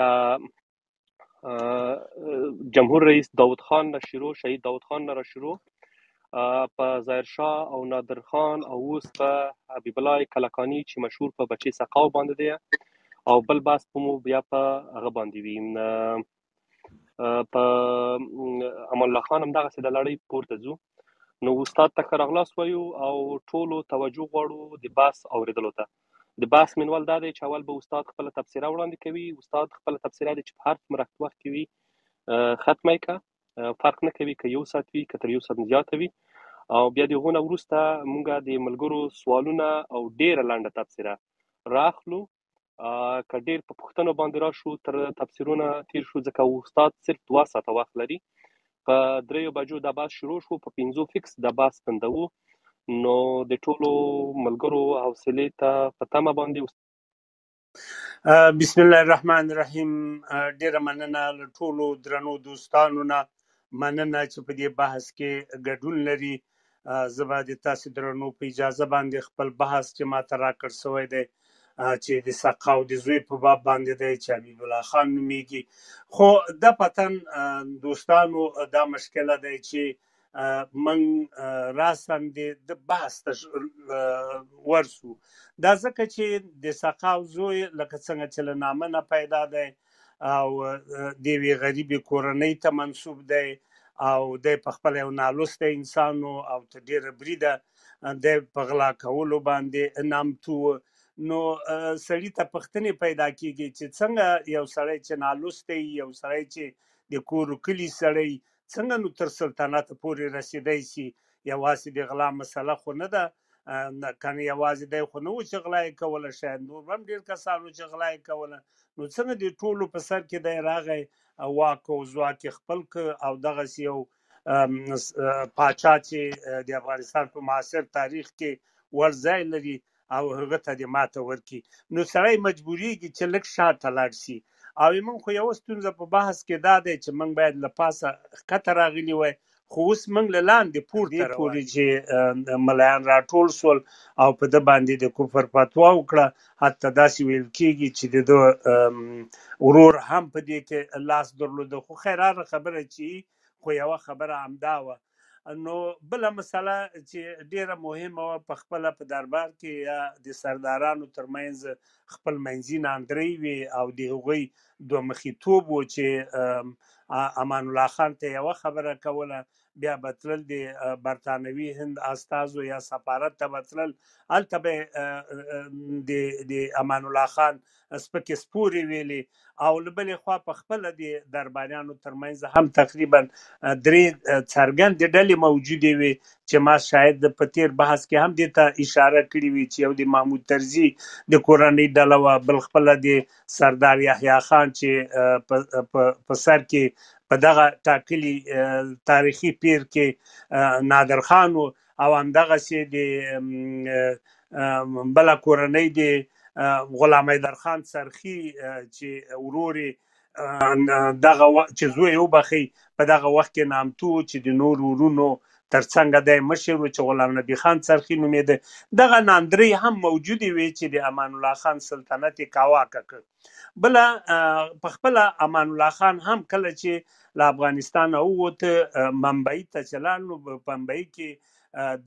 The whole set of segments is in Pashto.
لا جمهور رئیس داود خان نه شروع شهید داود خان نه را شروع په ظاهر شاه او نادر خان او اوس په حبیب الله کلکانی چې مشهور په بچی سقاو باندې دی او بل بحث په مو بیا په هغه باندې وی په امان الله خان هم دغه د لړۍ پورته ځو نو استاد ته خرغلاس وایو او ټولو توجه غواړو د بحث اوریدلو ته د بحث منوال دا دی چې اول به استاد خپل تفسیره وړاندې کوي استاد خپل تفسیره د چې په هر څومره وخت کې وي ختمه کا فرق نه کوي که یو ساعت وي که تر یو ساعت زیات وي او بیا د غونه ورسته مونږه د ملګرو سوالونه او ډیره لنډه تفسیره راخلو که ډیر په پښتنو باندې را شو تر تفسیرونه تیر شو ځکه استاد صرف 2 ساعت وخت لري په دریو بجو د باس شروع شو په 15 فکس د باس بندو نو د ټولو ملګرو حوصله ته په تمه باندې بسم الله الرحمن الرحیم ډیر مننه له ټولو درنو دوستانو نه مننه چې په دې بحث کې ګډون لري زه به د تاسې درنو په اجازه باندې خپل بحث چې ماته راکړ سوی دی چې د سقاو د زوی په باب باندې دی چې حبیب الله خان نومیږي خو د پتن دوستانو دا مشکله دی چې من راسن د بحث ته ورسو دا ځکه چې د سقاو زوی لکه څنګه چې له نامه نه پیدا دی او د یوې غریبې کورنۍ ته منسوب دی او دی په خپل یو نالوسته انسان او ته ډیره بریده د په غلا کولو باندې نامتو نو سړی ته پښتنې پیدا کیږي چې څنګه یو سړی چې نالوسته یو سړی چې د کور کلی سړی څنګه نو تر سلطنت پورې رسیدای شي یوازې د غلا مسله خو نه ده نه کنه یوازې دی خو نه و چې غلا یې کوله شاید نور به هم ډېر کسان وو چې غلا یې کوله نو څنګه دې ټولو په سر کې دی راغی او واک او ځواک یې خپل کړ او دغسې یو ام، س- اه، پاچا چې اه، د افغانستان په معاصر تاریخ کې وړ ځای لري او هغه ته دې ماته ورکړي نو سړی مجبوریږي چې لږ شاته لاړ شي او موږ خو یوه ستونزه په بحث کې دا دی چې موږ باید له پاسه ښکته راغلي وای خو اوس موږ له لاندې پورته روان یو. دې پورې چې ملایان راټول شول او په ده باندې د کفر فتوا وکړه، حتی داسې ویل کېږي چې د ده ورور هم په دې کې لاس درلود، خو خیر هغه خبره چې وي، خو یوه خبره همدا وه. نو بله مسله چې ډېره مهمه وه، پخپله په دربار کې یا د سردارانو ترمنځ خپل منځي ناندرۍ وې او د هغوی دوه مخي توب و چې امان الله خان ته یوه خبره کوله بیا به تلل د برتانوي هند استازو یا سفارت ته به تلل هلته به د امان الله خان سپکې سپورې ویلې او له بلې خوا په خپله د درباریانو ترمنځ هم تقریبا درې څرګندې ډلې موجودې وي چې ما شاید په تیر بحث کې هم دې ته اشاره کړې وي چې یو د محمود ترزي د کورنۍ ډله وه بل خپله د سردار یحیی خان چې په سر کې په دغه ټاکلي تاریخي پیر کې نادر خان و او همدغسې د بله کورنۍ د غلام حیدر خان څرخي چې ورور دغه چې زوی یې وبخښي په دغه وخت کې نامتو و چې د نور ورونو ترڅنګ دی مشر و چې غلام نبي خان څرخي نومېده دغه ناندرۍ هم موجودې وې چې د امان الله خان سلطنت یې کاواکه کړ. بل په خپل امان الله خان هم کله چې له افغانستان ووت ممبئی ته چلان نو په ممبئی کې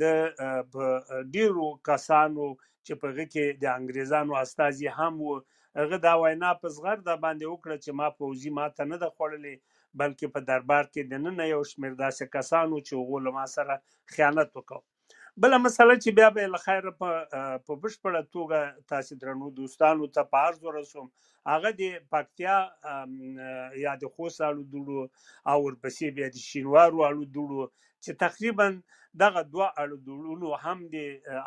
د ډیرو کسانو چې په هغه کې د انګریزانو استازي هم وو هغه دا وینا په زغر د باندې وکړه چې ما پوزي ماته نه ده خوړلې بلکې په دربار کې د نن یو شمیر داسې کسانو چې هغه له ما سره خیانت وکړ بله مسله چې بیا به له خیره په په بشپړه توګه تاسو درنو دوستانو ته په عرض ورسوم هغه د پکتیا یا د خوست اړو دوړو او ورپسې بیا د شینوارو اړو دوړو چې تقریبا دغه دوه اړو دوړونو هم د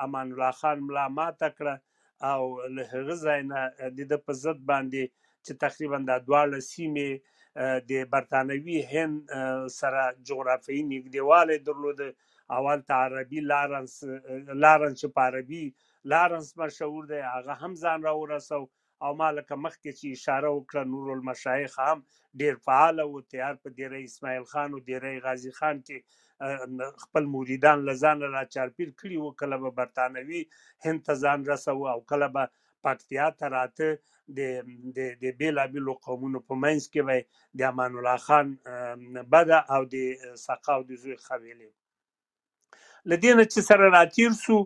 امان الله خان ملا ماته کړه او له هغه ځای نه د ده په ضد باندې چې تقریبا دا دواړه سیمې د برتانوي هند سره جغرافیایي نږدېوالی درلود او هلته عربي لارنس لارنس چې په عربي لارنس مشهور دی هغه هم ځان راورسو او ما لکه مخکې چې اشاره وکړه نور المشایخ هم ډیر فعال و تیار په دیره اسماعیل خان او دیره غازی خان کې خپل مریدان له ځانه را چارپیر کړي وو کله به برتانوي هند ته ځان رسوه او کله به پکتیا ته راته د د د بیلابیلو قومونو په منځ کې به د امان الله خان بده او د سقاو د زوی خویلې لدینه چې سره راتیر سو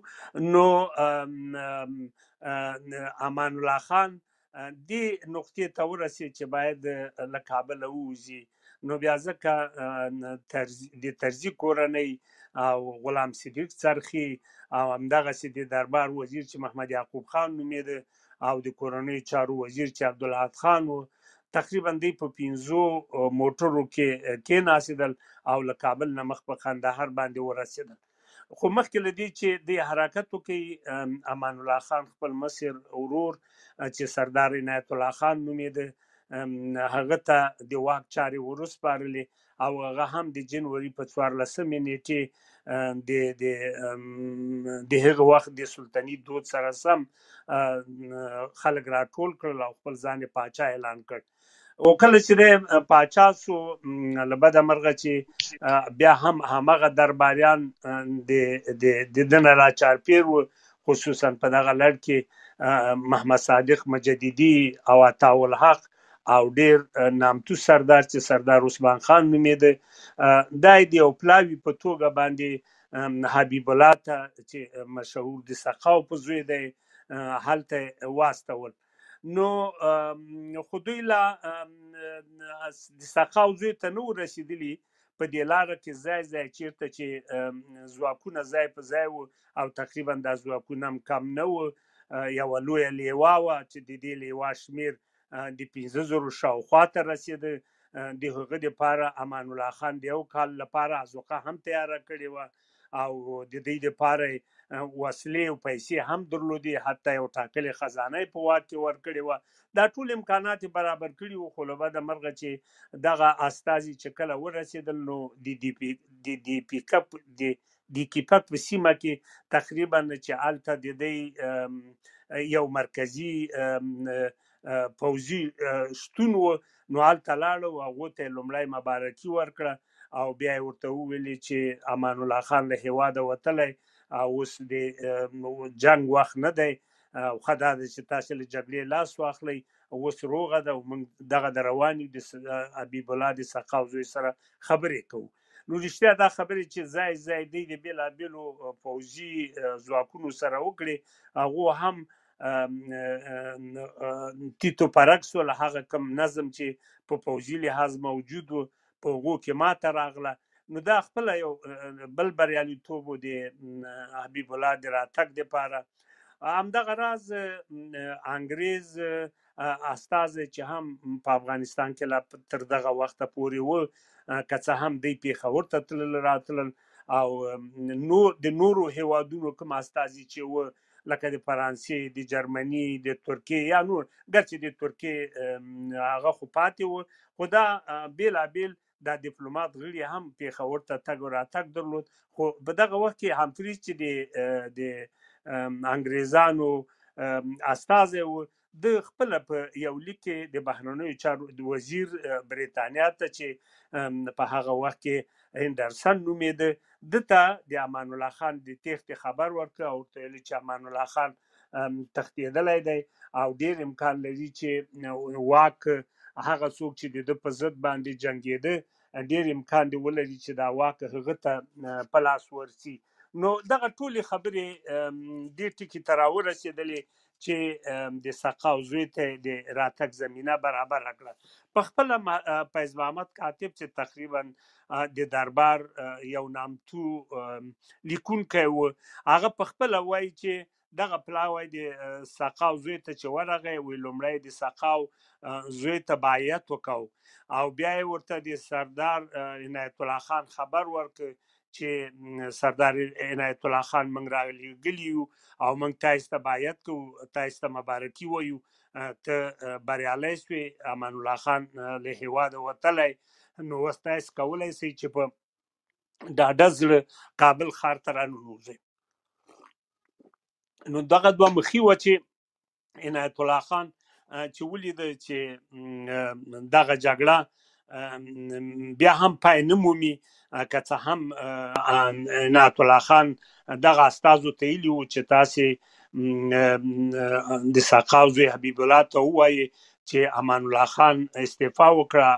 نو امان الله خان دې نقطې ته ورسې چې باید له کابل ووځي نو بیا ځکه د طرزي کورنۍ او غلام صدیق څرخي او همدغسې د دربار وزیر چې محمد یعقوب خان نومېده او د کورنۍ چارو وزیر چې عبدالحد خان و تقریبا دوی په پنځو موټرو کې کېناسېدل او له کابل نه مخ په قندهار باندې ورسېدل خو مخکې له دې چې دې حرکت وکړي امان الله خان خپل مشر ورور چې سردار عنایت الله خان نومېده هغه ته د واک چارې ورسپارلې او هغه هم د جنوري په څوارلسمې نیټې د د د هغه وخت د سلطني دود سره سم خلک راټول کړل او خپل ځان یې پاچا اعلان کړ او کله چې دی پاچا سو م، له بده مرغه چې ا، بیا هم همغه درباریان ا، د د د ده نه را چارپیر وو خصوصا په دغه لړ کې ا، محمد صادق مجددي او عطا الحق او ډیر ا، نامتو سردار چې سردار عثمان خان نومېده ا، دا یې د یو پلاوي په توګه باندې ام، حبیب الله ته چې مشهور د سقاو په زوی دی ا، هلته یې واستول نو خو دوی لا د سقاو ځای ته نه و رسېدلي په دې لاره کې ځای ځای چیرته چې ځواکونه ځای په ځای وو او تقریبا دا ځواکونه هم کم نه وو یوه لویه لیوا وه چې د دې لیوا شمیر د پنځه زرو شاوخوا ته رسېده د هغه دپاره امان الله خان د یو کال لپاره ازوقه هم تیاره کړې وه او د دې لپاره یې وسلې او پیسې هم درلودې، حتی یوه ټاکلې خزانه یې په واک کې ورکړې وه. دا ټول امکانات یې برابر کړي وو، خو له بده مرغه چې دغه استازي چې کله ورسېدل، نو د دیکیپک په سیمه کې تقریبا چې هلته د دی یو مرکزي پوځي شتون و، نو هلته لاړل او هغوی ته یې لومړی مبارکي ورکړه. او بیا یې ورته وویلي چې امان الله خان له هیواده وتلی او اوس د جنګ وخت نه دی او ښه دا ده چې تاسې له جګړې لاس واخلئ اوس روغه ده او موږ دغه د روان یو د حبیب الله د سقاو زوی سره خبرې کوو نو رښتیا دا خبرې چې ځای ځای دی د بېلابېلو پوځي ځواکونو سره وکړي هغو هم تیتو پرک سول هغه کم نظم چې په پوځي لحاظ موجود و په هغو کې ماته راغله نو دا خپل یو بل بریالیتوب و د حبیب الله د راتګ لپاره همدغه راز انګریز استازی چې هم په افغانستان کې لا تر دغه وخته پورې و که څه هم دی پیښور ته تلل راتلل او نو د نورو هیوادونو کوم استازي چې و لکه د فرانسې د جرمني د ترکیې یا نور ګرچې د ترکیې هغه خو پاتې و خو دا بېلابېل دا دیپلوماټ غړي هم پیښور ته تګ او راتګ درلود خو په دغه وخت کې همفریز چې د د انګریزانو استازی و ده خپله په یو لیک کې د بهرنیو چارو وزیر بریتانیا ته چې په هغه وخت کې هندرسن نومېده ده ته د امان الله خان د تېښتې خبر ورکړ او ورته ویل چې امان الله خان تښتېدلی دی او ډېر امکان لري چې واک هغه څوک چې د ده په ضد باندې جنګېده ډېر امکان دی ولري چې دا واک هغه ته په لاس ورسي نو دغه ټولې خبرې دې ټکي ته راورسېدلې چې د سقاو زوی ته د راتګ زمينه برابر کړه په خپل فیض محمد کاتب چې تقریبا د دربار یو نامتو لیکونکی و هغه په خپل وایي چې دغه پلاوی د سقاو زوی ته چې ورغی وی لومړی د سقاو زوی ته بایعت وکاو او بیا ورته د سردار عنایت الله خان خبر ورک چې سردار عنایت الله خان موږ رالیږلي یو او موږ تاسو ته باید کو تاسو ته مبارکي وایو ته بریالی شوې امان الله خان له هیواده وتلی نو اوس تاسو کولی شئ چې په ډاډه زړه کابل ښار ته راننوځئ نو دغه دوه مخي وه چې عنایت الله خان اه، چې ولید چې م، دغه جګړه اه، م، بیا هم پای نه مومي اه، که څه هم اه، عنایت الله خان دغه استازو ته ویلي وو چې تاسې م، اه، د سقاو زوی حبیب الله ته ووایي چې امان الله خان استعفا وکړه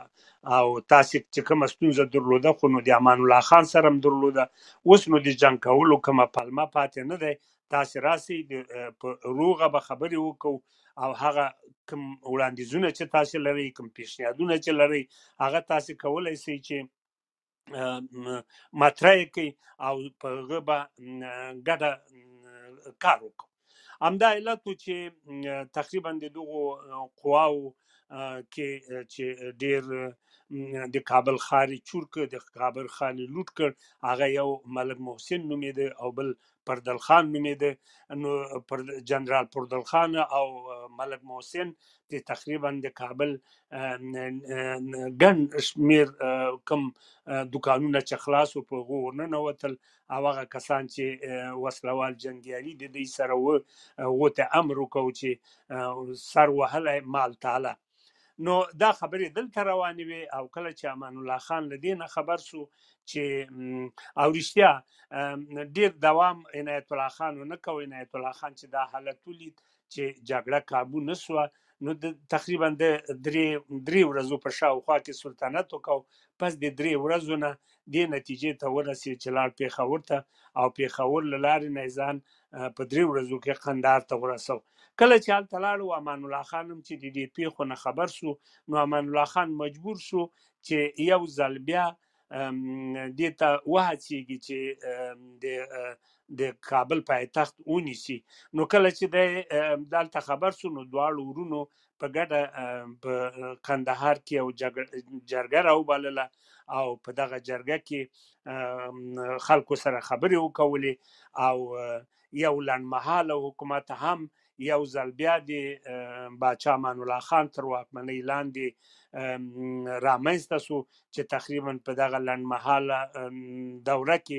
او تاسې چې کومه ستونزه درلوده خو نو د امان الله خان سره هم درلوده اوس نو د جنگ کولو کومه پلمه پاتې نه ده تاسو راسئ په روغه به خبرې وکړو او هغه کوم وړاندیزونه چې تاسو لرئ کوم پیشنهادونه چې لرئ هغه تاسو کولای شئ چې مطرح کړئ او په هغه به ګډه کار وکړو همدا علت و چې تقریبا د دغو قواو کې چې ډیر د کابل خاري چورک د کابل خاري لوټ کړ هغه یو ملک محسن نومېده او بل پردل خان نومېده نو پر جنرال پردل خان او ملک محسن د تقریبا د کابل ګڼ شمېر کم دکانونه چې خلاص و په هغو ورننوتل او هغه کسان چې وسلوال جنګیالي د دوی سره و هغو ته امر وکړ چې سر وهلی مال تاله نو دا خبرې دلته روانې وې او کله چې امان الله خان له دې نه خبر سو چې او رښتیا ډیر دوام عنایت الله خان نه کو عنایت الله خان چې دا حالت ولید چې جګړه کابو نه سو نو د تقریبا د درې درې ورځو په شاوخوا کې سلطنت وکاو پس د درې ورځو نه د نتیجې ته ورسې چې لار پیښور ته او پیښور لارې نه ځان په درې ورځو کې قندهار ته ورسو کله چې هلته لاړو امان الله خان هم چې د دې پیښو نه خبر سو نو امان الله خان مجبور سو چې یو ځل بیا دې ته وهڅیږي چې د د کابل پایتخت ونیسي نو کله چې د دلته خبر سو نو دواړو ورونو په ګډه په کندهار کې یو جرګه راوبلله او په دغه جرګه کې خلکو سره خبرې وکولې او یو لنډمهاله حکومت هم یو ځل بیا د باچا امان الله خان تر واکمنۍ لاندې رامنځته سو چې تقریبا په دغه لنډمهاله دوره کې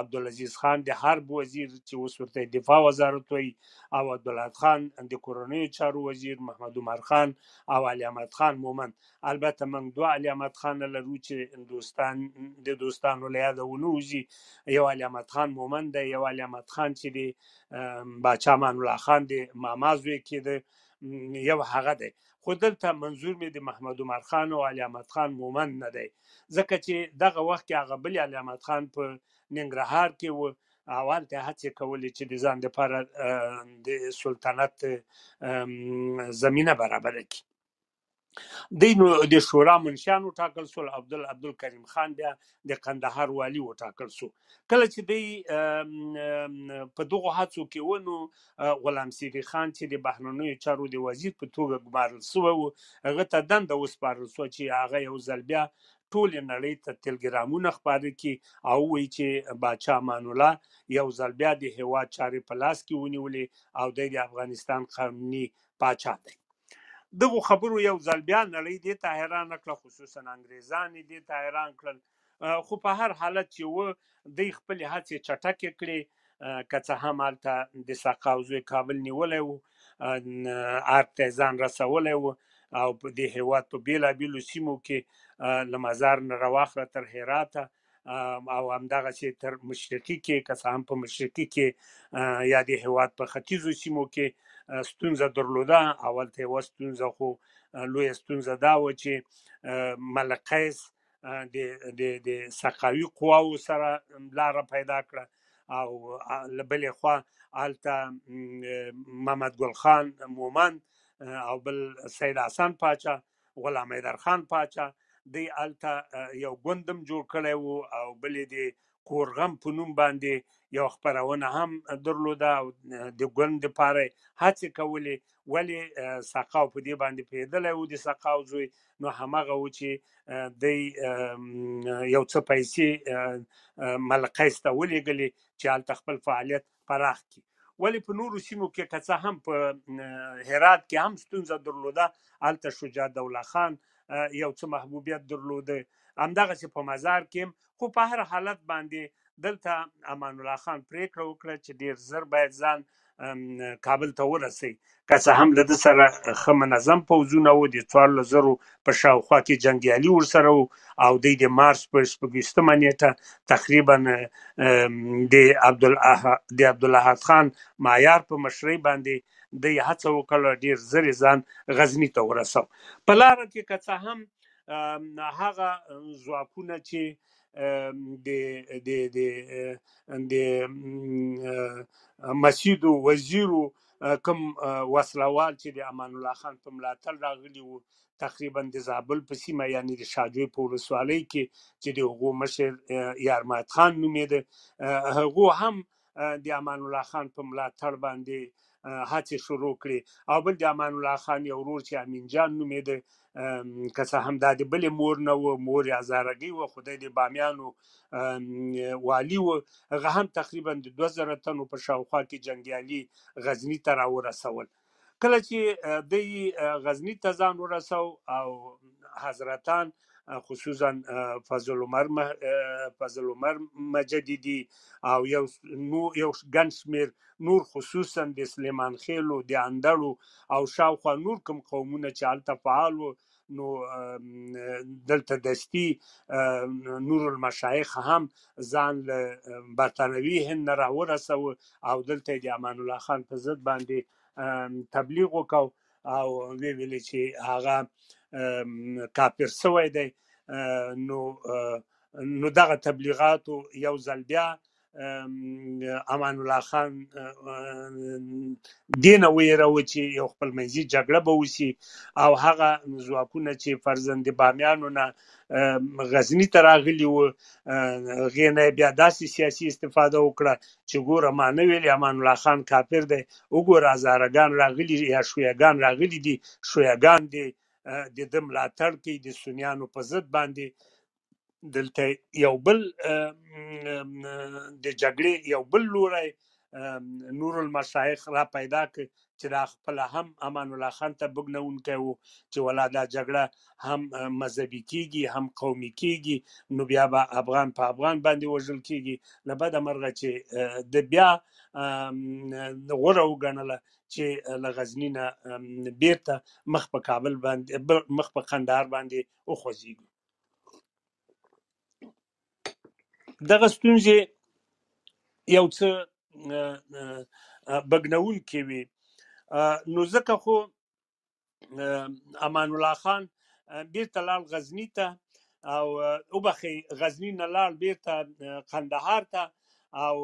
عبدالعزیز خان د حرب وزیر چې اوس ورته دفاع وزارت وایي او عبدالحد خان د کورنیو چارو وزیر محمد عمر خان او علي احمد خان مومند البته موږ دوه علي احمد خان لرو چې دوستان د دوستانو له یاده ونه وځي یو علي احمد خان مومند دی یو علي احمد خان چې د باچا امان الله خان د ماما زوی کېده یو هغه دی خو دلته منظور مې د محمد عمر خان او علي احمد خان مومند نه دی، ځکه چې دغه وخت کې هغه بل علي احمد خان په ننګرهار کې و او هلته یې هڅې کولې چې د ځان لپاره د سلطنت زمینه برابره کړي. دی نو د شورا منشیان وټاکل شول، عبدالکریم خان بیا د کندهار والي وټاکل سو. کله چي دی په دغو هڅو کي وو نو غلام سیدي خان چي د بهرنیو چارو د وزیر په توګه ګمارل سوی وو هغه ته دنده وسپارل سوه چي هغه یو ځل بیا ټولي نړۍ ته تلګرامونه خپاره کړي او ووایي چي باچا امان الله یو ځل بیا د هیواد چاري په لاس کي ونیولې او دی د افغانستان قانوني پاچا دی. دغو خبرو یو ځل بیا نړۍ دې ته حیرانه کړه، خصوصاً انګریزان یې دې ته حیران کړل، خو په هر حالت چې و، دوی خپلې هڅې چټکې کړې، که څه هم هلته د سقاو زوی کابل نیولی و، ارګ ته یې ځان رسولی و او د هېواد په بېلابېلو سیمو کې له مزار نه راواخله تر هراته او همدغه سي تر مشرقي کې که څه هم په مشرقي کې یا د هیواد په ختیځو سیمو کې ستونزه درلوده اول ته یوه ستونزه خو لویه ستونزه دا و چې ملک قیس د د د سقاوي قواو سره لار پیدا کړه او له بلې خوا هلته محمد ګل خان مومند او بل سید حسن پاچا غلام حیدر خان پاچا دی الته یو ګوندم جوړ کړی وو او بلې دی کورغم په نوم باندې یو خبرونه هم درلوده او د ګوند لپاره هڅې کولې ولی سقاو په دې باندې پیدلې او د سقاو زوی نو همغه و چې د یو څه پیسې ملقیس ته ولېګلې چې حالت خپل فعالیت پراخ کړي ولې په نورو سیمو کې که څه هم په هرات کې هم ستونزه درلوده هلته شجاع دوله خان یو څه محبوبیت درلوده همدغسې په مزار کې خو په هر حالت باندې دلته امان الله خان پریکړه وکړه چې ډیر زر باید ځان کابل ته ورسي که څه هم له ده سره ښه منظم پوځونه وو، د څوارلس زرو په شاوخوا کې جنګیالي ورسره وو او دی د مارچ په شپږویشتمه نېټه تقریبا د د عبدالاحد خان معیار په مشرۍ باندې دی هڅه وکړه ډېر زر یې ځان غزني ته ورساوه. په لاره کې که څه هم هغه ځواکونه چې د د د د مسیدو وزیرو کوم وسله وال چې د امان الله خان په ملاتړ راغلي وو تقریبا د زابل په سیمه یعنی د شاجوی په ولسوالۍ کې چې د هغو مشر یارمحمد خان نومېده هغو هم د امان الله خان په ملاتړ باندې هڅې شروع کړې او بل د امان الله خان یو ورور چې امین جان نومېده که څه هم دا د بلې مور نه و مور یې هزارګۍ و خو دی د بامیانو والي و هغه هم تقریبا د دوه زره تنو په شاوخوا کې جنګیالي غزني ته راورسول کله چې دی غزني ته ځان ورسو او حضرتان خصوصا فضل عمر فضل عمر مجددي او یو نو یو ګن شمیر نور خصوصا د سلیمان خېلو د اندړو او شاوخوا نور کوم قومونه چې هلته فعال وو نو دلته دستي نور المشایخ هم ځان له برتانوي هند نه راورسوه او دلته د امان الله خان په ضد باندې تبلیغ وکاو او وی ویل چې هغه کافر سوی دی نو نو دغه تبلیغاتو یو ځل بیا امان الله خان دین ویره چې یو خپل منځي جګړه به وسی او هغه ځواکونه چې فرزند بامیانو نه غزنی ته راغلی و غینه بیا داسې سیاسي استفاده وکړه چې ګوره ما نه ویل امان الله خان کافر دی وګوره هزارګان راغلی یا شویګان راغلی دي شویګان دي د د ملاتړ کوي د سنیانو په ضد باندې دلته یو بل د جګړې یو بل لوری نور المسایخ را پیدا کړ چې دا خپل هم امان الله خان ته بګنونکی وو چې ولا دا جګړه هم مذهبي کیږي هم قومي کیږي نو بیا به افغان په افغان باندې وژل کیږي له بده مرغه چې د بیا غوره وګڼله چې له غزني نه بیرته مخ په کابل باندې مخ په قندهار باندې وخوځیږي دغه ستونزې یو څه بګنون کې وي نو ځکه خو امان الله خان بیرته لاړ غزنی ته او وبخې غزنی نه لاړ بیرته قندهار ته او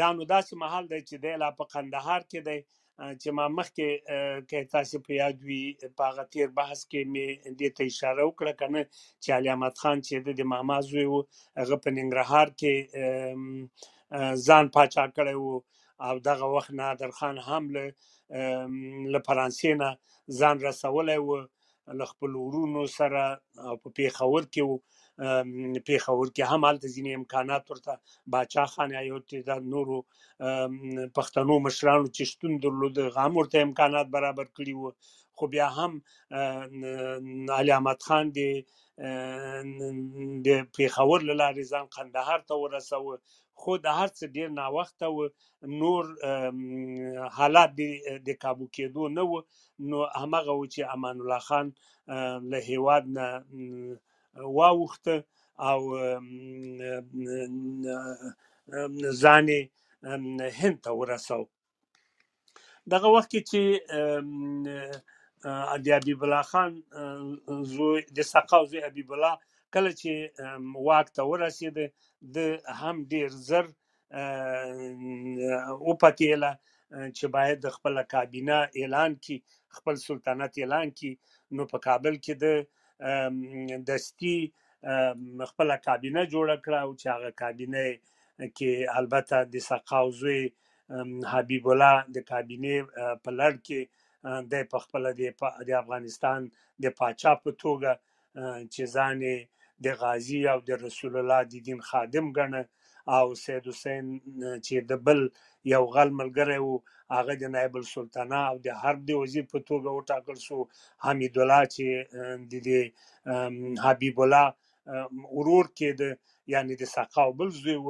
دا نو داسې محل دی چې دی لا په قندهار کې دی چې ما مخکې که تاسو په یاد وي په هغه تیر بحث کې مې دې ته اشاره وکړه کنه چې علي احمد خان چې د ماما زوی وو هغه په ننګرهار کې ځان پاچا کړی وو او دغه وخت نادر خان هم له له فرانسې نه ځان رسولی وو له خپل ورونو سره او په پیښور کې وو پیښور کې هم هلته ځینې امکانات ورته باچا خان یا یو تعداد نورو پښتنو مشرانو چې شتون درلود غام ورته امکانات برابر کړي وو خو بیا هم علي احمد خان دی د پیښور له لارې ځان قندهار ته ورسوه خو د هر څه ډیر ناوخته و نور حالات د کابو کېدو نه و نو همغه و چې امان الله خان له هیواد نه واوښته او ځان هند ته ورسو دغه وخت کې چې د حبیب الله خان زوی د سقاو زوی حبیب الله کله چې واک ته ورسېده د هم ډیر زر او پتیله چې باید د خپل کابینه اعلان کی خپل سلطنت اعلان کی نو په کابل کې د دستی خپل کابینه جوړ کړه او چې هغه کابینه کې البته د سقاو زوی حبیب الله د کابینه په لړ کې د په خپل د افغانستان د پاچا په توګه چې ځان یې د غازي او د رسول الله د دین خادم ګڼه او سید حسین چې د بل یو غل ملګری وو هغه د نایب السلطنه او د حرب د وزیر په توګه وټاکل شو حمید الله چې د دې حبیب الله ورور کېده یعنی د سقا او بل زوی و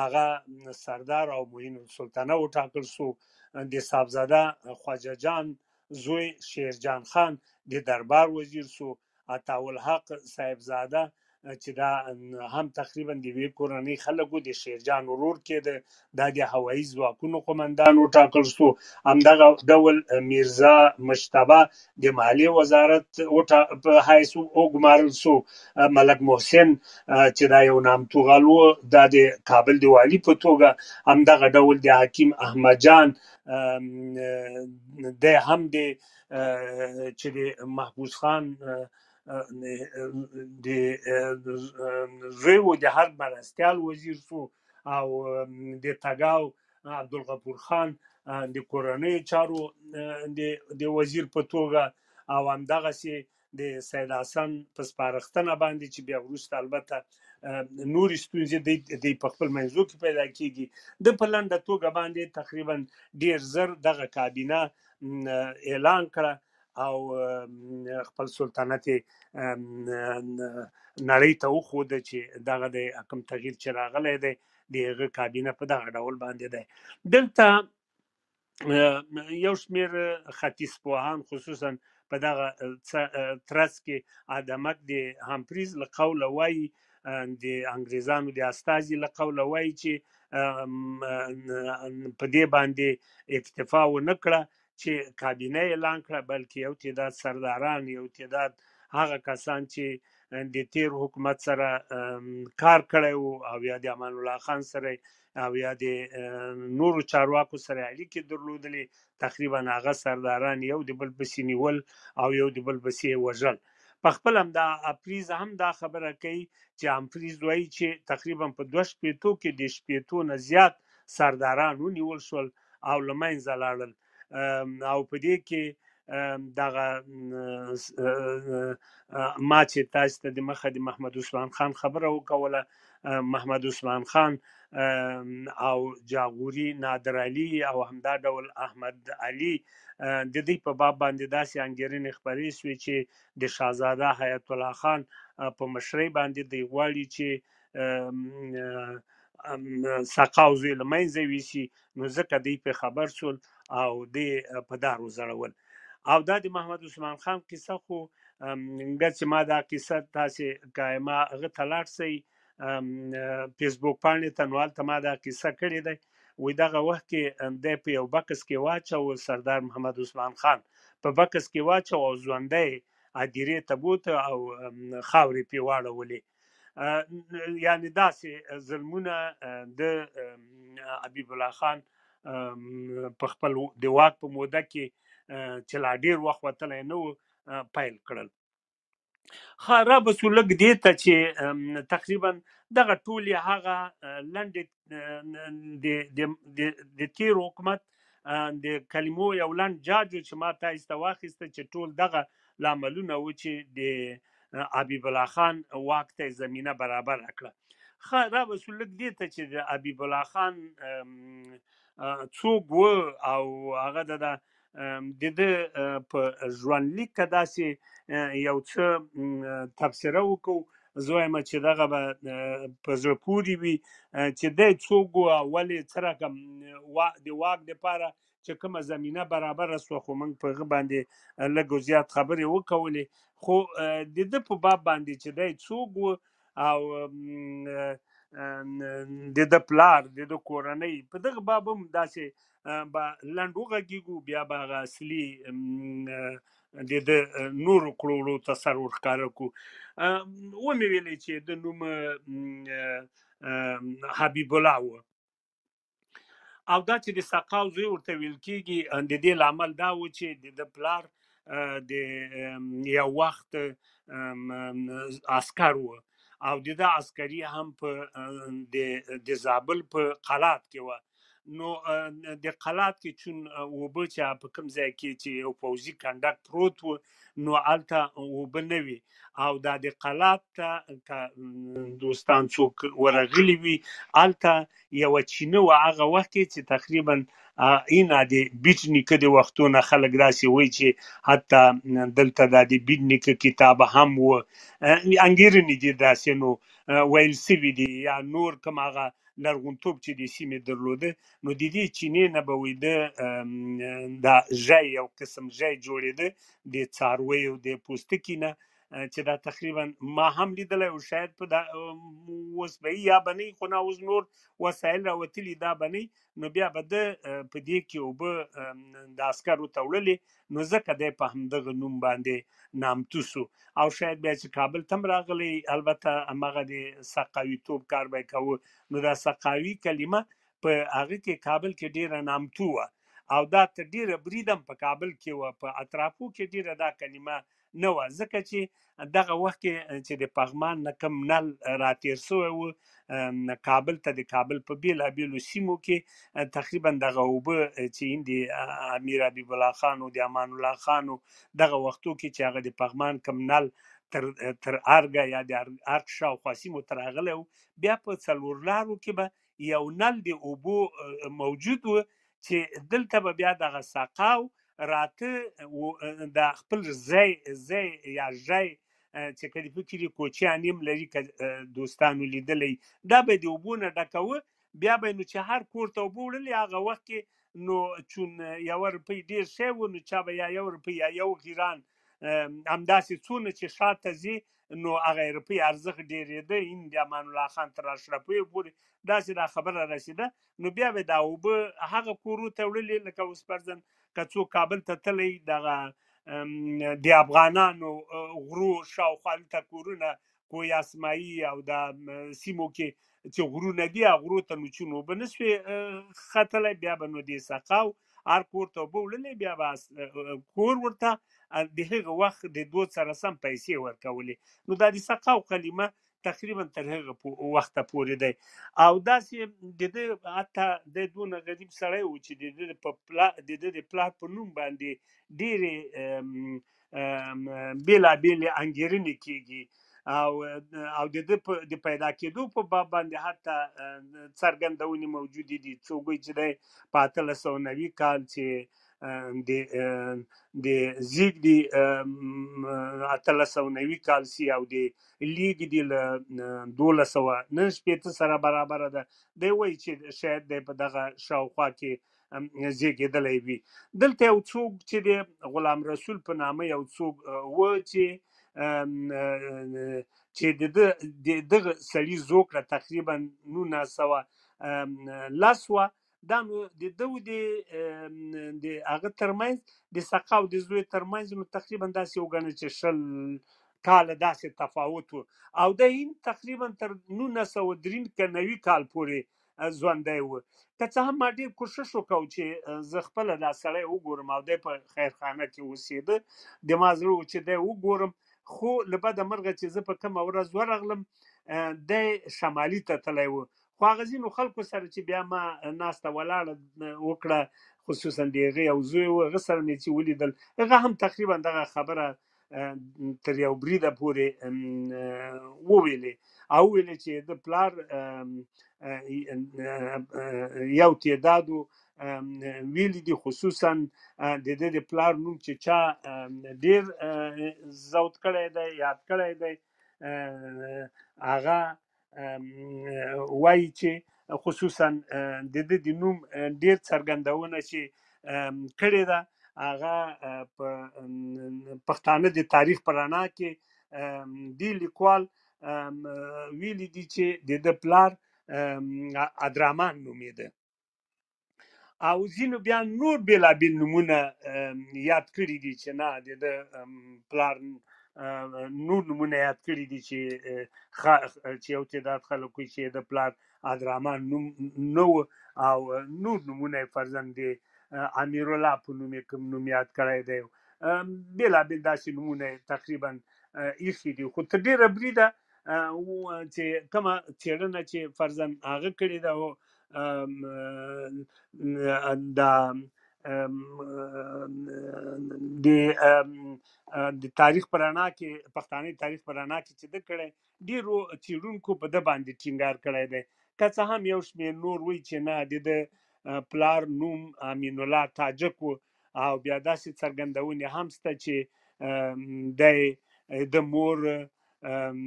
هغه سردار او معین السلطنه وټاکل شو د صاحبزاده خواجه جان زوی شېرجان خان د دربار وزیر سو، عطاالحق صاحبزاده چې دا هم تقریبا د یوې کورنۍ خلک وو، د شېرجان ورور کېده، دا د هوایي ځواکونو قومندان وټاکل سو، همدغه ډول میرزا مجتبی د مالیې وزارت په حیث وګمارل سو، ملک محسن چې دا یو نامتو غل وو، دا د کابل د والي په توګه، همدغه ډول د حکیم احمد جان د هم د چې د محبوس خان د زوی و د هر مرستیال وزیر سو او د تګاو عبدالغفور خان د کورنیو چارو د وزیر په توګه او همدغسې د سید حسن په سپارښتنه باندې چې بیا وروسته البته نورې ستونزې د دی په خپل منځو کې پیدا کیږي د په لنډه توګه باندې تقریبا ډیر زر دغه کابینه اعلان کړه او خپل سلطنت نړۍ ته وښود چې دغه د حکم تغییر چې راغلی دی د هغه کابینه په دغه ډول باندې ده دلته یو شمېر ختیځ پوهان خصوصا په دغه ترڅ کې ادمک د همپریز له قوله وایي د انګریزانو د استازي له قوله وایي چې په دې باندې اکتفا و نه کړه چې کابینه اعلان کړه بلکې یو تعداد سرداران یو تعداد هغه کسان چې د تیر حکومت سره کار کړی وو او یا د امان الله خان سره او یا د نورو چارواکو سره اړیکې درلودلې تقریبا هغه سرداران یو د بل پسې نیول او یو د بل پسې وژل په خپل هم دا اپریز هم دا خبره کوي چې امپریز وایي چې تقریبا په دوه شپېتو کې د شپېتو نه زیات سرداران ونیول شول او لمنځه لاړل او په دې کې دغه ما چې تاسو ته د مخه د محمد عثمان خان خبره وکوله محمد عثمان خان او جاغوري نادر علي او همدا ډول احمد علي د دې په باب باندې داسې انګیرنې خبرې شوې چې د شاهزاده حیات الله خان په مشرۍ باندې دی غواړي چې سقاو زوی له منځه ویسي نو ځکه دی په خبر سول او دی په دار وځړول او دا د محمد عثمان خان قصه خو ګر چې ما دا قصه تاسې قائمه هغه ته لاړ سئ فیسبوک پاڼې ته نو هلته ما دا قصه کړې ده وی دغه وخت کې دی په یو بکس کې واچو سردار محمد عثمان خان په بکس کې واچو او ژوندی ادیرې ته بوت او خاورې پې واړولې یعنی داسې ظلمونه د حبیب الله خان په خپل د واک په موده کې چې لا ډیر وخت وتلی نه و پیل کړل خا را بسولګ دې ته چې تقریبا دغه ټولې هغه لنډې د د د د تیر حکومت د کلمو یو لنډ جاج و چې ما تا ایسته واخیسته چې ټول دغه لاملونه و چې د حبیب الله خان واک ته زمینه برابر کړه خا را وسولک دې ته چې د حبیب الله خان څوک و او هغه د د د په ژوند لیک کې داسې یو څه تفسیره وکړو زه وایم چې دغه به په زړه پوري وي چې دی څوک و او ولې څه رقم وا د واک دپاره چې کومه زمینه برابره سوه خو موږ په هغه باندې لږ و زیات خبرې وکولې خو د ده په باب باندې چې دی څوک و او د ده پلار د ده کورنۍ په دغه باب هم داسې به لنډ وغږیږو بیا به هغه اصلي د د نورو کړوړو ته سر ورښکاره کو و مې ویلې چې د نوم حبیب الله و او دا چې د سقاو زوی ورته ویل کیږي د دې لامل دا و چې د پلار د یو وخت عسكر و او د عسکري هم په د زابل په قلات کې و نو د قلات کې چون وبه چې په کوم ځای کې چې یو پوځي کنډک پروت و نو هلته وبه نه وي او دا د قلات ته که دوستان څوک ورغلي وي هلته یوه چینه وه هغه وخت کې چې تقریبا اینا د بیټ نیکه د وختونه خلک داسې وایي چې حتی دلته دا د بیټ نیکه کتاب هم و انګیرنې دي داسې نو ویل سوي دي یا نور کوم هغه لرغونتوب چې دې سیمې درلوده نو د دې چینې نه به ویده دا ژی یو قسم ژی جوړېده د څارویو د پوستکي نه چې دا تقریبا ما هم لیدلی او شاید په دا اوس به یا به نه خو نه اوس نور وسایل راوتلي دا به نه نو بیا به ده په دې کې اوبه د عسکرو ته وړلې نو ځکه دی په همدغه نوم باندې نامتو سو او شاید بیا چې کابل ته هم راغلی البته همغه د سقاوي توب کار به کوو نو دا سقاوي کلمه په هغه کې کابل کې ډیره نامتو وه او دا تر ډیره بریدم په کابل کې وه په اطرافو کې ډیره دا کلمه نه وه ځکه چې دغه وخت کې چې د پغمان نه کوم نل راتیر سوی و کابل ته د کابل په بیلابیلو سیمو کې تقریبا دغه اوبه چې د امیر حبیب الله خان او د امان الله خان دغه وختو کې چې هغه د پغمان کوم نل تر تر ارګه یا د ارګ شاوخوا سیمو تر راغلی و بیا په څلور لارو کې به یو نل د اوبو موجود و چې دلته به بیا دغه سقاو راته د خپل زی زی یا ژی چې کله په کلی کوچیان هم لري که دوستانو لیدلی دا به د اوبو نه ډکوه بیا به نو چې هر کور ته اوبه وړلې هغه وخت کې نو چون یو روپۍ ډیر شی و نو چا به یا یو روپۍ یا یو غیران همداسې څونه چې شاته ځي نو هغه یې روپۍ ارزښت ډېرېده این د امان الله خان تر اشرفیو پورې داسې دا خبره رسېده نو بیا به دا اوبه هغه کورو ته وړلې لکه اوس فرضاً که څوک کابل ته تللی دغه د افغانانو غرو شاوخوا دلته کورونه کوی اسمایي او دا سیمو کې چې غرونه دي هغه غرو ته نو چون اوبه نسوې ختلی بیا به نو دې سقاو هر کور ته اوبه وړلې بیا به کور ورته د هغه وخت د دوه سره سم پیسې ورکولې نو دا د سقا او قلیمه تقریبا تر هغه وخته پورې دی او داسې د دې حتی د دونه غریب سړی و چې د دې په پلا د دې د پلا په نوم باندې ډېرې بېلابېلې انګېرنې کېږي او او د ده په د پیدا کېدو په باب باندې حتی څرګندونې موجودې دي څوک وایي چې دی په اتلس سوه نوي کال چې د د زیږدي اتلس سوه نوي کال سي او د لیږدي له دولس سوه نن شپېته سره برابره ده دی وایي چې شاید دی په دغه شاوخوا کې زیږیدلی وي دلته یو څوک چې د غلام رسول په نامه یو څوک و چې چې د دغه سړي زوکړه تقریبا 1900 لس وه دا نو د دو د د هغه ترمنځ د سقا او د زوی ترمنځ نو تقریبا داسې وګڼل چې شل کاله داسې تفاوت و او د هند تقریبا تر 1903 که 90 کال پورې ژوندی و که څه هم ما ډیر کوشش وکاو چې زه خپل دا سړی وګورم او د په خیرخانه کې اوسېده د ما زړه و چې دا وګورم خو لبد مرغه چې زه په کوم ورځ ورغلم د شمالي ته تللی و خو هغه ځینو خلکو سره چې بیا ما ناسته ولاړه وکړه خصوصا د هغې او زوی و هغه سره مې چې ولیدل هغه هم تقریبا دغه خبره تر یو بریده پورې وویلې او ویلې چې د پلار یو تعدادو ویلي دي خصوصا د دې د پلار نوم چې چا ډیر زود کړی دی یاد کړی دی هغه وایي چې خصوصا د د د نوم ډیر څرګندونه چې کړې ده هغه په پښتانه د تاریخ پر رڼا کې دی لیکوال ویلي دي چې د د پلار ادرامان نومېده او ځینو بیا نور بیلابیل نمونه یاد کړی دي چې نه د پلار نور نمونه یاد کړی دي چې چې یو تعداد خلک وي چې د پلار ادرامان نوم نه او نور نمونه فرزند دی امیرالله په نوم کوم نوم یاد کړی دی بیلابیل داسې نمونه تقریبا ایښي دي خو تر ډیره بریده چې کومه څېړنه چې فرزن هغه کړې ده ام، اه، د ام، د ام، اه، د تاریخ پر رڼا کې پښتانه تاریخ پر رڼا کې چې د کړي ډیرو چیرونکو په د باندې ټینګار کړی دی که څه هم یو شمېر نور وایي چې نه د د اه، پلار نوم امین الله تاجک و او بیا داسې څرګندونې هم سته چې ام، دی د مور ام،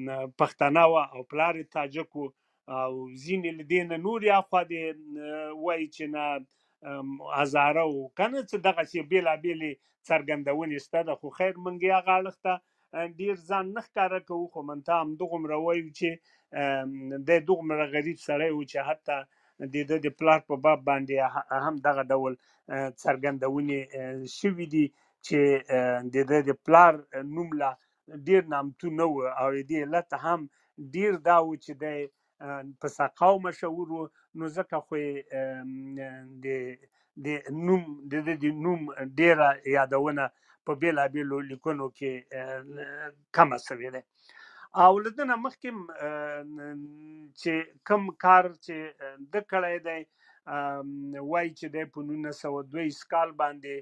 پښتنه وه او پلار یې تاجک و او ځینې له دې نه نورې اخوا دې وایي چې نه هزاره او کنه څه دغسې بېلابېلې څرګندونې شته ده خو خیر موږ یې هغه اړخ ته ډېر ځان نه ښکاره کوو خو منتها همدغومره وایو چې دی دومره غریب سړی و چې حتی د ده د پلار په باب باندې هم دغه ډول څرګندونې شوي دي چې د ده د پلار نوم لا ډیر نامتو نه و او دې علت هم ډیر دا و چې دی په سقاو مشهور و نو ځکه خو یې، ام، د د نوم د ده د نوم ډیره یادونه په بېلابېلو لیکنو کې اه، کمه سوې ده او له دې نه مخکې هم، اه، چې کوم کار چې ده کړی دی ام، وایي چې دی په نولس سوه دوه ویشت کال باندې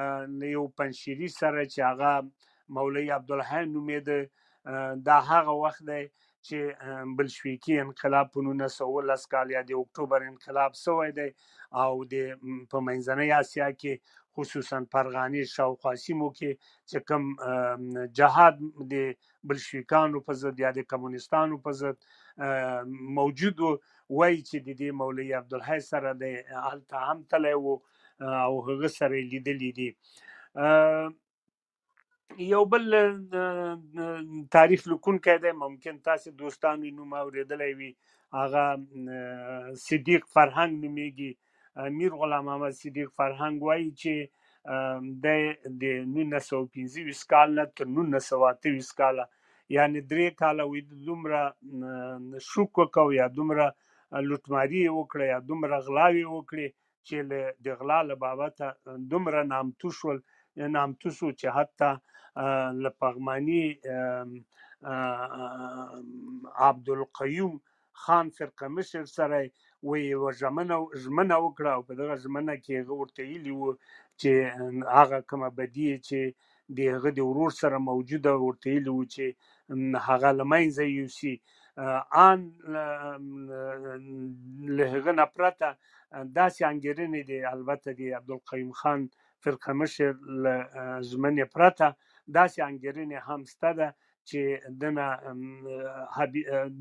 اه، له یو پنجشیري سره چې هغه مولوي عبدالحی نومېده، دا هغه وخت دی چې بلشویکي انقلاب په نولس سوه او لس کال یا د اکټوبر انقلاب سوی دی او د په منځنۍ اسیا کې خصوصا پرغانې شاوخوا سیمو کې چې کوم جهاد د بلشویکانو په ضد یا د کمونستانو په ضد موجود و وایي چې د دې مولوي عبدالحی سره د هلته هم تللی و او هغه سره یې لیدلي دي یو بل تاریخ لیکونکی دی ممکن تاسو دوستانو نوم اوریدلی وي هغه صدیق فرهنګ نومیږي میر غلام محمد صدیق فرهنګ وایي چې د د 1925 کال نه تر 1928 کال یعنی درې کال وې دومره شوک وکاو یا دومره لوټماری وکړه یا دومره غلاوی وکړي چې له د غلا له بابته دومره نامتو شول نامتو شو چې حتی له پغماني عبدالقیوم خان فرقه مشر سره و یو ژمنه ژمنه وکړه او په دغه ژمنه کې هغه ورته ویلي وو چې هغه کومه بدی چې د هغه د ورور سره موجود او ورته ویلي وو چې هغه له منځه یوسي آن له هغه نه پرته داسې انګېرنې دي البته د عبدالقیوم خان فرقه مشر له ژمنې پرته داسې انګېرنې هم شته ده چې دنه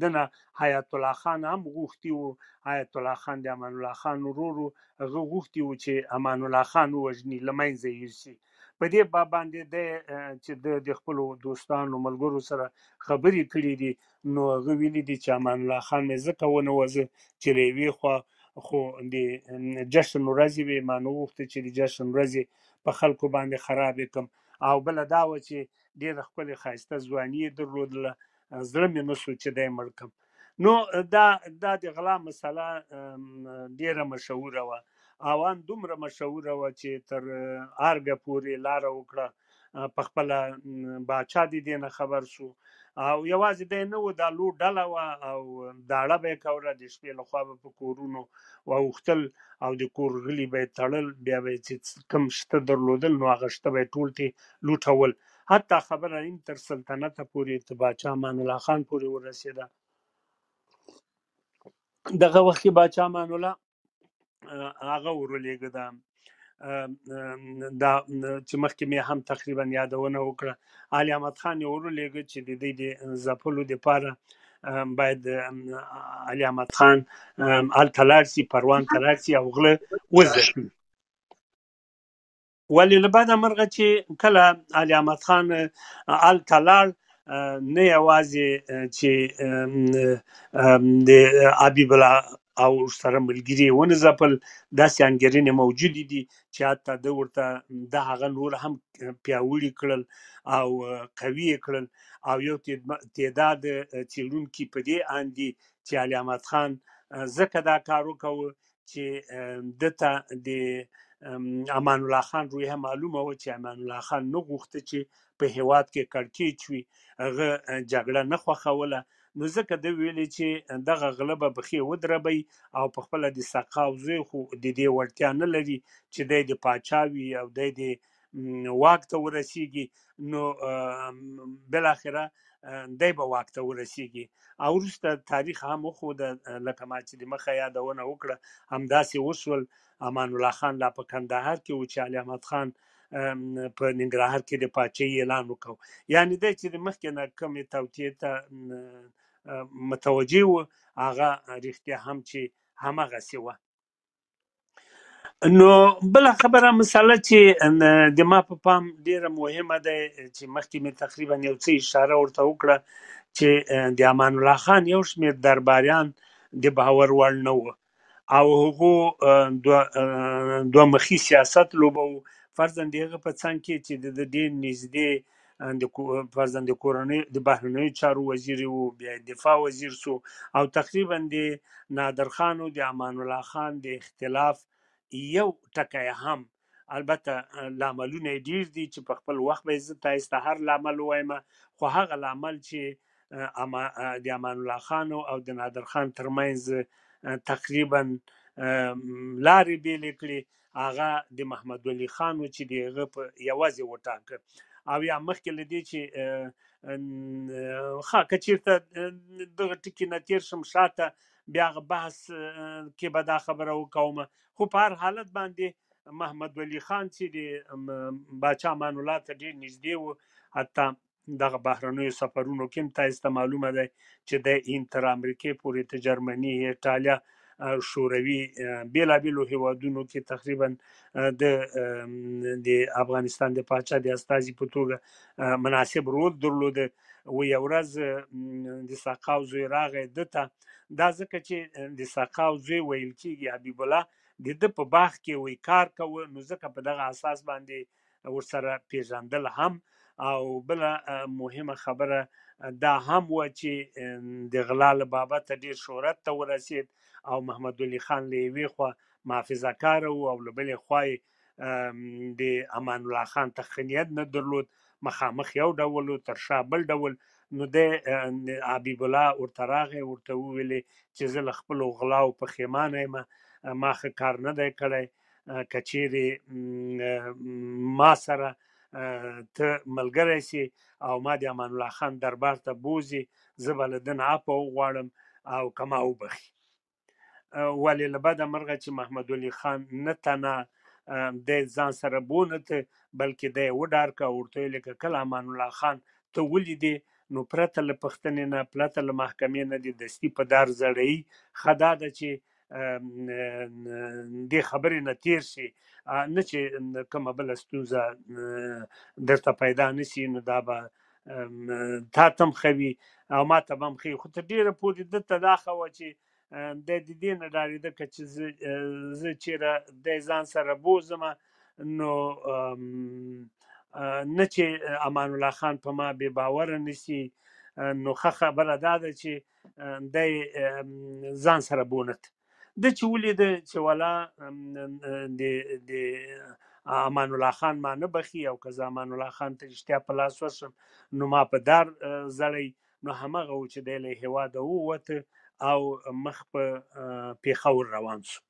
دنه حیات الله خان هم غوښتي وو حیات الله خان د امان الله خان ورور هغه غوښتي وو چې امان الله خان وژني لمنځه یې شي په دې باب باندې د چې د خپل دوستانو ملګرو سره خبرې کړې دي نو هغه ویلي دي چې امان الله خان مې ځکه ونه وځه چې له یوې خوا خو د جشن ورځې وې ما نه غوښته چې د جشن ورځې په خلکو باندې خرابې کم او بل دا و چې ډېره ښکلې ښایسته ځواني یې درلودله زړه مې نه سو چې دی مړ کم نو دا دا د غلا مسله ډېره مشهوره وه او ان دومره مشهوره وه چې تر ارګه پورې لاره وکړه په خپل باچا دې دې نه خبر سو او یوازې دی نه و دا لو ډله وه او داړه به یې کوله د شپې لخوا به په کورونو واوښتل او د کور غلي به یې تړل بیا به یې چې کوم شته درلودل نو هغه شته به یې ټول ترې لوټول حتی خبره ان تر سلطنته پورې د باچا امان الله خان پورې ورسېده دغه وخت کې باچا امان الله هغه ورولېږه دا دا چې مخکې مې هم تقریبا یادونه وکړه علي احمد خان یې ورولېږه چې د دې د ځپلو دپاره باید علي احمد خان هلته لاړ سي پروان ته لاړ سي او غله وځپي ولې له بده مرغه چې کله علي احمد خان هلته لاړ نه یوازې چې د حبیب الله او سره ملګري ونه ځپل داسې انګېرنې موجودې دي چې حتی ده ورته د هغه نور هم پیاوړي کړل او قوي یې کړل او یو تعداد څېړونکي په دې اند دي چې علي احمد خان ځکه دا کار وکاوه چې ده ته د امان الله خان رویه معلومه و چې امان الله خان نه غوښته چې په هیواد کې کړکېچ وي هغه جګړه نه خوښوله نو ځکه ده ویلې چې دغه غله به پښې ودربوي او په خپله د سقاو زوی خو د دې وړتیا نه لري چې دی د پاچا وي او دی د واک ته ورسیږي نو بالاخره دی به واک ته ورسیږي او وروسته تاریخ هم خو د لکه ما چې د مخه یادونه وکړه همداسې وشول امان الله خان لا په کندهار کې و چې علي احمد خان په ننګرهار کې د پاچهي اعلان وکړ یعنی دی چې د مخکې نه کومې توطیې ته متوجه و هغه رښتیا هم چې همغسې وه نو بله خبره مسله چې د ما په پام ډیره مهمه ده چې مخکې مې تقریبا یو څه اشاره ورته وکړه چې د امان الله خان یو شمېر درباریان د باور وړ نه و او هغو دو, دو مخي سیاست لوبو فرضاً دغه په څنګ کې چې د دې نږدې د کو- فرضاً د کورنۍ د بهرنیو چارو وزیر یې و بیا یې دفاع وزیر سو او تقریبا د نادر خان او د امان الله خان د اختلاف یو ټکی هم البته لاملونه یې ډیر دي چې په خپل وخت به یې زه تاسو ته هر لامل ووایم خو هغه لامل چې اه، اما اه، د امان الله خان او د نادر خان ترمنځ اه، تقریبا اه، م، لارې بېلې کړې هغه د محمد ولي خان و چې د هغه په یوازې وټاکه او یا مخکې له دې چې ښه که چېرته دغه ټکي نه تېر شم شاته بیا هغه بحث کې به دا خبره وکوم خو په هر حالت باندې محمد ولي خان چې د باچا امان الله ته ډېر نږدې و حتی دغه بهرنیو سفرونو کې هم تاسو ته معلومه ده چې د هند تر امریکې پورې ته جرمني ایټالیا شوروي بیلابیلو هیوادونو کې تقریبا د د افغانستان د پاچا د استازي په توګه مناسب رول درلود و یو ورځ د سقاو زوی راغی دته دا ځکه چې د سقاو زوی ویل کیږي حبیب الله د د په باغ کې وی کار کوي نو ځکه په دغه اساس باندې ورسره پېژندل هم او بله مهمه خبره دا هم وه چې د غلا له بابته ډېر شهرت ته ورسېد او محمد ولي خان له یوې خوا محافظه کاره و او له بلې خوا یې د امان الله خان تخنیت نه درلود مخامخ یو ډول و تر شا بل ډول نو د حبیب الله ورته راغی ورته وویلې چې زه له خپلو غلاو پښیمانه یم ما ښه کار نه دی کړی که چیرې ما سره ته ملګری سي او ما د امان الله خان دربار ته بوزي زه به له ده نه عفه وغواړم او که ما وبخي ولې له بده مرغه چې محمد علي خان نه تنه د ځان سره بونه ته بلکې د یې وډار که ورته ویل که کله امان الله خان ته ولیدې نو پرته له پښتنې نه پرته له محکمې نه دې دستي په دار زړوي ښه دا ده چې دې خبرې نه تیر شي نه چې کومه بل ستونزه درته پیدا نشي نو دا به تا تم خوي او ما ته هم خي خو تر ډیره پورې د ته دا خو چې د دې دې نه ډارې د کچ زه چیرې د ځان سره بوزم نو نه چې امان الله خان په ما به باور نشي نو خه خبره دا ده چې د ځان سره بونت د چې ولید چې ولا د د امان الله خان ما نه بخي او که امان الله خان ته اشتیا په لاس ورشم نو ما په دار زړی نو همغه و چې د له هوا د ووت او مخ په پیښور روان شو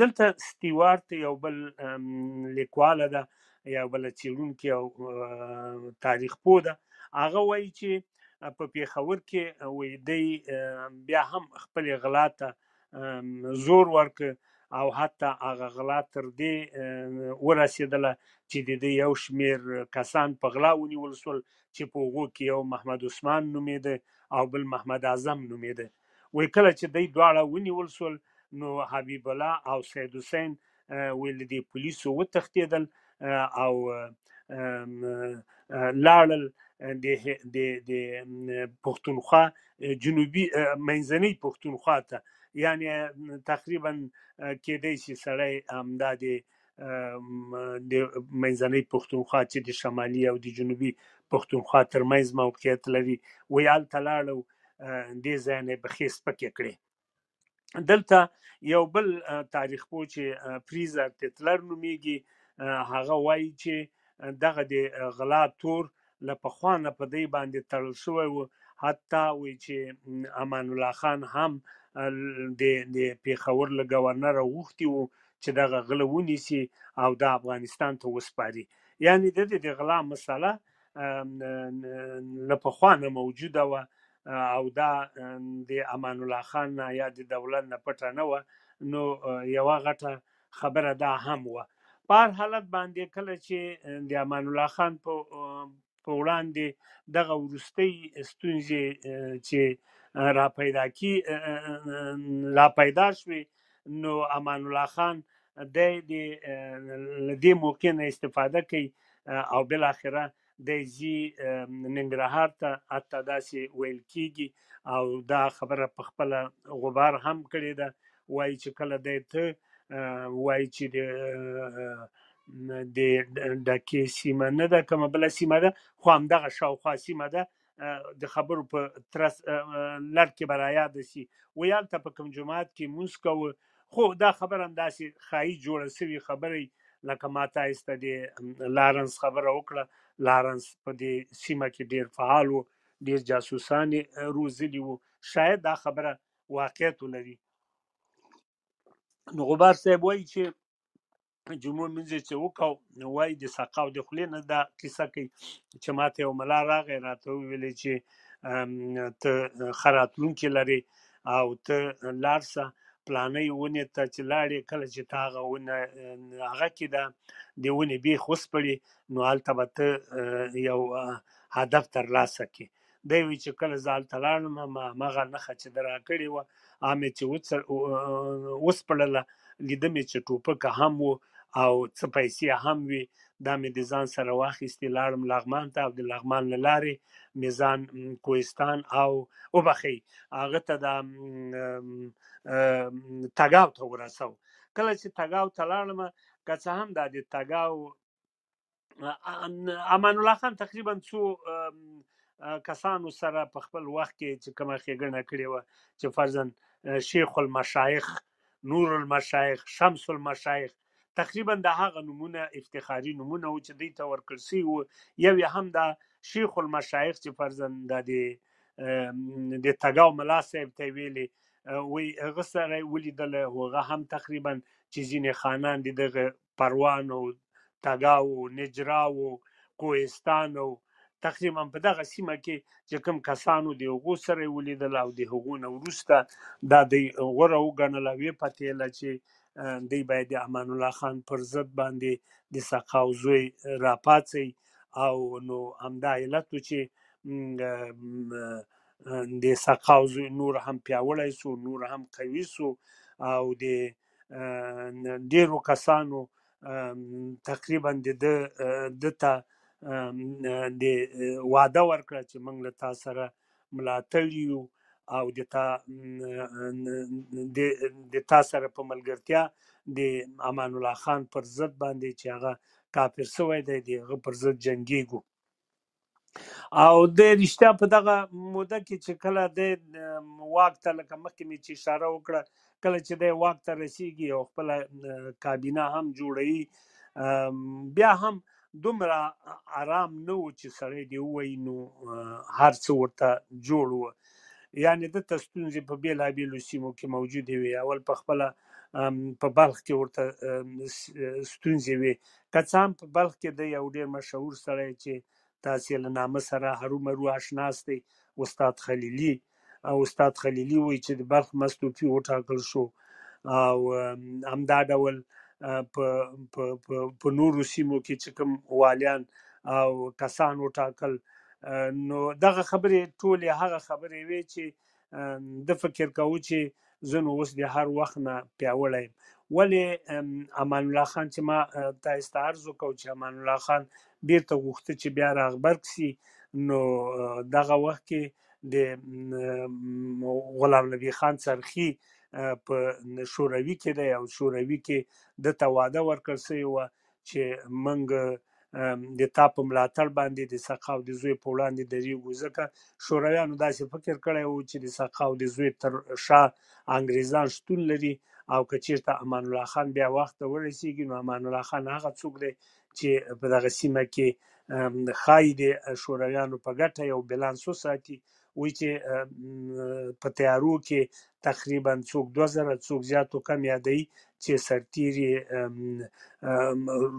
دلته ستیوارت یو بل لیکواله ده یا بل چیرونکي او تاریخ پوه ده هغه وایي چې په پیښور کې وی دی بیا هم خپل غلا ته زور ورک او حتی هغه غلا تر دې ورسېدله چې د دې یو شمیر کسان په غلا ونیول سول چې په هغو کې یو محمد عثمان نومېده او بل محمد اعظم نومېده وي کله چې دی دواړه ونیول شول نو حبیب الله او سید حسین وي له دې پولیسو وتښتېدل او لاړل د د د پښتونخوا جنوبي منځنۍ پښتونخوا ته یعنی تقریبا کېدای شي سړی همدا د د منځنۍ پښتونخوا چې د شمالي او د جنوبي پښتونخوا ترمنځ موقعیت لري وی هلته لاړو دې ځای نه پښې سپکې کړې دلته یو بل تاریخ پوه چې فریزر تتلر نومیږي هغه وایي چې دغه د غلا تور له پخوا نه په دی باندې تړل شوی و حتی وی چې امان الله خان هم د د پیښور له گورنر غوښتي وو چې دغه غله ونیسي او دا افغانستان ته وسپاري یعنی د د غلا مسله له پخوا نه موجوده و او دا د امان الله خان نه یا د دولت نه پټه نه و نو یوه غټه خبره دا هم وه په هر حالت باندې کله چې د امان الله خان په په وړاندې دغه ورستۍ ستونزې چې را پیدا کی لا پیدا شوې نو امان الله خان د دې لدې موقع نه استفاده کوي او بل اخره دی ځي ننګرهار ته حتی داسې ویل کیږي او دا خبره په خپل غبار هم کړې ده وایي چې کله دی ته وایي چې د د ډکې سیمه نه ده کومه بله سیمه ده خو همدغه شاوخوا سیمه ده د خبرو په ترس لړ کې به راياد شي ویل ته په کوم جماعت کې موس کوو خو دا خبره هم داسې خایي جوړه سوي خبرې لکه ما تاسو ته د لارنس خبره وکړه لارنس په دې سیمه کې ډیر فعال وو ډیر جاسوسان یې روزلي وو شاید دا خبره واقعیت ولري نو غبار صاحب وایي چې جمعه مونځ یې چې وکاو نو وای د سقاو د خلې نه دا قصه کوي چې ماته یو ملا راغی راته ویلې چې ام، ته خراتلونکې لري او ته لارسه پلانې ونې ته چې لاړې کله چې تا هغه ونه هغه کې ده د ونې بیخ وسپړي نو هلته به ته اه، یو اه، هدف ترلاسه کړي دی وایي چې کله زه هلته لاړم ما هماغه نښه چې ده راکړې وه هغه مې چې وڅپړله لیده مې چې ټوپک هم و او څه پیسې هم وې دا مې د ځان سره واخیستې لاړم لغمان ته او د لغمان له لارې مې ځان کوهستان او وبخښئ هغه ته دا تګاو ته ورسو کله چې تګاو ته لاړم که څه هم دا د تګاو امان الله خان تقریبا څو کسانو سره په خپل وخت کې چې کومه ښېګڼه کړې وه چې فرضاً شیخ المشایخ نور المشایخ شمس المشایخ تقریبا د هغه نمونه افتخاري نمونه و چې دوی ته ورکړل سوي وو یو یې هم دا شیخ المشایخ چې فرضاً د دې د تګاو ملا صاحب ته ویلي وی هغه سره ولیدل هغه هم تقریبا چې ځینې خانان دي دغه پروان او تګاو او نجرا او کوهستان او تقریبا په دغه سیمه کې چې کوم کسانو د هغو سره یې ولیدل او د هغو نه وروسته دا دوی غوره وګڼله ویې پتېله چې دوی باید د امان الله خان پر ضد باندې د سقاو زوی راپاڅي او نو همدا علت و چې د سقاو زوی نور هم پیاوړی سو نور هم قوي سو او د ډیرو کسانو تقریبا د ده ده ته د وعده ورکړه چې موږ له تا سره ملاتړ یو او د تا د د تا سره په ملګرتیا د امان الله خان پر ضد باندې چې هغه کافر سوی دی د هغه پر ضد جنګیږو او د رښتیا په دغه موده کې چې کله د واک ته لکه مخکې مې چې اشاره وکړه کله چې د واک ته رسیږي او خپل کابینه هم جوړوي ام، بیا هم دومره آرام نه و چې سړی دی وای نو اه، هر څه ورته جوړ و یعنې دلته ستونزې په بېلابېلو سیمو کې موجودې وي اول په خپله ام، په بلخ کې ورته ام، س- ستونزې وي که څه هم په بلخ کې دی یو ډېر مشهور سړی چې تاسې یې له نامه سره هرو مرو اشنا ستئ، استاد خلیلي او استاد خلیلي وایي چې د بلخ مستوفي وټاکل شو او همدا ډول په په په نورو سیمو کې چې کوم والیان او کسان وټاکل نو دغه خبرې ټولې هغه خبرې وې چې ده فکر کاوه چې زه نو اوس د هر وخت نه پیاوړی یم ولې امان الله خان چې ما تاسو ته عرض وکړ چې امان الله خان بیرته غوښته چې بیا راغبرګ سي نو دغه وخت کې د غلام نبی خان څرخي په شوروي کې دی او شوروي کې د تواده ورکړ سوی و چې موږ د تا په ملاتړ باندې د سقاو د زوی په وړاندې درېږو ځکه شورویانو داسې فکر کړی و چې د سقاو د زوی تر شا انګریزان شتون لري او که چیرته امان الله خان بیا وخت ته ورسیږي نو امان الله خان هغه څوک دی چې په دغه سیمه کې ښایي د شورویانو په ګټه یو بلانس وساتي وایي چې په تیارو کې تقریبا څوک دوه زره څوک زیات و کم یادوي چې سرتیري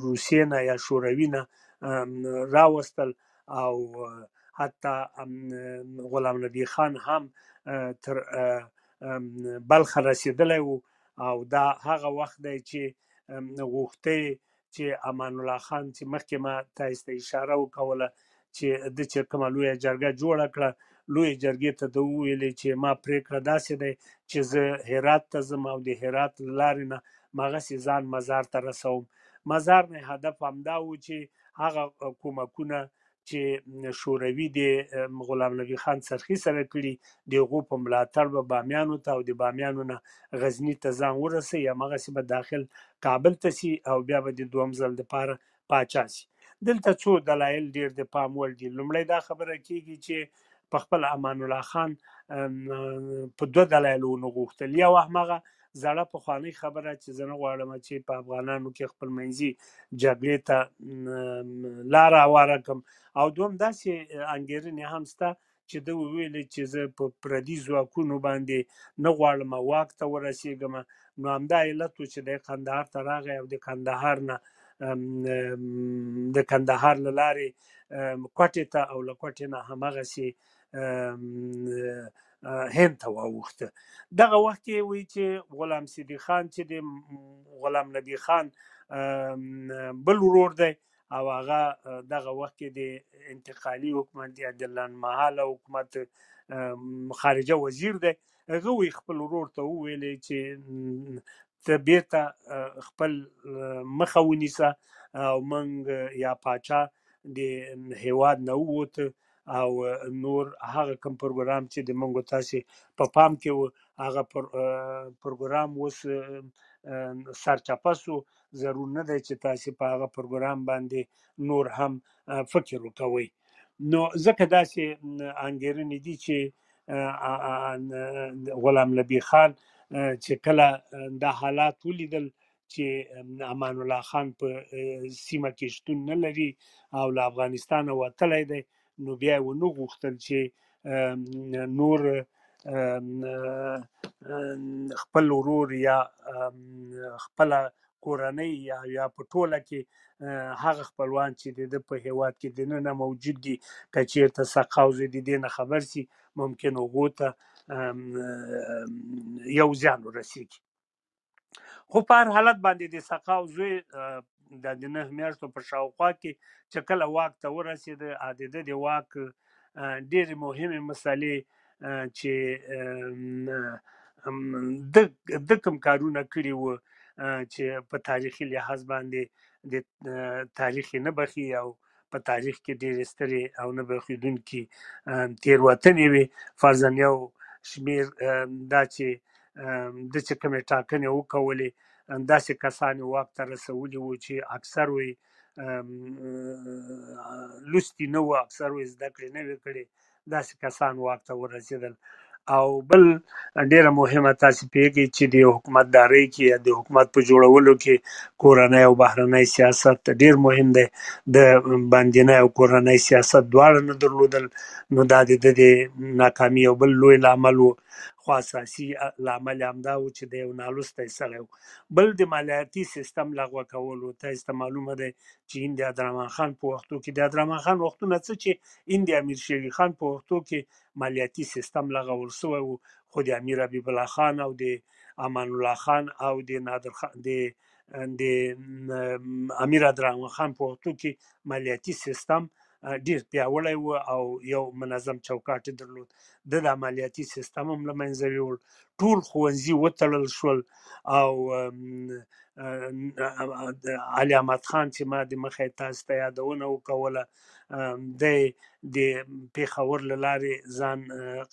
روسیې نه یا شوروي نه راوستل او حتی غلام نبي خان هم تر بلخ رسیدلی وو او دا هغه وخت دی چې غوښته چې امان الله خان چې مخکې ما تاسو ته اشاره وکوله چې د چې کومه لویه جرګه جوړه کړه لویې جرګې ته د وویلې چې ما پرېکړه داسې دی چې زه هرات ته ځم او د هرات له لارې نه مغسې ځان مزار ته رسوم مزار نه هدف همدا و چې هغه کومکونه چې شوروي د غلام نبي خان څرخي سره کړي د هغو په ملاتړ به بامیانو ته او د بامیانو نه غزني ته ځان ورسوي هماغسې به داخل کابل ته سي او بیا به د دوم ځل دپاره پاچا سي دلته څو دلایل ډېر د پام وړ دي لومړی دا خبره کېږي چې په خپله امان الله خان په دوه دلایلو ونه غوښتل یو همغه زړه په خواني خبره چې زنه غواړم چې په افغانانو کې خپل منځي جګړې ته لار اواره کوم او دوم داسې انګیرنې هم سته چې د ویل چې زه په پردي ځواکونو باندې نه غواړم واک ته ورسیږم نو همدا علت و چې دی کندهار ته راغی او د کندهار نه د کندهار له لارې کوټې ته او له کوټې نه هماغسې هند ته واوښته دغه وخت کې وی چې غلام صدیق خان چې د غلام نبی خان بل ورور دی او هغه دغه وخت کې د انتقالي حکومت یا د لنډمهاله حکومت خارجه وزیر دی هغه وی خپل ورور ته وویل چې ته بیرته خپل مخه ونیسه او منګ یا پاچا د هیواد نه ووت او نور هغه کم پروګرام چې د منګو تاسو په پام کې و هغه پر پروګرام وس سرچپه سو ضرور نه دی چې تاسو په هغه پروګرام باندې نور هم فکر وکوي نو ځکه داسې انګیرنې دي چې غلام نبی خان چې کله دا حالات ولیدل چې امان الله خان په سیمه کې شتون نه لري او له افغانستان وتلی دی نو بیا یې ونه غوښتل چې نور خپل ورور یا خپل کورنۍ یا یا په ټوله کې هغه خپلوان چې د ده په هیواد کې دننه موجود دي که چیرته سقاو زوی د دې نه خبر سي ممکن هغو ته یو زیان ورسیږي خو په هر حالت باندې د سقاو زوی د د نه میاشتو په شاوخوا کې چې کله واک ته ورسېد د د واک ډېرې مهمې مسلې اه، چې ام، د د کوم کارونه کړي وو اه، چې په تاریخي لحاظ باندې د اه، تاریخ یې نه بخي او په تاریخ کې ډېرې سترې او نه بخښېدونکي اه، تېروتنې وي فرضاً یو شمېر اه، دا چې اه، د چې کومې ټاکنې وکولې اه، داسې کسان یې واک ته رسولي وو چې اکثر وي ام، اه، لوستي نه وو اکثر وي زده کړې نه وې کړې داسې کسان واک ته ورسېدل او بل ډیره مهمه تاسو پیږي چې د حکومت داري کې یا د حکومت په جوړولو کې کورنۍ او بهرنۍ سیاست ډیر مهم دی د باندینه او کورنۍ سیاست دواړه نه درلودل نو دا د د ناکامي او بل لوی لامل وو خو اساسي لامل هم دا و چې د یو نالوسته سړی بل د مالیاتي سیستم لغوه کولو ته استعمالومه ده چې د درمان خان په وختو کې د درمان خان وختونه څه چې ان د امیر شیري خان په وختو کې مالیاتي سیستم لغول شوی و، خو د امیر حبیب الله خان او د امان الله خان او د نادر خان د د امیر عبدالرحمن خان په وختو کې مالیاتي سیستم ډیر پیاوړی و او یو منظم چوکاټ درلود د د عملیاتي سیستم هم له منځه یوړ ټول ښوونځي وتړل شول او علي احمد خان چې ما د مخه تاسو ته یادونه وکوله دی د پېښور له لارې ځان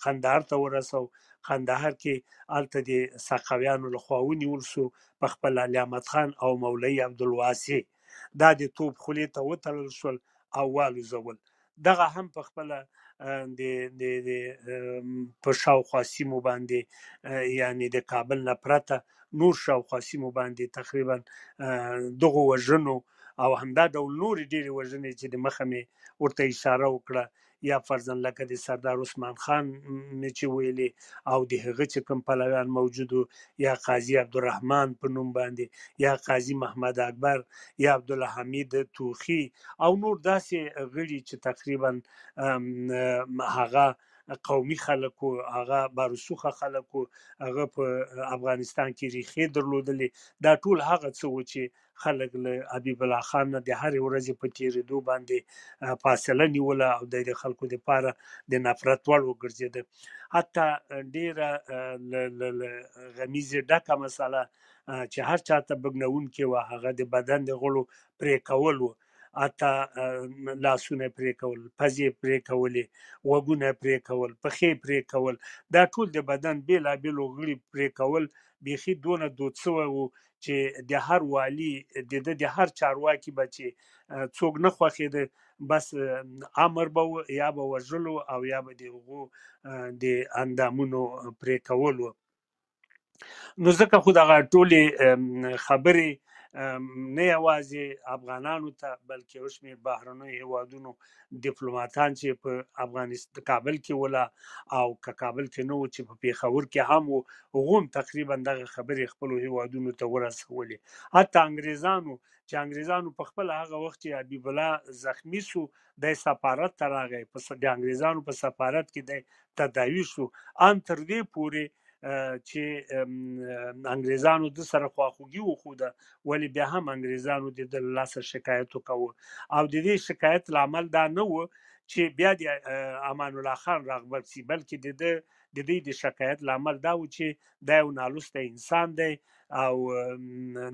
قندهار ته ورسو قندهار کې هلته د سقویانو له خوا ونیول سو په خپل علي احمد خان او مولوي عبدالواسع دا د توپ خولې ته وتړل شول او والوزول دغه هم په خپل د د د په شاوخوا سیمو باندې یعنی د کابل نه پرته نور شاوخوا سیمو باندې تقریبا دغه وژنو او همدا ډول نورې ډېرې وژنې چې د مخه مې ورته اشاره وکړه یا فرضاً لکه د سردار عثمان خان مې چې ویلې او د هغه چې کوم پلویان موجود وو یا قاضي عبدالرحمن په نوم باندې یا قاضي محمد اکبر یا عبدالله حمید توخي او نور داسې غړي چې تقریبا هغه قومي خلک وو هغه باروسوخه خلک وو هغه په افغانستان کې ریښې درلودلې دا ټول هغه څه وو چې خلک له حبیب الله خان نه د هرې ورځې په تیریدو باندې فاصله نیوله او د خلکو لپاره د نفرت وړ وګرځیده حتی ډیره غمیزه ډکه مسله چې هر چاته بګنون کې و هغه د بدن د غړو پرې کول و اته لاسونه پرې کول پزې پرې کولې وګونه پرې کول پخې پرې کول دا ټول د بدن بیلابیلو غړي پرې کول بیخي دونه دود سوی وو چې د هر والي د د د هر چارواکي به چې څوک نه خوښېده بس امر به و یا به وژلو او یا به د هغو د اندامونو پرې کولو نو ځکه خو دغه ټولې خبرې نه یوازې افغانانو ته بلکې یو شمېر بهرنیو هیوادونو دیپلوماتان چې په افغانستان کابل کې ولا او که کابل کې نه و چې په پیښور کې هم و غوم تقریبا دغه خبرې خپل هیوادونو ته ورسولې حتی انګریزانو چې انګریزانو په خپل هغه وخت چې حبیب الله زخمی سو د سفارت ته راغی په د انګریزانو په سفارت کې د تداوی شو ان تر دې پورې چې انګريزانو د سره خواخوږي وخوده ولی بیا هم انګريزانو د د لاسه شکایت وکاوه او د دې شکایت لامل دا نه و چې بیا د امان الله خان راغبر سي بلکې د د د دې د شکایت لامل دا و چې دا یو نالوسته انسان دی او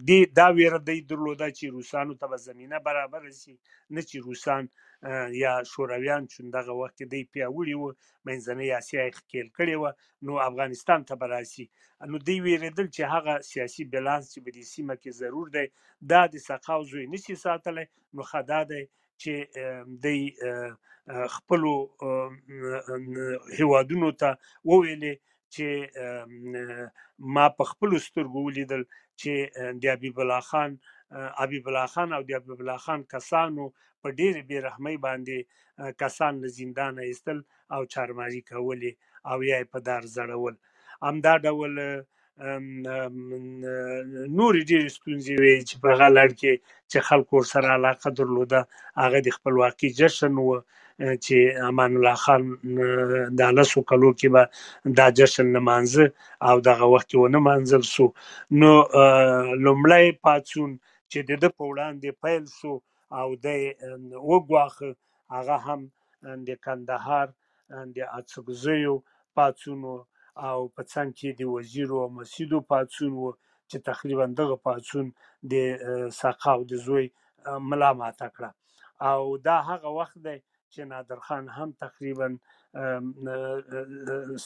د دا ویره دی درلوده چې روسانو ته به زمينه برابر سي نه چې روسان یا شورویان چې دغه وخت دی پیاوړي و منځنۍ اسیا یې ښکیل کړې و نو افغانستان ته به راسي نو دوی ویریدل چې هغه سیاسي بیلانس چې په دې سیمه کې ضرور دی دا د سقاو زوی نشي ساتلی نو ښه دا دی چې دوی خپلو هیوادونو ته وویلې چې ما په خپل سترګو ولیدل چې د حبیب الله خان حبیب الله خان او د حبیب الله خان کسانو په ډېرې بې رحمۍ باندې کسان له زندانه ایستل او چارماري کولې او یا یې په دار ځړول همدا ډول نورې ډېرې ستونزې وې چې په هغه لړ کې چې خلکو ورسره علاقه درلوده هغه د خپلواکي جشن و چې امان الله خان د لسو کلو کې به دا جشن لمانځه او دغه وخت ونه منځل سو نو لومړی پاتون چې د په وړاندې پیل سو او د وګواخه هغه هم د کندهار د اڅکزیو پاڅون و او په څنګ کې د وزیرو او مسیدو پاڅون و چې تقریبا دغه پاڅون د سقاو د زوی ملا ماته کړه او دا هغه وخت دی چې نادرخان هم تقریبا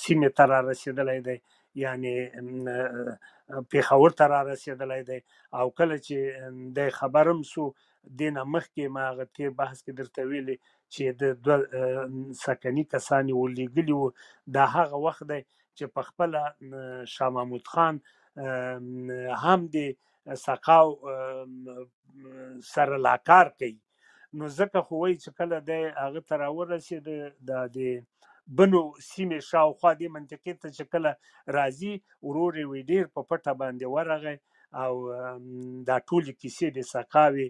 سیمې ته را رسېدلی دی یعنی پیښور ته را رسېدلی دی او کله چې دی خبرم سو دې نه مخکې ما هغه تېر بحث کې درته ویلي چې د دوه سکني کسان یې ورلېږلي وو دا هغه وخت دی چې په خپله شاه محمود خان هم د سقاو سره لاکار کوي نو ځکه خو وایي چې کله دی هغه ته راورسېد دا د بنو سیمې شاوخوا دې منطقې ته چې کله راځي ورور یې ډېر په پټه باندې ورغی او دا ټول کیسې د سقاوي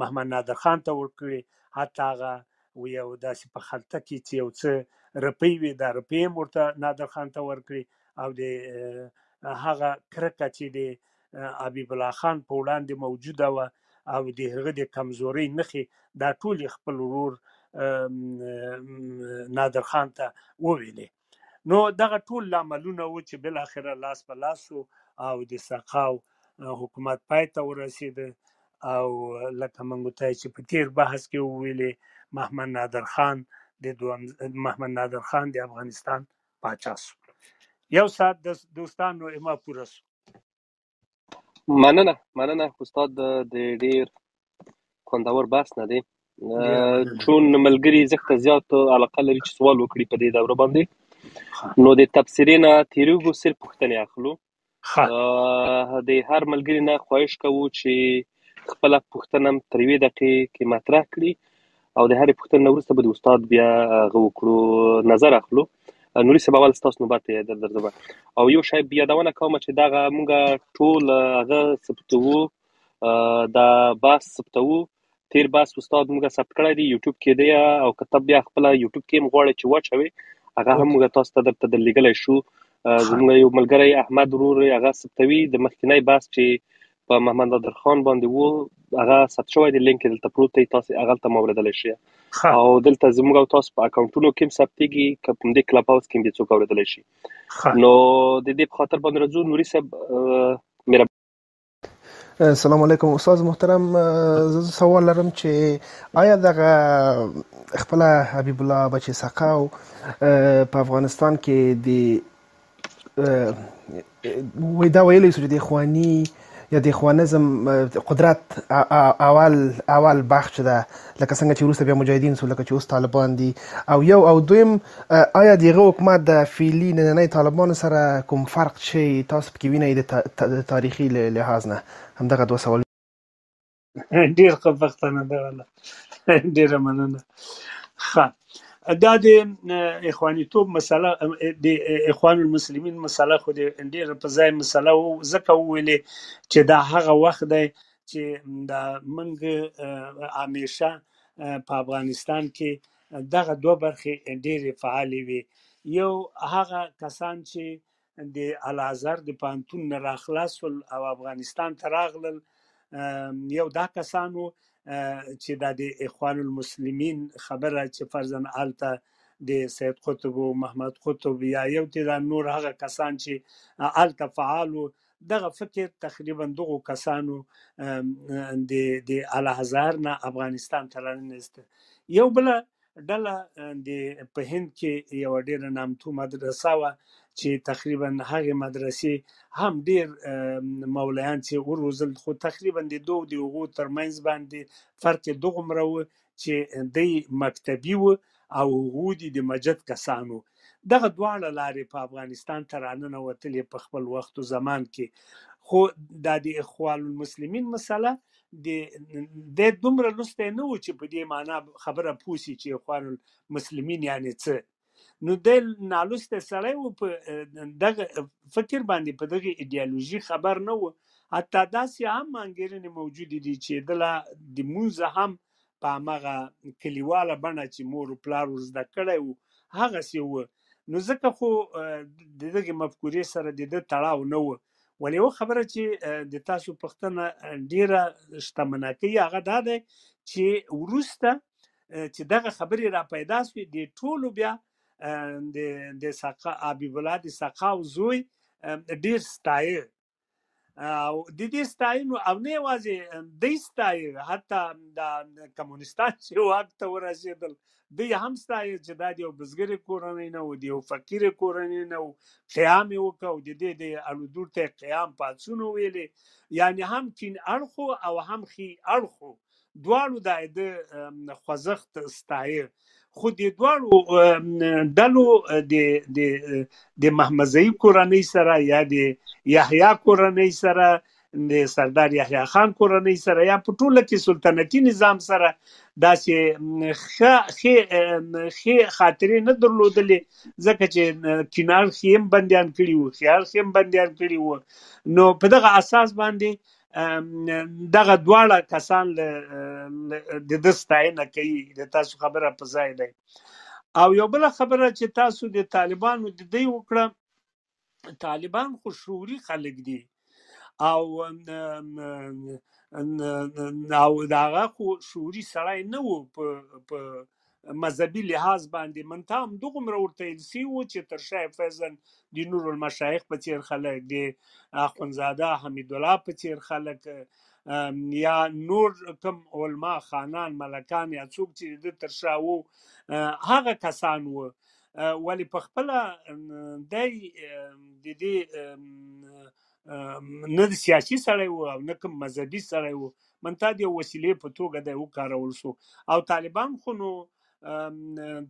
محمد نادر خان ته ورکړي حتی هغه یو داسې په خلطه کې چې یو څه رپی وي دا رپی هم ورته نادر خان ته ورکړي او د هغه کرکه چې د حبیب الله خان په وړاندې موجوده وه او د هغه د کمزوري نخي دا ټول خپل ورور نادر خان ته وویلې نو دغه ټول لاملونه وو چې بالاخره لاس په لاس شو او د سقاو حکومت پای ته ورسېده او لکه موږ ته چې په تیر بحث کې وویلې محمد نادر خان د دوم محمد نادر خان د افغانستان پاچا سو یو ساعت د دوستانو اما پوره سو مننه مننه استاد د ډیر خوندور بحث نه دی چون ملګری زخت زیات علاقه لري چې سوال وکړي په دې دوره باندې نو د تفسیرې نه تیروګو صرف پوښتنې اخلو د هر ملګری نه خواهش کوو چې خپل پوښتنه تر وی دقیقې کې مطرح کړي او د هرې پوښتنې وروسته به د استاد بیا غو کړو نظر اخلو نوري سبا ول تاسو نو باته در درځم او یو شی بیا داونه کوم چې دا موږ ټول هغه ثبتو دا باس ثبتو تیر باس استاد موږ ثبت کړی دی یوټیوب کې دی او کتاب بیا خپل یوټیوب کې مغواړي چې واچوي هغه هم موږ تاسو ته درته د لګلې شو زموږ یو ملګری احمد ورور هغه ثبتوي د مخکنی باس چې په محمد نادر خان باندې وو هغه ثبت شوی دی لینک دلته پروت دی تاسو هغه ته موردل شي او دلته زموږ او تاسو په اکاونټونو کې ثبتېږي کوم د کلب هاوس کې د څوک اوریدل شي نو د دې په خاطر باندې راځو نوري صاحب مهرباني السلام علیکم استاد محترم زه سوال لرم چې آیا دغه خپل حبیب الله بچی سقاو په افغانستان کې د وای دا ویلی شو چې د اخواني یا د اخوانزم قدرت اول اول بخش ده لکه څنګه چې وروسته بیا مجاهدین سو لکه چې اوس طالبان دي او یو او دویم آیا د هغه حکومت د فعلي نننۍ طالبانو سره کوم فرق چې تاسو پکې وینئ د تاریخي لحاظ نه همدغه دوه سوال ډیر ښه پښتنه ده ولا ډیره مننه ښه دا د اخواني توب مسله د اخوان المسلمین مسله خو د ډیر په ځای مسله وو ځکه ویلې چې دا هغه وخت دی چې دا منګ همیشه په افغانستان کې دغه دوه برخې ډېرې فعالې وي یو هغه کسان چې د الازهر د پانتون نه راخلاص او افغانستان ته راغلل یو دا کسانو چې دا د اخوان المسلمین خبره چې فرضاً الته د سید قطب او محمد قطب یا یو تیرا نور هغه کسان چې الته فعالو دغه فکر تقریبا دغه کسانو د د الازهر نه افغانستان ته رانیسته یو بل ډله د په هند کې یو ډیر نامتو مدرسه و چې تقریبا هغه مدرسې هم ډیر مولایان چې وروزل خو تقریبا د دوه د هغو ترمنځ باندې فرق دغومره و چې دی مکتبي و او هغو دي د مجد کسانو دغه دواړه لارې په افغانستان ته راننه وتلې په خپل وخت و زمان کې خو دا د اخوان المسلمین مسله د دی دومره لوستی نه و چې په دې معنا خبره پوه شي چې اخوان المسلمین یعنې څه نو دی نالوستی سړی و په دغه فکر باندې په دغه ایډیالوژي خبر نه و حتی داسې هم انګېرنې موجودې دي چې د لا د مونځ هم په همغه کلیواله بڼه چې مور او پلار ور زده کړی و هغسې و نو ځکه خو د دغې مفکورې سره د ده تړاو نه و ول یو خبره چې د تاسو پښتنه ډیره شتمنه کوي هغه دا ده چې ورسته چې دغه خبرې را پیدا شوې د ټولو بیا د د سقا حبیب الله د سقا او زوی ډیر ستایي او د دې ستاینو او نه یوازې د ستایي حتی د کمونستان چې واک ته ورسېدل دی یې هم ستایه چې دا د یو بزګرې کورنۍ نه و، د یو فقیرې کورنۍ نه و، قیام یې وکړ او د دې د اړودور ته یې قیام پاڅون ویلې، یعنې هم کیڼ اړخ و او هم ښی اړخ و، دواړو د ده خوځښت ستایه، خو دې دواړو ډلو د د د محمدزی کورنۍ سره یا د یحیی کورنۍ سره د سردار یحیی خان کورنۍ سره یا په ټوله کې سلطنتي نظام سره داسې ښه ښې ښې خاطرې نه درلودلې ځکه چې کینه اړخ یې هم بندیان کړي وو ښې اړخ یې هم بندیان کړي وو نو په دغه اساس باندې دغه دواړه کسان له د ده ستاینه کوي د تاسو خبره په ځای دی او یو بله خبره چې تاسو د طالبانو د دی وکړه طالبان خو شعوري خلک دي او او داغه خو شعوري سړی نه وو په په مذهبي لحاظ باندې منته هم دغومره ورته السی وو چې تر شیخ فیضن د نور المشایخ په څیر خلک دی اخونزاده حمید الله په څیر خلک یا نور کم علما خانان ملکان یا څوک چې د تر شاو هغه کسان وو اه، ولې په خپله دی اه، د دې اه، اه، نه د سیاسي سړی و او نه کوم مذهبي سړی و منتها د یو وسیلې په توګه دی وکارول سو او طالبان خو نو ام،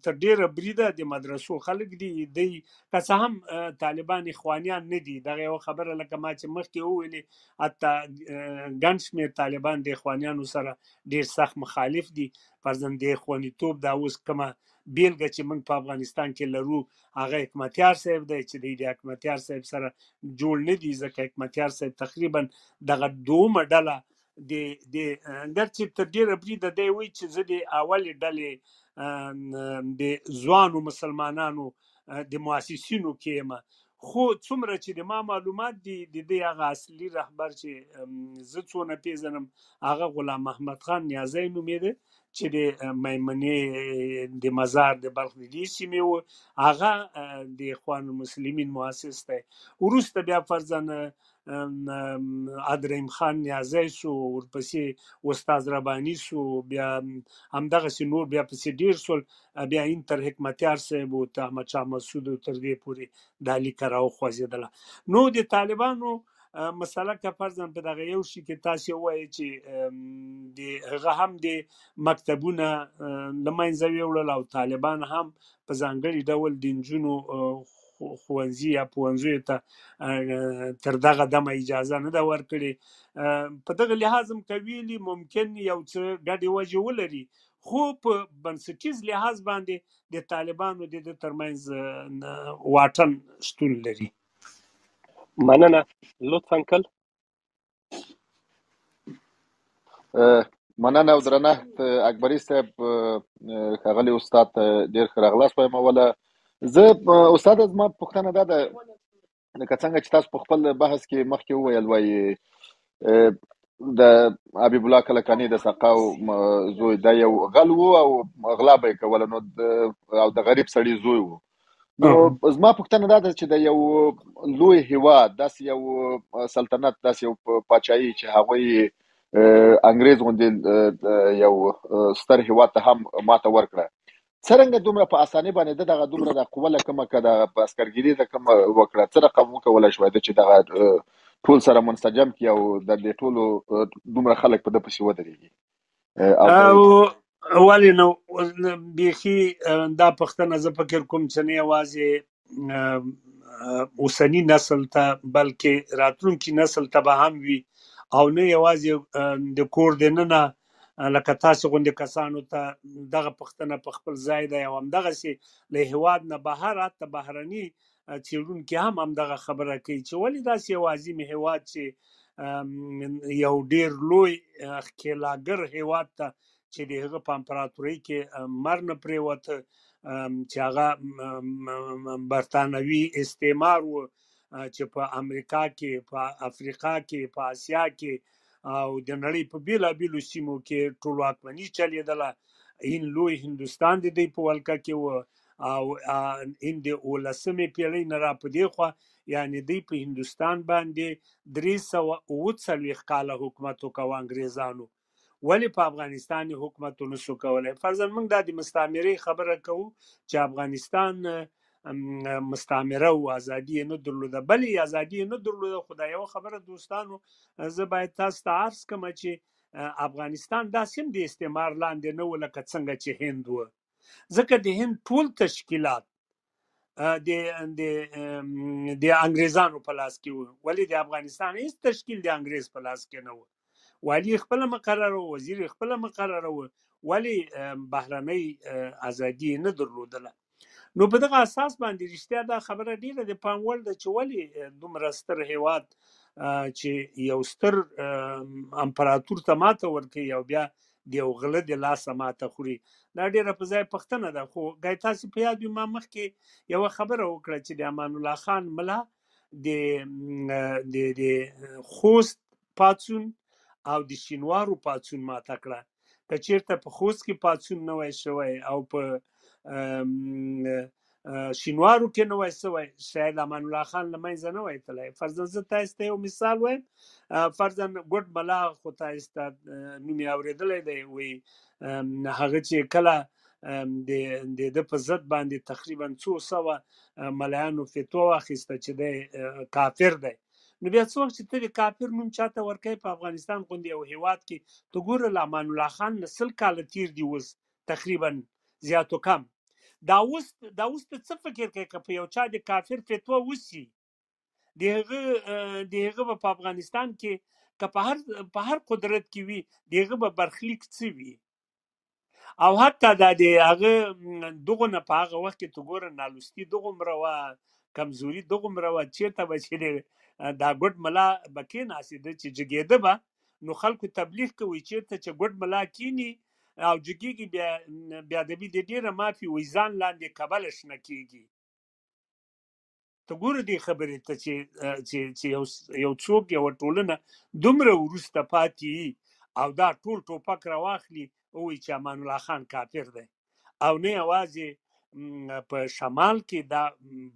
تر ډیره بریده د مدرسو خلک دي دی که څه هم اه، طالبان اخوانیان نه دي دغه یو خبره لکه ما چې مخکې وویلې حتی اه، ګڼ شمېر طالبان د اخوانیانو سره ډیر سخت مخالف دي فرضاً د اخواني توب دا اوس کومه بیلګه چی موږ په افغانستان کی لرو هغه حکمتیار صاحب دی چی دی د حکمتیار صاحب سره جوړ نه دی ځکه حکمتیار صاحب تقریبا دغه دومه ډله د د اگر چې تر ډیره بریده دی وی چې زه د اول ډلې د ځوانو مسلمانانو د مؤسسینو کې یم خو څومره چې د ما معلومات دي د دې هغه اصلي رهبر چې زه څونه پیژنم هغه غلام محمد خان نیازی نومېده چې د میمنې د مزار د بلخ د دې سیمې و هغه د اخوان المسلمین مؤسس دی وروسته بیا فرضاً ادریم خان نیازی شو ورپسې استاد ربانی شو بیا همدغه سي نور بیا پسې ډیر سول بیا این تر حکمتیار صاحب او ته احمد شاه مسعود تر دې پورې د علی کراو خوځیدله نو د طالبانو مسله که فرضاً په دغه یو شي کې تاسو وایي چې د هغه هم د مکتبونه لمنځه ویوړل او طالبان هم په ځانګړي ډول د نجونو ښوونځي یا پوهنځیو ته تر دغه دمه اجازه نه ده ورکړې په دغه لحاظ هم که ویلي ممکن یو څه ګډې وجې ولري خو په بنسټیز لحاظ باندې د طالبانو د ده ترمنځ واټن شتون لري مننه لطفا کل مننه او درنښت اکبري صاحب ښاغلي استاد ته ډېر ښه راغلاست وایم اوله زه استاد زما پوښتنه دا ده لکه څنګه چې تاسو په خپل بحث کې مخکې وویل وایي د حبیب الله کلکاني د سقاو زوی دا یو غل وو او غلا به یې کوله نو او د غریب سړي زوی وو نو زما پوښتنه دا ده چې د یو لوی هیواد داسې یو سلطنت داسې یو پاچاهي چې هغه انګريز غوندې یو ستر هیواد ته هم ماته ورکړه څرنګه دومره په اساني باندې دغه دومره د قوله کومه کده په عسكرګيري د کوم وکړه څه رقم وکول شو د چې دغه ټول سره منسجم کی او د ټولو دومره خلک په د پسې ودرېږي او ولې نو بیخي دا پښتنه زه فکر کوم چې نه یوازې اوسنی نسل ته بلکې راتلونکي نسل ته به هم وي او نه یوازې د کور د ننه لکه تاسو غوندې کسانو ته دغه پښتنه په خپل ځای دی او همدغسې له هیواد نه بهر حتی بهرني څېړونکي هم همدغه خبره کوي چې ولې داسې یو عظیم هیواد چې یو ډیر لوی ښکېلاکګر هیواد ته چې د هغه په امپراتورۍ کې مر نه پرېوته چې هغه برتانوي استعمار و چې په امریکا کې په افریقا کې په اسیا کې او د نړۍ په بیلابیلو سیمو کې ټولواکمني چلیدله این لوی هندوستان د دوی په ولکه کې و او ان د اولسمې پیړۍ نه را په دی خوا یعنی دی په هندوستان باندې درې سوه اووه څلوېښت کاله حکومت وکاوه انګریزانو ولې په افغانستان یې حکومت ونسو کولای فرضاً موږ دا د مستعمرې خبره کوو چې افغانستان مستعمره او ازادي یې نه درلوده بلې ازادي یې نه درلوده خو دا یوه خبره دوستانو زه باید تاسو ته عرض کړم چې افغانستان داسې هم د استعمار لاندې نه و لکه څنګه چې هند و ځکه د هند ټول تشکیلات د د د انګریزانو په لاس کې وو ولی د افغانستان هیڅ تشکیل د انګریز په لاس کې نه وو والی خپل مقرر وو وزیر خپل مقرر وو ولی بهرنۍ ازادي نه درلودله نو په دغه اساس باندې رښتیا دا خبره ډیره د پام وړ ده چې ولی دومره ستر هیواد چې یو ستر امپراتور ته ماته ورکړي او بیا د یو غله د لاسه ماته خوري دا ډیره په ځای پښتنه ده خو ګای تاسو په یاد وي ما مخکې یو خبره وکړه چې د امان الله خان ملا د د د خوست پاتون او د شینوارو پاتون ماته کړه که چیرته په خوست کې پاتون نه وای شوی او په شینوارو کې نه وای سوی شاید امان الله خان له منځه نه وای تلای فرضا زه تاسو ته یو مثال وایم فرضا ګډ ملا خو تاسو ته نوم یې اورېدلی دی وی هغه چې کله د د د په ضد باندې تقریبا څو سوه ملایانو فتوا واخیسته چې دی کافر دی نو بیا څو چې ته د کافر نوم چاته ورکې په افغانستان غوندې یو هیواد کې ته ګوره لامان الله خان نسل کال تیر دی اوس تقریبا زیات و کم دا اوس دا اوس ته څه فکر کوي که په یو چا د کافر فتوا وسی د هغه د هغه په افغانستان کې که په هر په هر قدرت کې وي د هغه به برخلیک څه وي او حتی دا د هغه دغه نه په هغه وخت کې تو ګوره نالوستي دغه مروا کمزوري دغه مروا چیرته به چې دا ګډ ملا بکې ناسې د چې جګېده به نو خلکو تبلیغ کوي چیرته چې ګډ ملا کینی او جګیږي بیا بیا د دې ډیره مافي وي ځان لاندې کبل شنه کیږي ته ګوره دې خبرې ته چې چې چې یو یو څوک یو ټولنه دومره ورسته پاتې او دا ټول ټوپک راواخلي او چې امان الله خان کافر دی او نه یوازې په شمال کې دا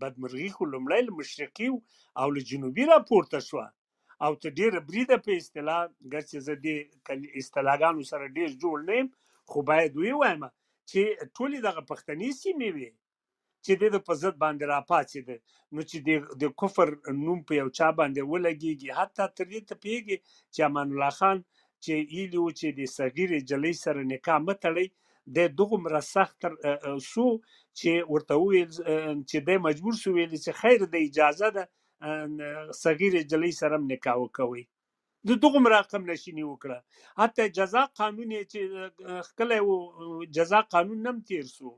بدمرغي خو لومړی له مشرقي او له جنوبي راپورته شوه او ته ډېره بریده په اصطلاح ګرچې زه دې اصطلاحګانو سره ډېر جوړ نه یم خو باید وی وایم چې ټولې دغه پښتنې سیمې وي چې د په ضد باندې راپاڅېده نو چې د کفر نوم په یو چا باندې ولګېږي حتی تر دې ته پوهېږي چې امان الله خان چې ایلی و چې د صغیرې جلۍ سره نکاح مه تړئ د دغومره سخت سو چې ورته وویل چې دی مجبور سو ویل چې خیر د اجازه ده صغیرې جلۍ سره هم نکاح وکوي د دغه رقم نشینی وکړه حتی جزا قانون یې چې خکلی و جزا قانون نم تیر سو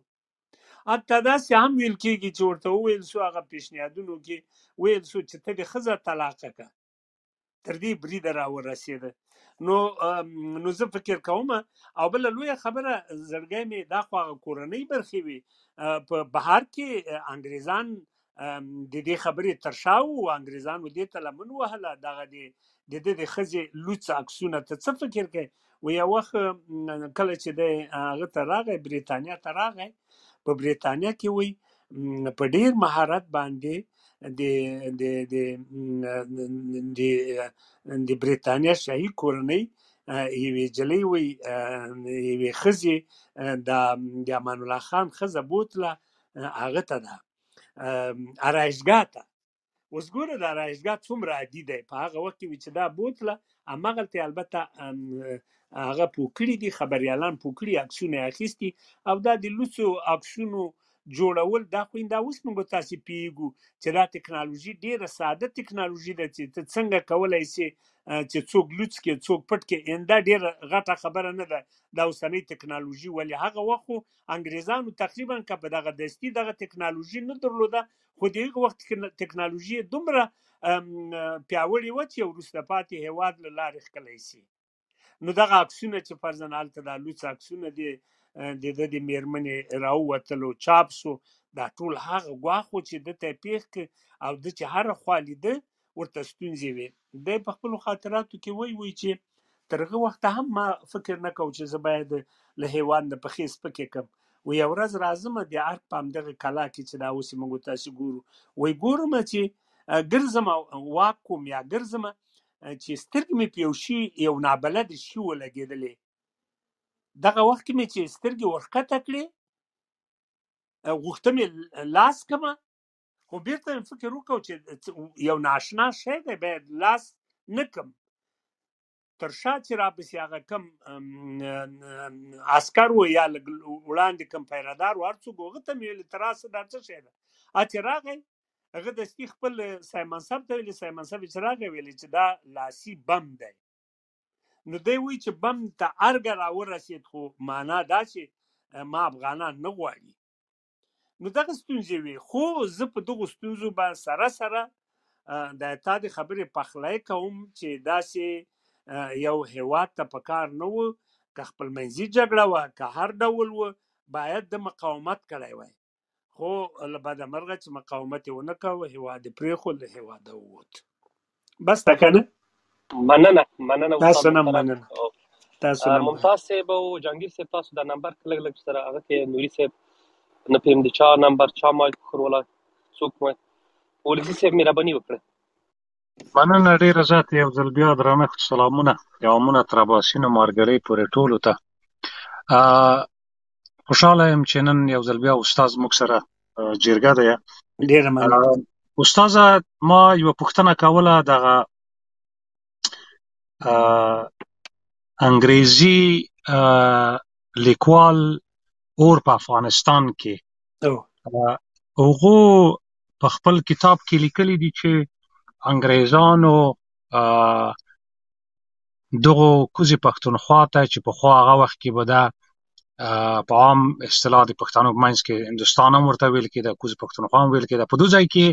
حتی دا سه هم ویل کیږي چې ورته ویل سو هغه پیشنهادونو کې ویل سو چې ته د خزه طلاق کا تر دې بریده را ورسېده نو نو زه فکر کوم او بل لوی خبره زړګی می دا خو هغه کورنۍ برخې وي په بهر کې انګریزان د دې خبرې تر شا وو انګریزانو دې ته لمن وهله دغه د د د خزې لوڅ عکسونه ته څه فکر کوي و یو وخت کله چې دی هغه ته راغی بریتانیا ته راغی په بریتانیا کې وی په ډیر مهارت باندې د د د د د بریتانیا شاهي کورنۍ یوې جلۍ وی یوې خزي د د امان الله خان خزه بوتله هغه ته ده آرایشګاه ته اوس ګوره دا رایشګاه څومره عادي دی په هغه وخت کې چې دا بوتله همغلته البته هغه پوکړي دي خبريالان پوکړي عکسونه اخیستي او دا د لوڅو عکسونو جوړول دا خو دا اوس موږ تاسو پیګو چې دا ټکنالوژي ډیره ساده ټکنالوژي ده چې ته څنګه کولای شي چې څوک لوڅ کې څوک پټ کې انده ډیره غټه خبره نه ده دا اوسنۍ ټکنالوژي ولې هغه وخت انګریزانو تقریبا که په دغه دستی دغه ټکنالوژي نه درلوده خو د هغه وخت کې ټکنالوژي دومره پیاوړې وه چې وروسته پاتې هیواد له لارې ښکلی سي نو دغه عکسونه چې فرضاً هلته دا لوڅ عکسونه دي د ده د مېرمنې راووتلو چاپ سو دا ټول هغه ګواښ و چې ده ته یې پېښ او ده چې هره خوا لیده ورته ستونزې وې دی په خپلو خاطراتو کې وایي وایي چې تر هغه وخته هم ما فکر نه کاوه چې زه باید له حیوان د پښې سپکې کم و یو ورځ راځم د ارګ په همدغه کلا کې چې دا اوس موږ تاسو ګورو وای ګورم چې ګرځم واک کوم یا ګرځم چې سترګې مې په یو شي یو نابلد شي ولګېدلې دغه وخت کې مې چې سترګې ورښکته کړې غوښته مې لاس کمه خو بیرته مې فکر وکړ چې یو ناشنا شی دی باید لاس نه کم تر شا چې را پسې هغه کم عسکر و یا لږ وړاندې کم پیرادار و هر څوک هغه ته مې ویلې ته راسه دا څه شی ده ا چې راغی هغه دستي خپل صاحب منصب ته ویلې صاحب منصب یې چې راغی ویلې چې دا لاسي بم دی نو دی وایي چې بم ته ارګه راورسېد خو معنا دا چې ما افغانان نه غواړي نو دغه ستونزې وي خو زه په دغو ستونزو به سره سره د تا د خبرې پخلی کوم چې داسې یو هیواد ته په کار نه و که خپل منځي جګړه وه که هر ډول و باید د مقاومت کړی وای خو له بده مرغه چې مقاومت یې ونه کاوه هیواد پرېښود له هیواده ووت بس تا کنه مننه مننه تاسو نه مننه تاسو نه ممتاز صاحب او جنگیر صاحب تاسو د نمبر کلګ لګ سره هغه کې نوري صاحب نه پېم دي چا نمبر چا ما خرولا څوک ما ولسی صاحب مهرباني وکړه مننه ډیره زیات یو ځل بیا درنښت سلامونه پیغامونه تر اباسین او مارګړۍ پورې ټولو ته خوشاله یم چې نن یو ځل بیا استاد موږ سره جرګه ده ډیره مننه استاد ما یو پوښتنه کوله دغه انګریزي لیکوال اور په افغانستان کې هغه په خپل کتاب کې لیکلي دي چې انګریزانو دغو کوزې پښتونخوا ته چې په خو هغه وخت کې به دا په عام اصطلاح د پښتنو په منځ کې هندستان هم ورته ویل کېده کوز پښتونخوا هم ویل کېده په دوه ځای کې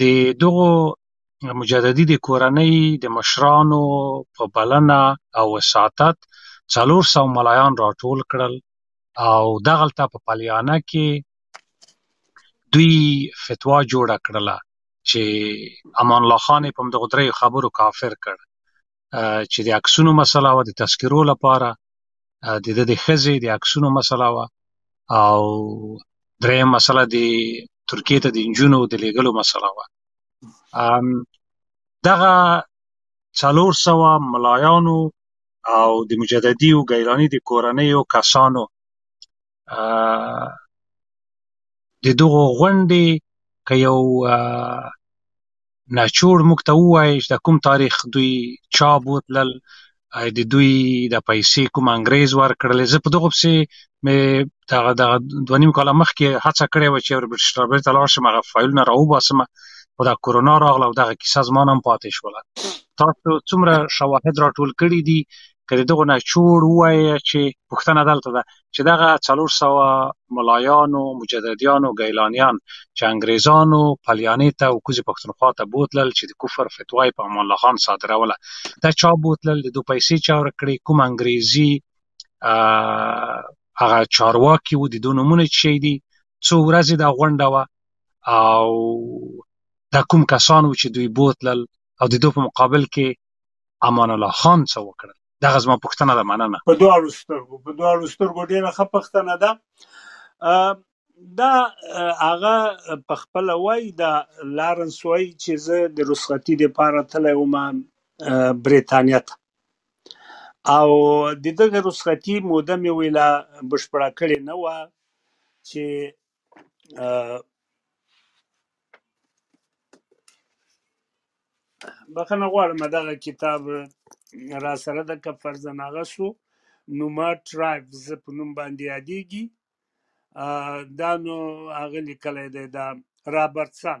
د دغو مجددي د کورنۍ د مشرانو په بلنه او وساطت څلور سو ملایان راټول کړل او دغلته په پلیانه کې دوی فتوا جوړه کړله چې امان الله خان یې په همدغو درېیو خبرو کافر کړ چې د عکسونو مسله وه د تذکرو لپاره د ده د ښځې د عکسونو مسله وه او درېیم مسله د ترکیې ته د نجونو د لېږلو مسله وه دغه څلور سوه ملایانو او د مجددي او ګیلاني د کورنیو کسانو د دغو غونډې که یو نچوړ موږ ته ووایي چې د کوم تاریخ دوی چا بوتلل د دوی د پیسې کوم انګریز ورکړل زه په دغه پسې مې دغه دغه دوه نیم کاله مخکې هڅه کړې وه چې برټش لایبرري ته لاړ شم هغه فایلونه راوباسم خو دا کورونا راغله او دغه کیسه زما نه هم پاتې شوله تاسو څومره شواهد راټول کړي دي که د دغو نه چور ووایې چې پوښتنه دلته ده چې دغه څلور سوه ملایانو مجددیانو ګیلانیان چې انګریزانو پلیانې ته او کوزې پښتونخوا ته بوتلل چې د کفر فتوا یې په امان الله خان صادروله دا چا بوتلل د دو پیسې چا ورک کړې کوم انګریزي هغه چارواکي وو د دو نومونه چې دي څو ورځې دا غونډه وه او دا کوم کسان وو چې دوی بوتلل او د دوی په مقابل کې امان الله خان څه وکړل دغه زما پوښتنه ده مننه په دواړو سترګو په دواړو سترګو ډیره ښه پښتنه ده دا هغه په خپل وای دا لارنس وای چې زه د رسختی د پاره تلای وم بریتانیا ته او د دغه رسختی موده مې ویلا بشپړه کړې نه و چې آه، بخښنه غواړم دغه کتاب را سره ده که فرضاً هغه شو نوما ټرایبز په نوم باندې یادېږي آه، دا نو هغه لیکلی دی دا رابرټسن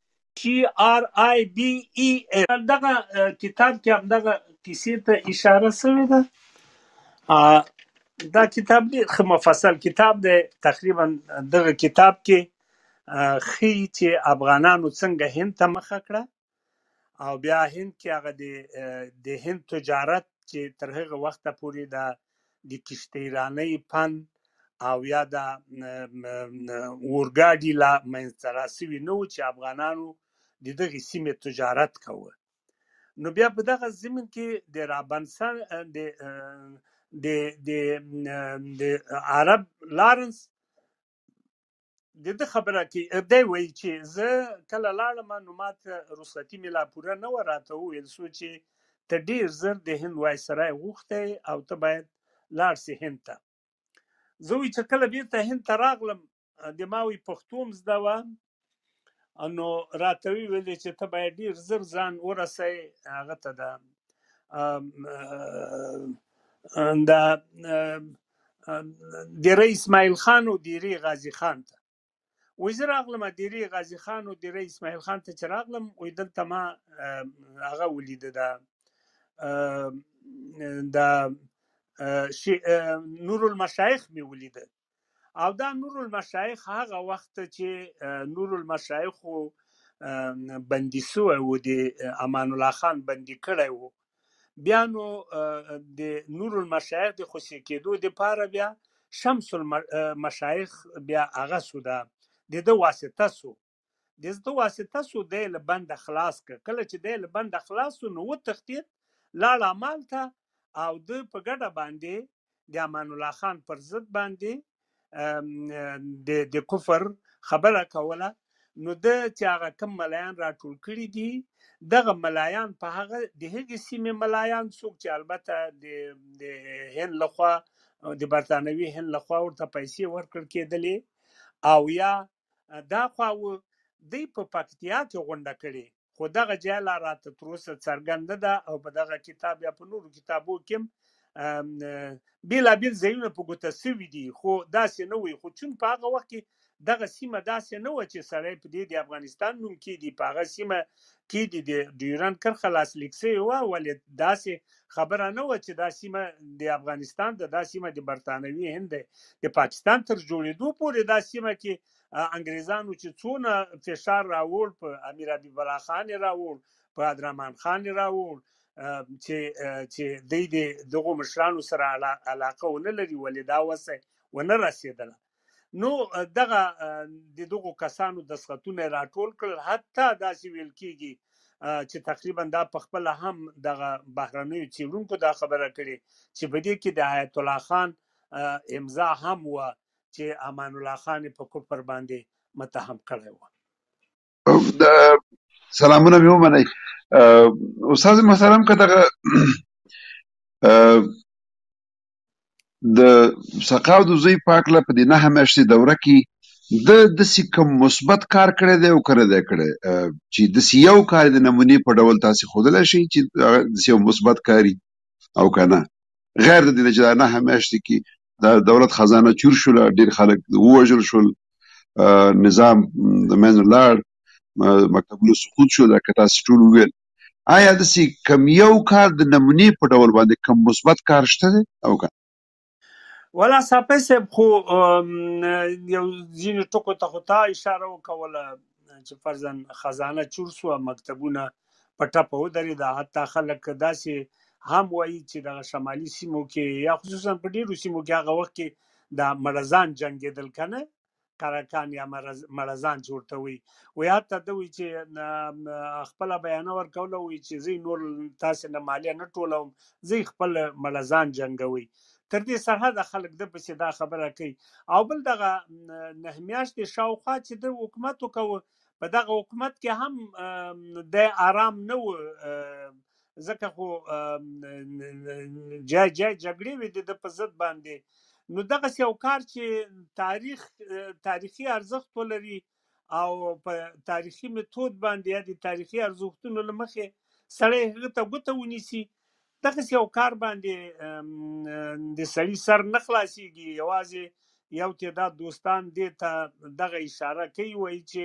TRIBEF دغه کتاب کې هم دغه کیسې ته اشاره شوې ده دا کتاب ډیر ښه مفصل کتاب دی تقریبا دغه کتاب کې خي چې افغانانو څنګه هند ته مخه کړه او بیا هند کې هغه د هند تجارت چې تر هغه وخته پورې د د کښتۍ رانۍ پن او یا د اورګاډي لا منځته راسوي نه وو چې افغانانو د دغې سیمې تجارت کوه نو بیا په دغه زمین کې د رابنسن د د د د عرب لارنس د ده خبره کې دی وایي چې زه کله لاړم نو ماته رخصتي مې لا پوره نه وه راته وویل سو چې ته ډیر زر د هند وایسرای غوښتی او ته باید لاړ سې هند ته زه وایي چې کله بیرته هند ته راغلم د ماوي پښتو هم زده وه نو راته وی ویل چې ته باید ډیر زر ځان ورسې هغه ته دا دا دیره اسماعیل خان او دیری غازی خان ته وې زه راغلم دیری غازی خان او دیری اسماعیل خان ته چې راغلم وې دلته ما هغه ولید دا دا نور المشایخ می ولیدل او دا نور المشایخ هغه وخت چې نور المشایخ بندي سوی و د امان الله خان بندي کړی و بیا نو د نور المشایخ د خوشې کېدو دپاره بیا شمس المشایخ بیا هغه سو ده د ده واسطه سو د زده واسطه سو دی له بنده خلاص که کله چې دی له بنده خلاص سو نو وتښتید لاړ عمال ته او د په ګډه باندې د امان الله خان پر ضد باندې د د کفر خبره کوله نو د چې هغه کم ملایان راټول کړي دي دغه ملایان په هغه د هغې سیمې ملایان څوک چې البته د د هند لخوا د برتانوي هند لخوا ورته پیسې ورکړل کېدلې او یا دا خوا و، دوی په پکتيا کې غونډه کړې، خو دغه ځای لا راته تر اوسه څرګند نه ده او په دغه کتاب يا په نورو کتابو کې هم بېلابېل ځايونه په ګوته شوي دي، خو داسې نه وي، خو چون په هغه وخت کې دغه سيمه داسې نه وه چې سړی په دې د افغانستان نوم کېږدي، په هغه سيمه کې دي د ډیورند کرښه لاسلیک سوې وه ولې داسې خبره نه وه چې دا سیمه د افغانستان ده دا سیمه د برتانوي هند دی د پاکستان تر جوړېدو پورې دا سیمه کې انګریزانو چې څونه فشار راوړ په امیر حبیب الله خان یې راوړ په عبدالرحمن خان یې راوړ چې چې دی د دغو مشرانو سره علاقه ونه لري ولې دا وسه ونه رسېدله نو دغه د دغو کسانو دستخطونه راټول کړل حتی داسې ویل کیږي چې تقریبا دا په خپل هم دغه بهرنیو چیرونکو دا خبره کړې چې په دې کې د حیات الله خان امضا هم و چې امان الله خان په کفر باندې متهم کړی و سلامونه مې ومنئ استاد محترم که دغه د سقاو د زوی پاک له په دې نهه میاشتې دوره کې د داسې کوم مثبت کار کړی دی او که نه دی کړی چې داسې یو کار د نمونې په ډول تاسې ښودلی شئ چې داسې یو مثبت کاري او که نه غیر د دې نه چې دا نهه میاشتې کې د دولت خزانه چور شول ډیر خلک ووژل شول نظام د منځ لاړ مکتبونه سقوط شو لکه تاسو ټول ویل آیا د سی کم یو کار د نمونې په ډول باندې کم مثبت کار شته دی او که ولا صافی صاحب خو یو ځینې ټکو ته خو تا اشاره وکوله چې فرضاً خزانه چور سوه مکتبونه په ټپه ودرېده، حتی خلک داسې هم وايي چې دغه شمالي سیمو کې یا خصوصاً په ډېرو سیمو کې هغه وخت کې دا مړزان جنګېدل که نه کرکان یا مړزان چې ورته وایي وایي حتی ده وایي چې خپله بیانه ورکوله وایي چې زه نور تاسې نه مالیه نه ټولوم زه خپل مړزان جنګوي تر دې سرحده خلک ده پسې دا خبره کوي او بل دغه نه میاشتې شاوخوا چې ده حکومت وکوه په دغه حکومت کې هم د آرام نه و ځکه خو جای جای جګړې وې د په ضد باندې نو دغه یو کار چې تاریخ تاریخي ارزښت ولري او په تاریخي میتود باندې یا د تاریخي ارزښتونو لمخې سړی هغه ته ګوته ونیسي دغسې یو کار باندې د سړي سر نه خلاصیږي یوازې یو تعداد دوستان دې ته دغه اشاره کوي وایي چې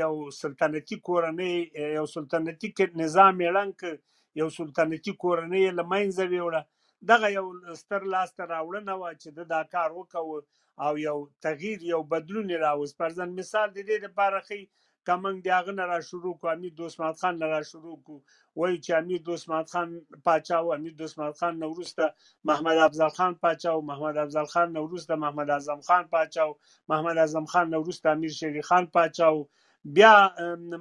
یو سلطنتي کورنۍ یو سلطنتي نظام یې ړنګ کړ یو سلطنتي کورنۍ یې له منځه ویوړه دغه یو ستر لاسته راوړنه وه چې ده دا کار وکوه او یو تغییر یو بدلون یې راوست فرضاً مثال د دې دپاره ښیي که موږ د هغه نه را شروع کو امیر دوست محمد خان نه را شروع کو وایو چې امیر دوست محمد خان پاچا و امیر دوست محمد خان نه وروسته محمد افضل خان پاچا و محمد افضل خان نه وروسته محمد اعظم خان پاچا و محمد اعظم خان نه وروسته امیر شیر علي خان پاچا و بیا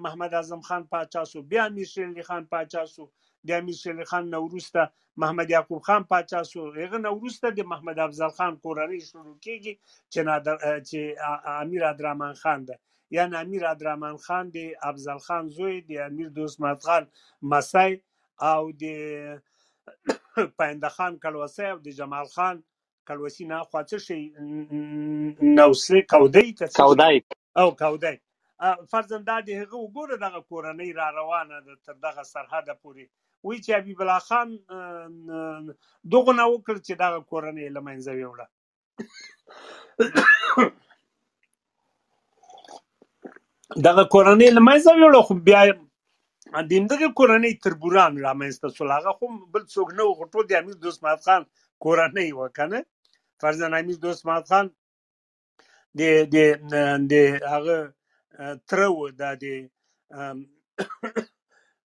محمد اعظم خان پاچا سو بیا امیر شیر علي خان پاچا سو د امیر شیر علي خان نه وروسته محمد یعقوب خان پاچا سو هغه نه وروسته د محمد افضل خان کورنۍ شروع کیږي چې نادر چې امیر عبدالرحمن خان ده یعنې امیر عبدالرحمن خان د افضل خان زوی د امیر دوست محمد خان مسای او د پاینده خان کړوسی او د جمال خان کړوسی نه خوا څه شي نوسه کودی که څه شي او کودی فرضاً دا د هغه وګوره دغه کورنۍ را روانه ده تر دغه سرحده پورې وایي چې حبیب الله خان دغو نه وکړ چې دغه کورنۍ یې له منځه یوړه. دغه کورنۍ له منځه ویوړه خو بیا د همدغې کورنۍ تربوران رامنځته سول هغه خو بل څوک نه و خو ټول د امیر دوست محمد خان کورنۍ وه که نه فرضاً امیر دوست محمد خان د د د هغه اه، تره و دا د ام،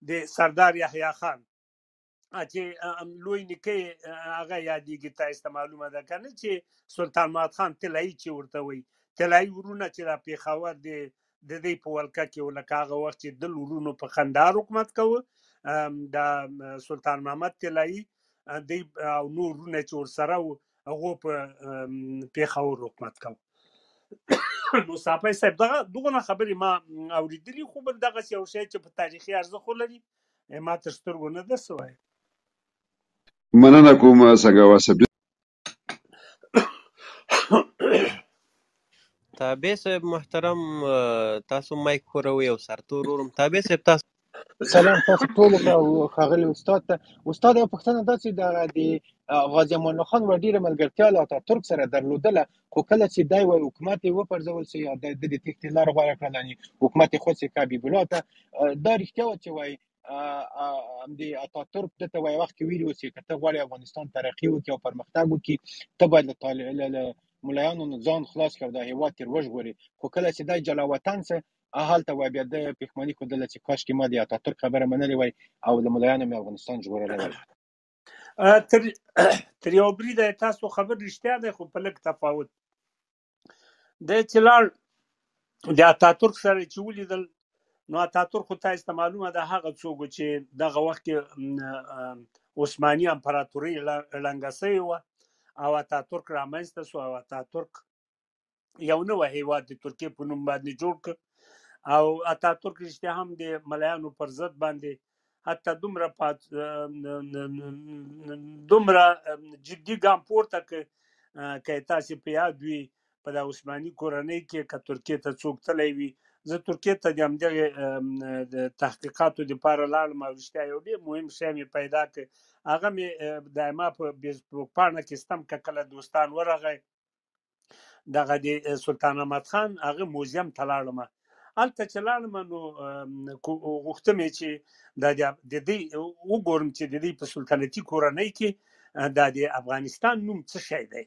د سردار یحیی خان چې لوی نیکه هغه یادېږي تاسو ته معلومه ده کنه چې سلطان محمد خان طلایی چې ورته وایي طلایی ورونه چې د پیښور د د دې په ولکه کې ولکه هغه وخت چې د ورونو په خندار حکومت کوو د سلطان محمد طلایی د او نور ورونه چې ورسره وو هغه په پیښور حکومت کوو نو صافی صاحب دغه دغه خبرې ما اوریدلې خو بل دغه یو شی چې په تاریخي ارزښت لري ای ما تر سترګو نه ده سوای. مننه کوم سګوا صاحب تابع صاحب محترم تاسو مایک خوروي او سرتور ورم تابع صاحب تاسو سلام تاسو ټول ته او ښاغلي استاد ته استاد یو پوښتنه دا چې د د غازي امان الله خان وړ ډیره ملګرتیا له اتاتورک سره درلودله خو کله چې دای وای حکومت یې وپرځول سي یا د دې تخت لار غوړه کړل یعنی حکومت خو سي کابي بلاته دا رښتیا و چې وای ام دی اتا ترک د ته وای وخت ویلو چې کته غوړي افغانستان ترقی وکي او پرمختګ وکي ته باید له طالب ملایانو نه ځان خلاص کړ د هیوا تیر وژغوري خو کله چې دای جلا وطن سه اهل ته وای بیا د پښمنی خو دلته کاش کې ما دی اتا ترک خبره منلې وای او د ملایانو مې افغانستان جوړول وای تر تر یو بریده تاسو خبر رښتیا دی خو په لږ تفاوت دی چې لاړ د اتاتورک سره چې ولیدل نو اتاتورک خو تاسو ته معلومه ده هغه څوک و چې دغه وخت کې م، اه، عثماني امپراتوري ړنګه سوې وه او اتاتورک رامنځته سو او اتاتورک یو نوی هیواد د ترکیه په نوم باندې جوړ کړ او اتا ترک رشته هم د ملایانو پر ضد باندې حتی دومره پات دومره جدي ګام پورته ک که تاسو په یاد وي په د عثماني کورنۍ کې که ترکیه ته څوک تللی وي زه ترکیه ته د همدغه تحقیقاتو لپاره لاړم او رښتیا یو ډېر مهم شی مې پیدا کړ هغه مې دایما په فیسبوک پاڼه کې ستم که کله دوستان ورغی دغه دی سلطان احمد خان هغه موزیم ته لاړم هلته چې لاړم نو غوښتم چې د دې وګورم چې د دې په سلطنتي کورنۍ کې د افغانستان نوم څه شی دی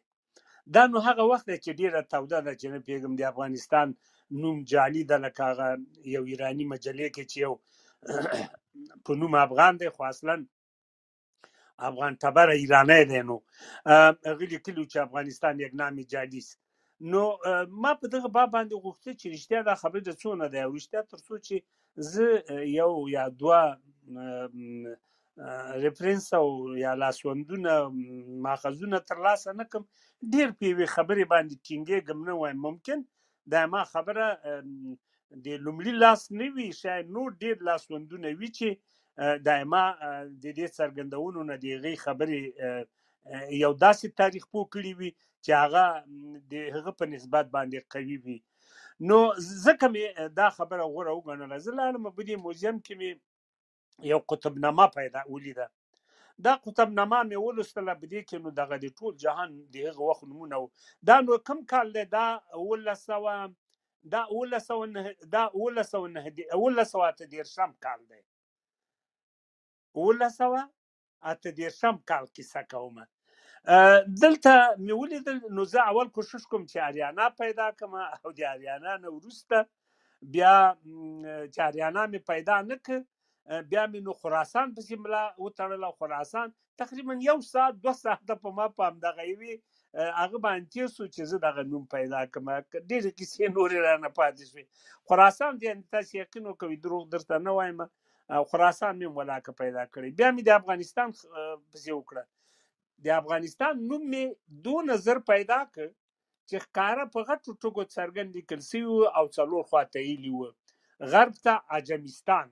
دا نو هغه وخت دی چې ډیره توده ده چې نه پیګم د افغانستان نوم جعلی ده لکه هغه یو ایرانی مجلې کې چې یو په نوم افغان دی خو اصلا افغان تبر ایرانی دی نو هغه لیکلو چې افغانستان یک نام جعلی است نو ما په دغه باب باندې غوښته چې رښتیا دا خبره د څونه ده او رښتیا تر څو چې زه یو یا دوه ریفرنس او یا لاسوندونه ماخذونه تر لاسه نکم ډیر په یوې خبرې باندې ټینګېږم نه وایم ممکن دا ما خبره د لومړي لاس نه وي شاید نور ډیر لاسوندونه وي چې دایما د دې څرګندونو نه د هغې خبرې یو داسې تاریخ پوه کړي وي چې هغه د هغه په نسبت باندې قوي وي نو ځکه مې دا خبره غوره وګڼله زه لاړم په دې موزیم کې مې یو قطب نما پیدا ولیده دا قطب نما مې ولوستله په دې کې نو دغه د ټول جهان د هغه وخت نمونه و دا نو کم کال دی دا اوولس سوه دا اوولس سوه نه دا اوولس سوه نه اوولس سوه اته دېرشم کال دی اوولس سوه اته دیرشم کال کیسه کوم دلته مې ولیدل نو زه اول کوشش کوم چې اریانا پیدا کړم او د اریانا نه وروسته بیا چې اریانا مې پیدا نه کړ بیا مې نو خراسان پسې ملا وتړله خراسان تقریبا یو ساعت دوه ساعته په ما په همدغه یوې هغه باندې تېر شو چې زه دغه نوم پیدا کړم ډېرې کیسې نورې رانه پاتې شوې خراسان دی تاسو یقین وکړئ دروغ درته نه وایم او خراسان مې ولاکه پیدا کړی بیا مې د افغانستان پسې وکړه د افغانستان نوم مې دونه زر پیدا کړ چې ښکاره په غټو ټکو څرګند لیکل سوي وو او څلور خواته ایلي وو غرب ته عجمستان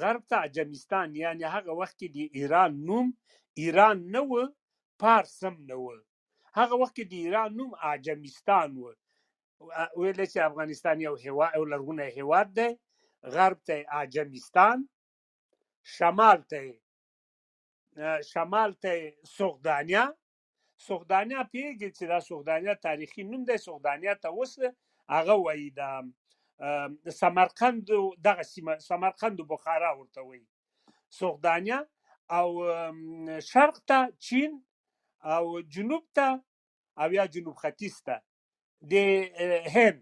غرب ته عجمستان یعنی هغه وخت کې د ایران نوم ایران نه و پارس هم نه و هغه وخت کې د ایران نوم عجمستان و ویل چې افغانستان یو هوا او لرغونی هیواد دی غرب ته عجمستان شمال ته شمال ته سوغدانیا سوغدانیا پیږي چې دا سوغدانیا تاریخي نوم دی سوغدانیا ته اوس هغه وایي دا سمرقند دغه سیمه سمرقند بخارا ورته وایي سوغدانیا او شرق ته چین او جنوب ته او یا جنوب ختیځ ته د هند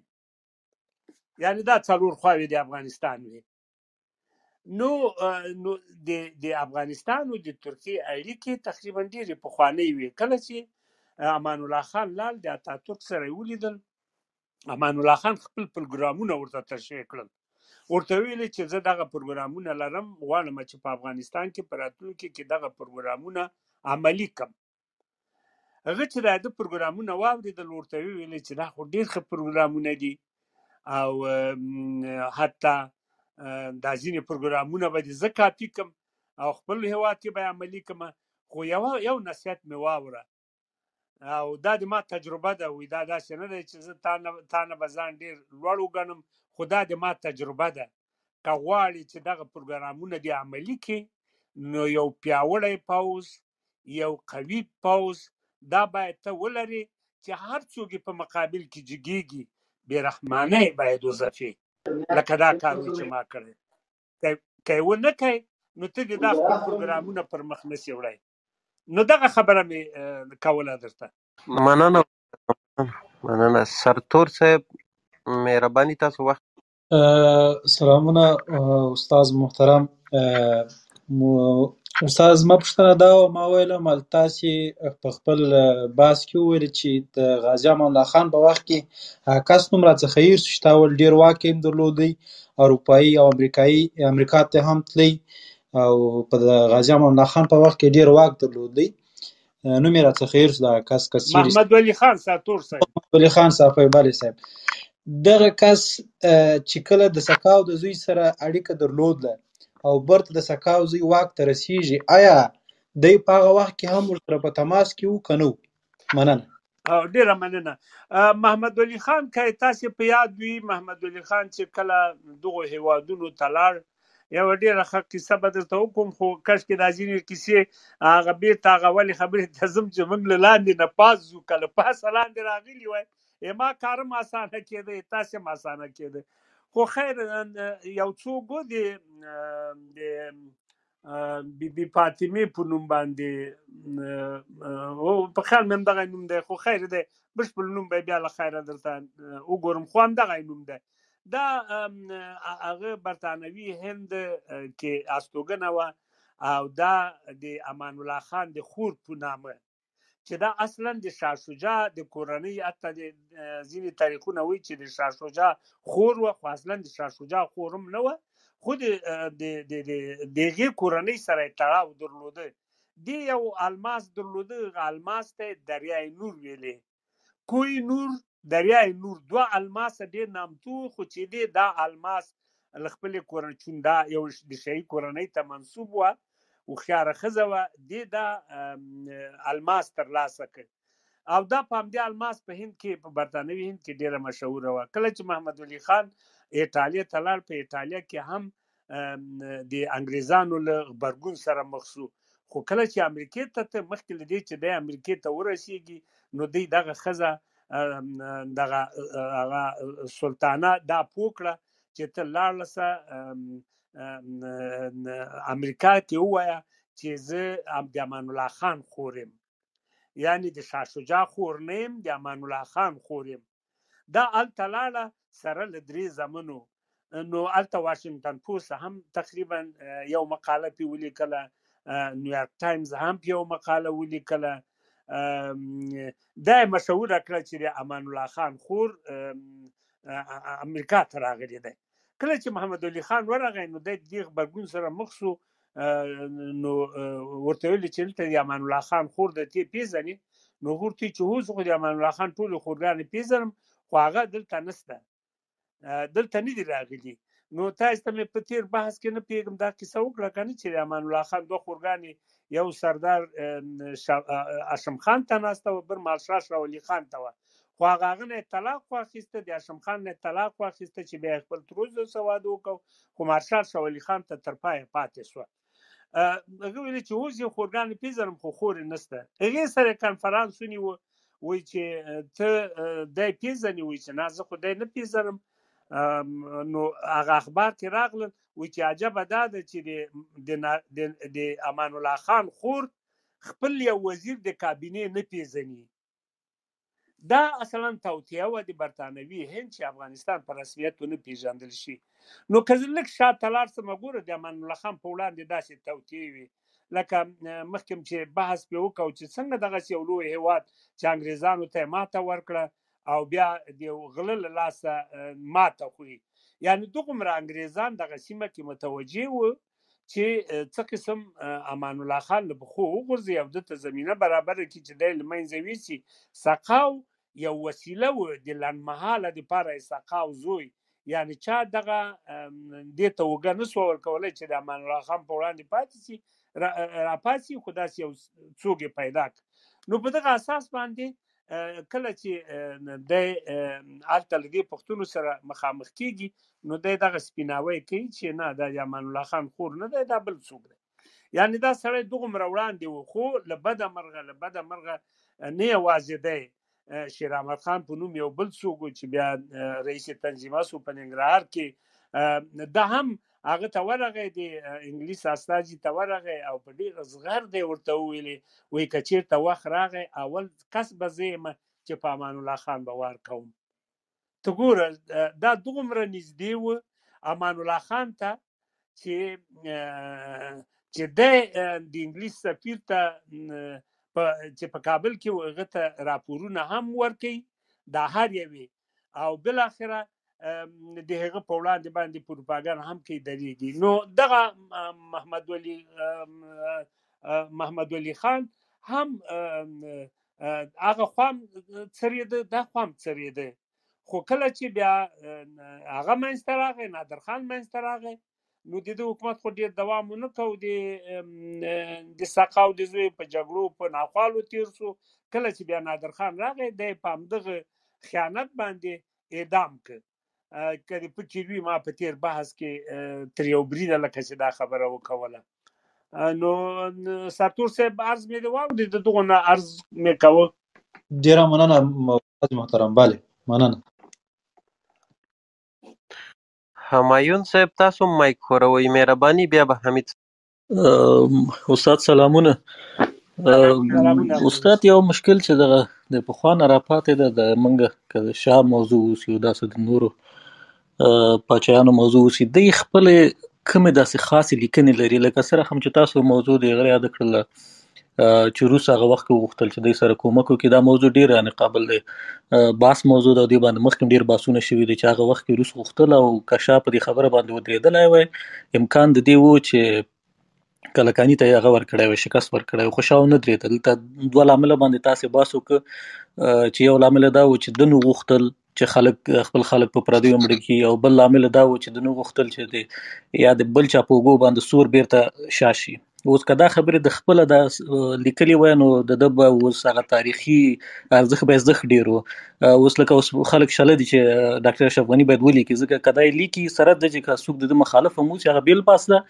یعنی دا څلور خواوې د افغانستان وي نو نو د د افغانستان او د ترکیې اړیکې تقریبا ډېرې پخوانۍ وې کله چې امان الله خان لال د اتاتورک سره یې ولیدل امان الله خان خپل پروګرامونه ورته تشریح کړل ورته ویل چې زه دغه پروګرامونه لرم غواړم چې په افغانستان کې په راتلونکي کې دغه پروګرامونه عملی کړم هغه چې دا د پروګرامونه واوریدل ورته ویل چې دا خو ډیر ښه پروګرامونه دي او حتی دا ځینې پروګرامونه به زه کاپی کم او خپل هیواد کې به عملی کم خو یو یو نصیحت مې واوره او دا د ما تجربه ده وي دا داسې نه دی چې زه تا نه به ځان ډیر لوړ وګڼم خو دا د ما تجربه ده که غواړي چې دغه پروګرامونه دې عملی کړي نو یو پیاوړی پوځ یو قوي پوځ دا باید ته ولرې چې هر څوک یې په مقابل کې جګیږي بې رحمانه یې باید وځپې لکه دا کارو چې ما کړی که یې ونه کړې نو ته دې دا خپل پروګرامونه پر مخ نسې وړی نو دغه خبره مې کوله درته مننه مننه سرتور صاحب مهرباني تاسو وخت سلامونه استاد محترم استاد ما پوښتنه دا و ما ویل مال تاسو په خپل باس کې ویل چې د غازی امان الله خان په وخت کې کس نوم را څخه هیر شو تاول ډیر واک هم درلودي اروپایي او امریکایي امریکا ته هم تللی او په غازی امان الله خان په وخت کې ډیر واک درلودي نوم یې راڅخه هېر شو دغه کس که چیرې محمد ولی خان ساتور صاحب محمد ولی خان ساتور بله صاحب دغه کس چې کله د سکاو د زوی سره اړیکه درلوده او برته د سکاو زوی واک ته رسیږي آیا دی په هغه وخت کې هم ورسره په تماس کې وو که نه مننه ډیره مننه محمد ولی خان که تاسو په یاد وي محمد ولی خان چې کله دغه هیوادونو تلار یو ډیره ښه قصه به درته وکم خو کش کې دا ځینې کیسې هغه بیرته هغه ولې خبرې ته ځم چې موږ له لاندې نه پاس ځو که له پاسه لاندې راغلي وای ما کار هم اسانه کېده تاسې هم اسانه کېده خو خیر یو څو ګودې د بی بی فاطمه په نوم باندې او په خیال مې دغه نوم دی خو خیر دی بشپړ نوم به بیا له خیره درته وګورم خو هم دغه نوم دی دا هغه برتانوي هند کې استوګنه وه او دا د امان الله خان د خور په نامه چې دا اصلا د شاه شجاع د کورنۍ حتی د ځینې تاریخونه وایي چې د شاه شجاع خور وه خو اصلا د شاه شجاع خور هم نه وه خو د دغې کورنۍ سره یې تړاو درلوده دې یو الماس درلوده هغه الماس ته یې دریای نور ویلې کوی نور دریای نور دوه الماس ډیر نامتو خو چې دی دا الماس له خپلې کورنۍ چون دا یو د شاهي کورنۍ ته منسوب وه هوښیاره ښځه وه دې دا الماس ترلاسه کړ او دا په همدې الماس په هند کې په برتانوي هند کې ډیره مشهوره وه کله چې محمد ولي خان ایټالیا ته لاړ په ایټالیا کې هم د انګریزانو له غبرګون سره مخ سو خو کله چې امریکې ته ته مخکې لدی چې د امریکې ته ورسیږي نو دی دغه خزه دغه هغه سلطانه دا پوکړه چې ته لاړ لسه امریکا ته وایا چې زه د امان الله خان خورم یعنی د شاه شجاع خور نیم د امان الله خان خورم دا هلته لاړه سره له درې زمنو نو هلته واشنګټن پوسټ هم تقریبا یو مقاله پی ولیکله نیویارک ټایمز هم پی یو مقاله ولیکله دا مشهور کړه چې امان الله خان خور امریکا ته راغلی دی کله چې محمد علي خان ورغی نو دی د دې غبرګون سره مخ شو نو ورته ویل چې دلته د امان الله خان خور د تې پیژنې نو ورته چې اوس خو د امان الله خان ټول خورګانې پیژنم خو هغه دلته نشته دلته نه دی راغلی نو تاسو ته مې په تیر بحث کې نه پیګم دا کیسه وکړه کنه چې امان الله خان دوه خورګانې یو سردار اشم خان ته ناسته و بر مالشاه شاولی خان ته و خو هغه هغه نه طلاق واخیسته د هاشم خان نه طلاق واخیسته چې بیا خپل تروز سره واده وکړ خو مارشال شاه ولی خان ته تر پایه پاتې شو هغه ویل چې اوس یې خورګانې پیژنم خو خور نشته هغه سره کانفرنس ونیو وای چې ته دای پیژنې وای چې نه زه خو دای نه پیژنم نو هغه اخبار کې راغلل و چې عجبه دا ده چې د امان الله خان خور خپل یو وزیر د کابینې نه پیژني دا اصلا توطیه و د برتانوي هند چې افغانستان په رسمیت ونه پیژندل شي نو که زه لږ شاته لاړ سم ګوره د امان الله خان په وړاندې داسې توطیه وي لکه مخکې چې بحث په وکاو چې څنګه دغه یو لوی هیواد چې انګریزانو ته ماته ورکړه او بیا د غله له لاسه ماته خوري یعنی دغومره انګریزان دغه سیمه کې متوجه وو چې څه قسم امان الله خان له پخو وغورځي او دته زمينه برابره کړي چې دی له منځه ويسي سقاو یو وسیله و د لنډمهاله دپاره یې سقاو زوی یعنې چا دغه دې ته اوږه نه سوه ورکولی چې د امان الله خان په وړاندې پاتې سي راپاڅي خو داسې یو څوک یې پیدا کړ نو په دغه اساس باندې کله چې د الته لدی پښتون سره مخامخ کیږي نو د دغه سپیناوي کوي چې نه دا یمن الله خان خور نه دی دا بل څوک دی یعنی دا سړی دغه مر وړاندې و خو لبد مرغه لبد مرغه نه یوازې دی شیر احمد خان په نوم یو بل څوک چې بیا رئیس تنظیمه سو په ننګرهار کې دا هم هغه ته ورغی د انګلیس استازي ته ورغی او په ډیر زغر دی ورته ویلې وای که چیرته وخت راغی اول کس به زه یم چې په امان الله خان به وار کوم ته ګوره دا دومره نږدې و امان الله خان ته چې چې د د انګلیس سفیر ته چې په کابل کې هغه ته راپورونه هم ورکي دا هر یوې او بل اخره د هغه په وړاندې باندې پروپاګان هم کوي درېږي نو دغه محمد ولی محمد ولی خان هم هغه خوام څرېده دا خوام څرېده خو کله چې بیا هغه منځته راغی نادرخان منځته راغی نو د دې حکومت خو ډیر دوام نه کو د د سقاو د زوی په جګړو په ناخوالو تیر سو کله چې بیا نادر خان راغی د پام دغه خیانت باندې اعدام ک کله پکې وی ما په تیر بحث کې تر یو برید لکه چې دا خبره وکوله نو سرتور صاحب عرض مې دی واورید دغه نه عرض مې کاوه ډیر مننه محترم bale مننه همایون صاحب تاسو هم مایک خوروئ مهرباني بیا به حمید صاحب استاد سلامونه استاد یو مشکل چې دغه د پخوانه را پاتې ده د منګ که د شاه موضوع اوسي او داسې د نورو پاچایانو موضوع اوسي دی خپل کومې داسې خاصې لیکنې لري لکه سره هم چې تاسو موضوع د غره یاد کړل چې روس هغه وخت وغوښتل چې د سره کومک وکړي دا موضوع ډیر نه قابل دی باس موضوع د دې باندې مخکې ډیر باسونه شوې دي چې هغه وخت روس غوښتل او کشا په دې خبره باندې ودرېدلای وای امکان د دې وو چې کلکانی ته هغه ور کړی وي شکست ور کړی خو شاو نه درې دلته دوه لامل باندې تاسو باسو ک چې یو لامل دا و چې د نو غوښتل چې خلک خپل خلک په پردیو مړ کی او بل لامل دا و چې د نو غختل چې دی یا د بل چا پوګو باندې سور بیرته شاشي اوس کدا خبره د خپل د لیکلي وای نو د دب اوس هغه تاریخي ارزښت به زخ ډیرو اوس لکه اوس خلک شله دي چې ډاکټر اشرف غنی باید ولي کی ځکه کدا لیکي سره د چې کا سوق د مخالف مو چې هغه بیل پاس ده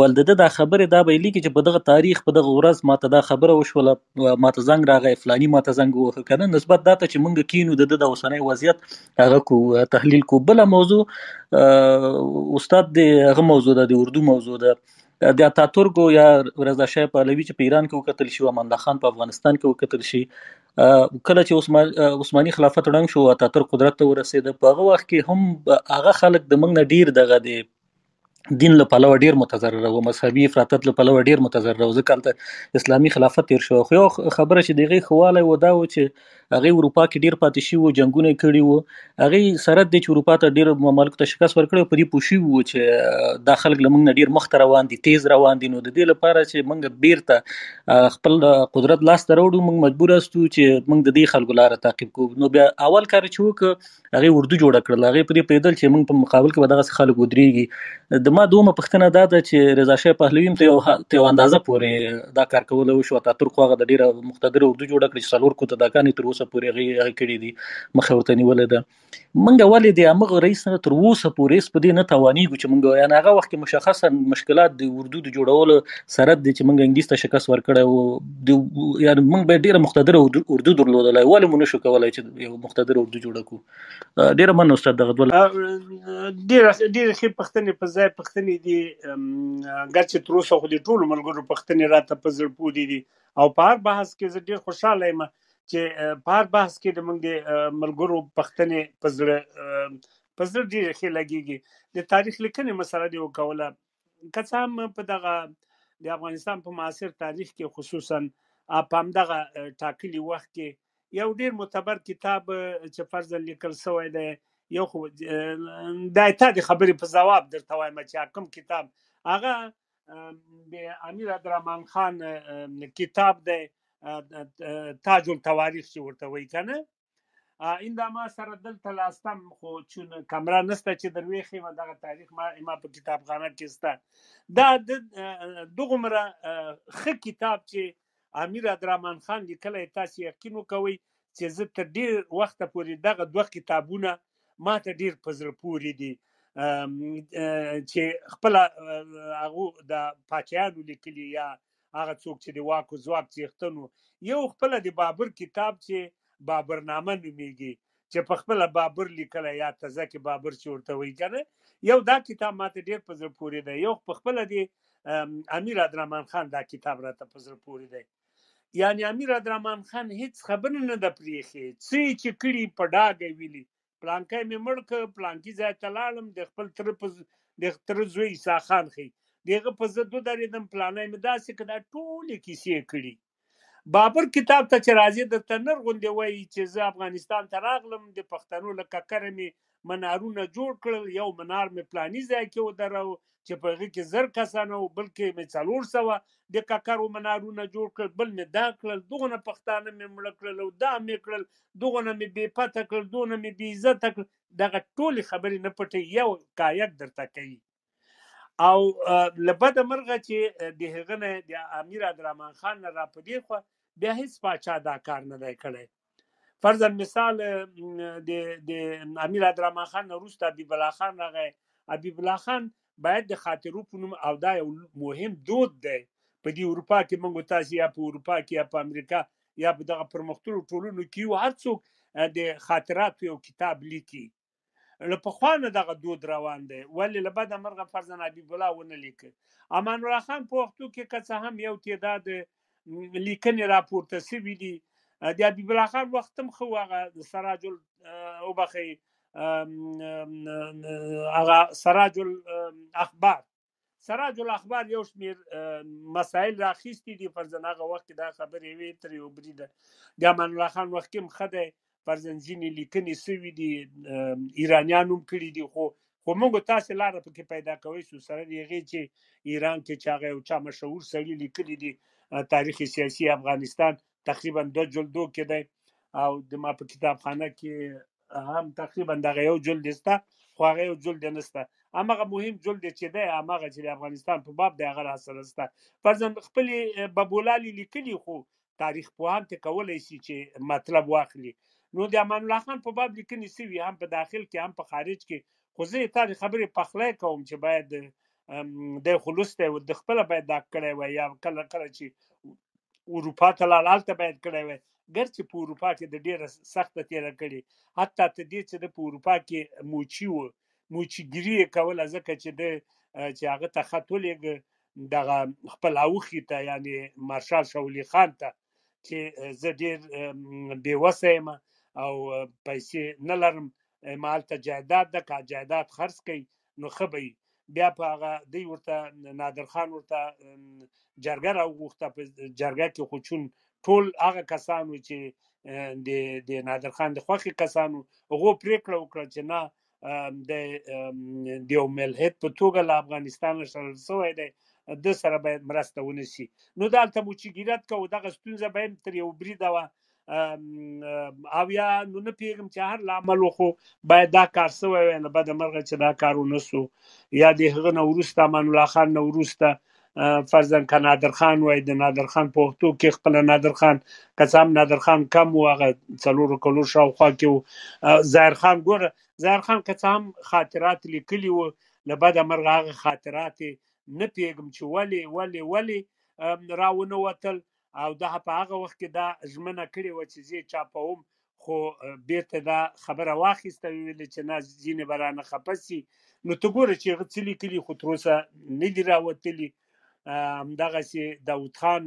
ول د د خبره دا به لیکي چې په دغه تاریخ په دغه ورځ ماته دا خبره وشوله ماته زنګ راغی فلانی ماته زنګ ووهه کنه نسبت دا ته چې مونږ کینو د د اوسنۍ وضعیت هغه کو تحلیل کو بل موضوع استاد د هغه موضوع ده د اردو موضوع ده د اتاتورګو یا رضا شاه پهلوي چې په ایران کې وکتل شي او امان الله خان په افغانستان کې وکتل شي کله چې عثماني خلافت ړنګ شو اتاتر قدرت ته ورسېد په هغه وخت کې هم هغه خلک د موږ نه ډیر دغه دی دین له پلوه ډیر متضرر او مذهبي افراطیت له پلوه ډیر متضرر او ځکه هلته اسلامي خلافت تیر شو خو یو خبره چې دغه خواله و دا و چې هغه اروپا کې ډیر پاتې شي وو جنگونه کړي وو هغه سره د اروپا ته ډیر مملکت شکست ورکړي په دې پوښي وو چې دا خلک لمنګ ډیر مخ روان دي تیز روان دي نو د دې لپاره چې موږ بیرته خپل قدرت لاس ته وروړو موږ مجبور استو چې موږ د دې خلکو لار تعقیب کوو نو بیا اول کار چې وکړو هغه اردو جوړ کړل هغه په دې پیدل چې موږ په مقابل کې ودغه خلک ودرېږي د ما دومره پښتنه دا ده چې رضا شاه پهلوی ته یو ته یو اندازه پورې دا کار کول او شو تا تر خوغه د ډیره مقتدر اردو جوړ کړی څلور کو ته دا کانې تر اوسه پورې غي هغه کړی دي مخ ورته نیول ده منګه ولې د امغه رئیس سره تر اوسه پورې په دې نه توانی ګو چې منګه یا هغه وخت مشخصا مشکلات د اردو د جوړولو سره د چې منګه انګلیس ته شکست ورکړی او د یعنی موږ به ډیره مقتدر اردو درلودلای ولې مونږ نشو کولای چې یو مقتدر اردو جوړ کړو ډیره مننه استاد دغه ډول ډیره ډیره ښه پښتنې په ځای پښتنې دي ګرچې تر اوسه خو د ټولو ملګرو پښتنې راته په زړه پورې دي او په هر بحث کې زه ډیر خوشاله یم چې په هر بحث کې د موږ د ملګرو پښتنې په زړه په زړه ډیره ښه لګیږي د تاریخ لیکنې مسله دی وکوله که څه هم په دغه د افغانستان په معاصر تاریخ کې خصوصا په همدغه ټاکلي وخت کې یو ډیر معتبر کتاب چې فرضا لیکل سوی دی یو خو د ایتا د خبرې په ځواب درته وایم چې کوم کتاب هغه د امیر عبدالرحمن خان کتاب دی تاج التواریخ چې ورته وایي که نه ایندا ما سره دلته لاستم خو چون کمره نسته چې دروي خېمه دغه تاریخ ما ما په کتابخانه کې سته دا د دغمره خ کتاب چې امیر عبدالرحمن خان لیکلی تاسو یقین وکوي چې زه تر ډیر وخت پورې دغه دوه کتابونه ما ته ډیر په زړه پورې دي چې خپل هغه د پاچایانو لیکلي یا هغه څوک چې د واک او ځواک څښتن و، یو خپله د بابر کتاب چې بابرنامه نومېږي، چې په خپله بابر لیکلی یا تزک بابر چې ورته وایي که نه، یو دا کتاب ما ته ډېر په زړه پورې دی، یو په خپله د امیر عبدالرحمن خان دا کتاب راته په زړه پورې دی. یعنې امیر عبدالرحمن خان هېڅ خبره نه ده پرېښې، څه یې چې کړي په ډاګه ویلي، پلانکی مې مړ کړ، پلانکي ځای ته لاړم، د خپل تره په د تره زوی عیسی خان خي د هغه په ضد ودرېدم، پلانی مې داسې کړ، دا ټولې کیسې یې کړي. بابر کتاب ته چې راځې درته نر غوندې وایي چې زه افغانستان ته راغلم، د پښتنو له ککره مې منارونه جوړ کړل، یو منار مې پلاني ځای کې ودراوه، چې په هغه کې زر کسانه او بل کې مې څلور سوه د ککرو منارونه جوړ کړل بل مې دا کړل دغونه پښتانه مې مړه کړل او دا مې کړل دغونه مې بې پته کړل دونه مې بې عزته کړل دغه ټولې خبرې نه پټې یو کایک درته کوي او له بده مرغه چې د هغه نه د امیر عبدالرحمن خان نه را په دې خوا بیا هیڅ پاچا دا کار نه دی کړی فرضاً مثال د د امیر عبدالرحمن خان نه وروسته حبیب الله خان راغی حبیب الله خان باید د خاطرو په نوم او دا یو مهم دود دی په دې اروپا کې موږ تاسو یا په اروپا کې یا په امریکا یا په دغه پرمختللو ټولنو کې یو هر څوک د خاطراتو یو کتاب لیکي له پخوا نه دغه دود روان دی ولې له بده مرغه فرضاً حبیب الله ونه لیکه امان الله خان په وختو کې که څه هم یو تعداد لیکنې راپورته سوي دي د حبیب الله خان وخت هم ښه هغه سراج وبخښئ هغه سراج الاخبار سراج الاخبار یو شمیر مسایل راخیستي دي فرضاً هغه وخت کې دا خبرې وې تر یو بریده د امان الله خان وخت کې هم ښه دی فرضاً ځینې لیکنې سوي دي ایرانیان هم کړي دي خو خو موږ تاسو لاره پکې پیدا کوي سو سره دی هغې چې ایران کې چې هغه یو چا مشهور سړي لیکلي دي تاریخ سیاسي افغانستان تقریبا دوه جلدو کې دی او د ما په کتابخانه کې هم تقریبا دغه یو جلد یې سته خو هغه یو جلد یې نسته همغه مهم جلد یې چې دی همغه چې د افغانستان په باب دی هغه راسره سته فرضاً خپلې اه، ببولالې لیکلي خو تاریخ پوهان ته کولی شي چې مطلب واخلي نو د امان الله خان په باب لیکنې سوي هم په داخل کې هم په خارج کې خو زه یې تا د خبرې پخلی کوم چې باید د خلوص ته د خپل باید دا کړی وای یا کله کله چې اروپا ته لاړ هلته باید کړی وای ګرچې په اروپا کې د ډېره سخته تېره کړې حتی ته دې چې د په اروپا کې موچي و موچیګیري یې کوله ځکه چې د چې هغه ته خط ولېږه دغه خپل اوښي ته یعنې مارشال شاولي خان ته چې زه ډېر بې وسه یم او پیسې نه لرم ما هلته جایداد ده که جایداد خرڅ کړئ نو ښه به بیا په هغه دی ورته نادرخان ورته جرګه راوغوښته په جرګه کې خو چون ټول هغه کسانو چې د د نادرخان د خوښې کسانو هغو پریکړه وکړه چې نه د د یو ملحد په توګه له افغانستان شړل شوی دی د سره باید مرسته ونسی نو دالته مو چې ګیرت کو دغه ستونزه به تر یو بریده وه او یا نو نه پیږم چې هر لامل وخو باید دا کار سوی وای نه بده مرغه چې دا کار ونسو یا د هغه نه ورسته امان الله خان نه ورسته فرضاً که نادر خان وای د نادر خان په وختو کې خپل نادر خان که څه هم نادر خان کم و هغه څلورو کلو شاوخوا کې و ظاهر خان ګوره ظاهر خان که څه هم خاطرات لیکلي و له بده مرغه هغه خاطرات نه پیږم چې ولې ولې ولې راونه وتل او دا په هغه وخت کې دا ژمنه کړې و چې زه چاپوم خو بیرته دا خبره واخیسته ویل چې نه ځینې به رانه خپه سي نو ته ګوره چې هغه څه لیکلي خو تر اوسه نه دي راوتلي همدغسې داود خان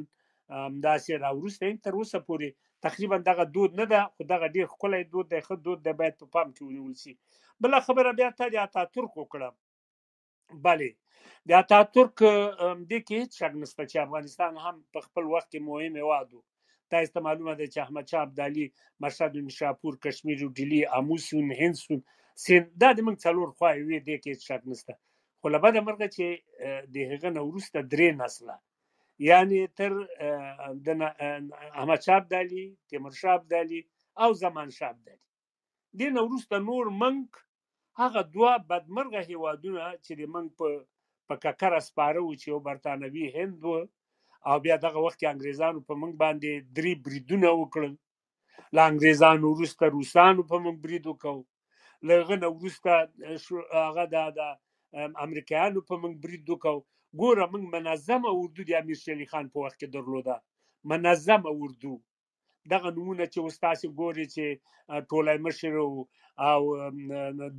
همداسې راوروسته تر اوسه پورې تقریبا دغه دود نه ده خو دغه ډیر ښکلی دود دی ښه دود دی باید په پام کې ونیول شي بله خبره بیا تا د اتاترک وکړه بله د اتاتورک دې کې هیڅ شک نشته چې افغانستان هم په خپل وخت کې مهم هېواد و تاسو ته معلومه ده چې احمد شاه ابدالي مشهد نشاپور کشمیر او ډیلي امو سون هند سون سین دا د موږ څلور خواې وې دې کې هیڅ شک نشته خو له بده مرغه چې د هغه نه وروسته درې نسله یعنی تر د احمد شاه ابدالي تیمور شاه ابدالي او زمان شاه ابدالي دې نه وروسته نور منک هغه دوه بدمرغه هېوادونه چې د منک په په ککره سپاره و چې یو برتانوي هند و او بیا دغه وخت کې انګریزانو په منک باندې درې بریدونه وکړل له انګریزانو وروسته روسانو په منک برید وکړ له هغه نه وروسته هغه د امریکایانو په منک برید وکړ ګوره موږ منظمه اردو د امیر شلی خان په وخت کې درلوده منظمه اردو دغه نمونه چې اوس تاسو ګوري چې ټولای مشر او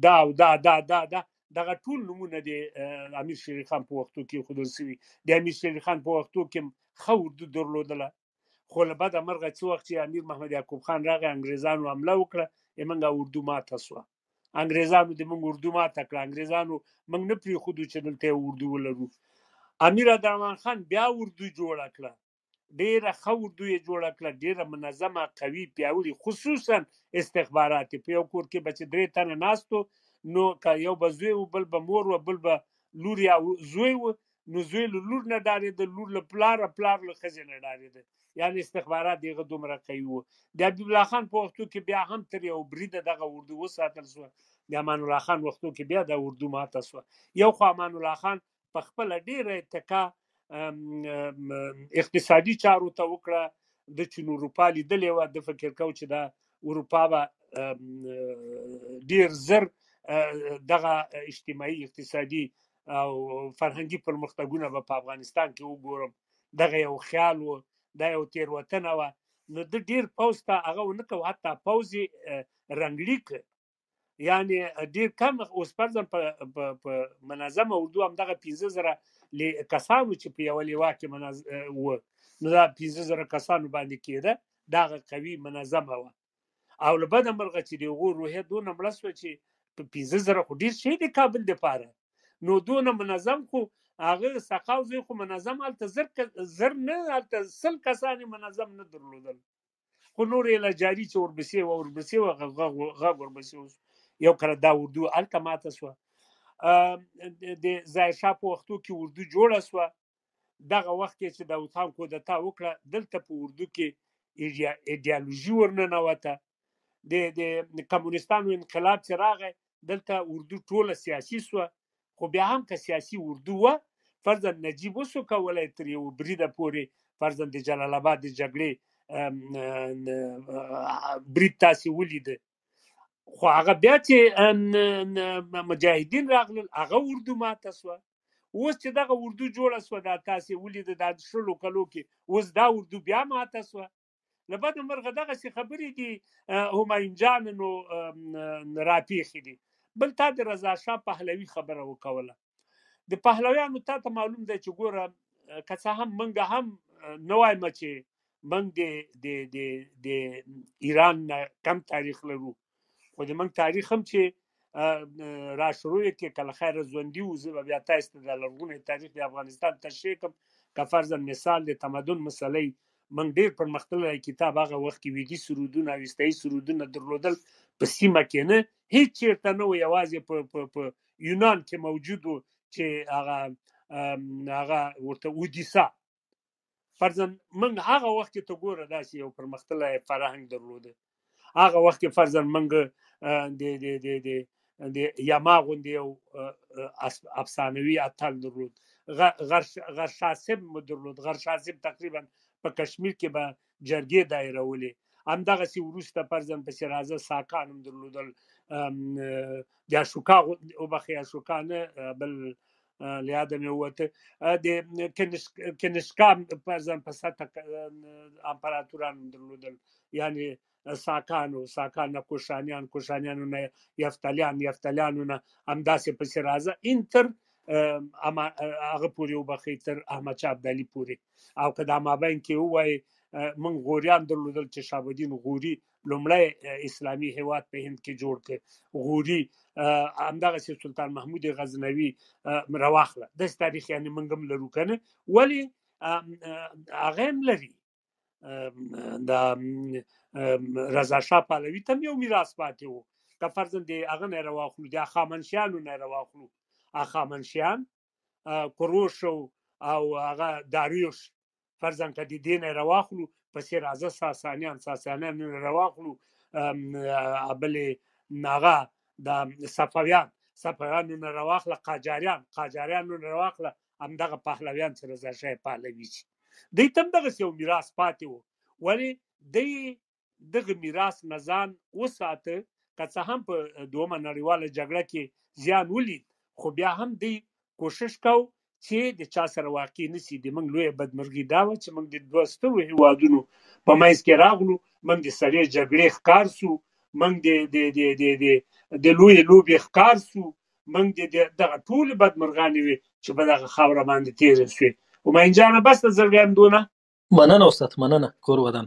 دا او دا دا دا دا دغه ټول نمونه د امیر شیر خان په وختو کې خودل سوي د امیر شیر خان په وختو کې خو اردو درلودله خو له بده مرغه چې وخت چې امیر محمد یعقوب خان راغی انګریزانو حمله وکړه یمنګه اردو ماته سوه انګریزانو د موږ اردو ماته کړه انګریزانو موږ نه پریښودو چې دلته اردو ولرو امیر عبدالرحمن خان بیا اردو جوړه کړه ډیره ښه اردو یې جوړه کړه ډیره منظمه قوي پیاوړي خصوصا استخبارات په یو کور کې بچ درې تنه ناستو نو که یو به زوی و بل به مور و بل به لور یا زوی و نو زوی له لور نه ډارېده لور له پلار پلار له ښځې نه ډارېده یعنی استخبارات دغه دومره قوي وو د حبیب الله خان په وختو کې بیا هم تر یو بریده دغه اردو وساتل سو د امان الله خان وختو کې بیا د اردو ماته سو یو خو امان الله خان په خپل ډیره اتکا اقتصادي چارو ته وکړه د چین اروپا لیدلې و د فکر کو چې دا اروپا به ډیر زر دغه اجتماعي اقتصادي او فرهنګي پرمختګونه به په افغانستان کې وګورم دغه یو خیال و دا یو تیروتنه وه نو د ډیر پوز ته هغه ونکو حتی پوز رنګلیک یعنی ډیر کم اوس پرځم په منظمه اردو هم دغه 15000 کسانو چې په یو لیوا کې منظ و نو دا 15000 کسانو باندې کېده دغه قوي منظمه و او له بده مرغه چې د غو روحیه دونه مړه شو چې په 15000 خو ډیر شي د کابل د پاره نو دونه منظم خو هغه سقاو زوی خو منظم هلته زر زر نه هلته سل کسانې منظم نه درلودل خو نور یې لا جاري چې ورپسې وه ورپسې وه غږ ورپسې اوس یو کله دا اردو هلته ماته سوه د ظاهرشاه په وختو کې اردو جوړه سوه دغه وخت کې چې داود خان کودتا وکړه دلته په اردو کې ایډیالوژي ورننوته د د کمونستانو انقلاب چې راغی دلته اردو ټوله سیاسي سوه خو بیا هم که سیاسي اردو وه فرضاً نجیب وسو کولای تر یو بریده پورې فرضاً د جلال آباد د جګړې برید تاسې ولید خو هغه بیا چې مجاهدین راغلل هغه اردو ماته سوه اوس چې دغه اردو جوړه سوه دا تاسې ولید دا شلو کلو کې اوس دا اردو بیا ماته سوه له بده مرغه دغسې خبرې دي همایون جان نو راپېښې دي بل تا د رضا شاه پهلوي خبره وکوله د پهلویانو تا ته معلوم دی چې ګوره که څه هم موږ هم نه وایم چې موږ د د د د ایران نه کم تاریخ لرو خو د موږ تاریخ هم چې را شروع کې کله خیر ژوندي وو زه به بیا تاسو ته د لرغوني تاریخ د افغانستان تشریح کوم که فرضا مثال د تمدن مسلې موږ ډیر پرمختللی کتاب هغه وخت کې ویدي سرودونه او استایي سرودونه درلودل په سیمه کې نه هیڅ چیرته نه و یوازې په په یونان کې موجود و چې هغه هغه ورته اودیسا فرضاً موږ هغه وخت کې ته ګوره داسې یو پرمختللی فرهنګ درلوده هغه وخت کې فرضاً موږ د د د د د یما غوندې یو افسانوي اتل درلود غرشاسب مو درلود غرشاسب تقریبا په کشمیر کې به جرګې دایرولې همدغسې وروسته پرځم پسې راځه ساکان هم درلودل د اشوکا وبخې اشوکا نه بل لیاده مې ووته د کنشکا پرځم په سطح امپراتوران هم درلودل یعنی ساکانو ساکان نه کوشانیان کوشانیانو نه یفتلیان یفتلیانو نه همداسې پسې راځه این تر هغه پورې وبخې تر احمد شاه ابدالي پورې او که دا مابین کې ووایې موږ غوریان درلودل چې شهاب الدین غوري لومړی اسلامي هیواد په هند کې جوړ کړ غوري همدغه سي سلطان محمود غزنوي رواخله د تاریخ یعنی موږ هم لرو کنه ولی هغه هم لري د رضا شاه پهلوي ته یو میراث پاتې وو که فرضاً د هغه نه راواخلو د هخامنشیانو نه راواخلو هخامنشیان کروش او هغه داریوش فرضاً که د دین رواخلو پسې راځه ساسانیان ساسانیان رواخلو ابلې ناغه د صفویان صفویان نه رواخله قاجاریان قاجاریان نه رواخله همدغه پهلویان چې رضا شاه پهلوي چې دوی تم دغه یو میراث پاتې وو ولی دوی دغه میراث نه ځان وساته، که څه هم په دویمه نړیواله جګړه کې زیان ولید، خو بیا هم دی کوشش کاو چې د چا سره واقع نه شي، د موږ لویه بدمرغي دا وه چې موږ د دوه سترو هیوادونو په منځ کې راغلو، موږ د سړې جګړې ښکار شو، موږ د د د د د د لویې لوبې ښکار شو، موږ د د دغه ټولې بدمرغانې وې چې په دغه خاوره باندې تیرې شوې. همایون جانه بس ده زړګیان دونه. مننه استاد مننه کور ودان.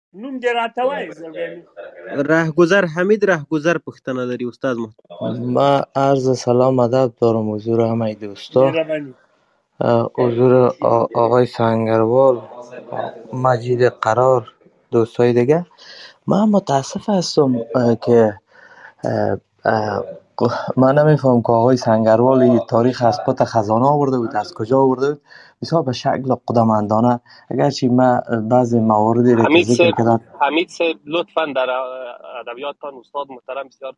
نوم دې راته وایه زرګني رهگذر حمید رهگذر پښتنه لري استاد محترم ما عرض سلام ادب دارم حضور همه دوستا مهرباني حضور آ- آقای سنگروال مجید قرار دوستای دیگه من متاسف هستم اه، که اه، من نمیفهم که آقای سنگروال این تاریخ از پت خزانه آورده بود از کجا آورده بود بسیار به شکل قدماندانه اگرچه من بعضی مواردی را که حمید ذکر صاحب کردم حمید صاحب لطفا در اه، ادبیاتتان استاد محترم بسیار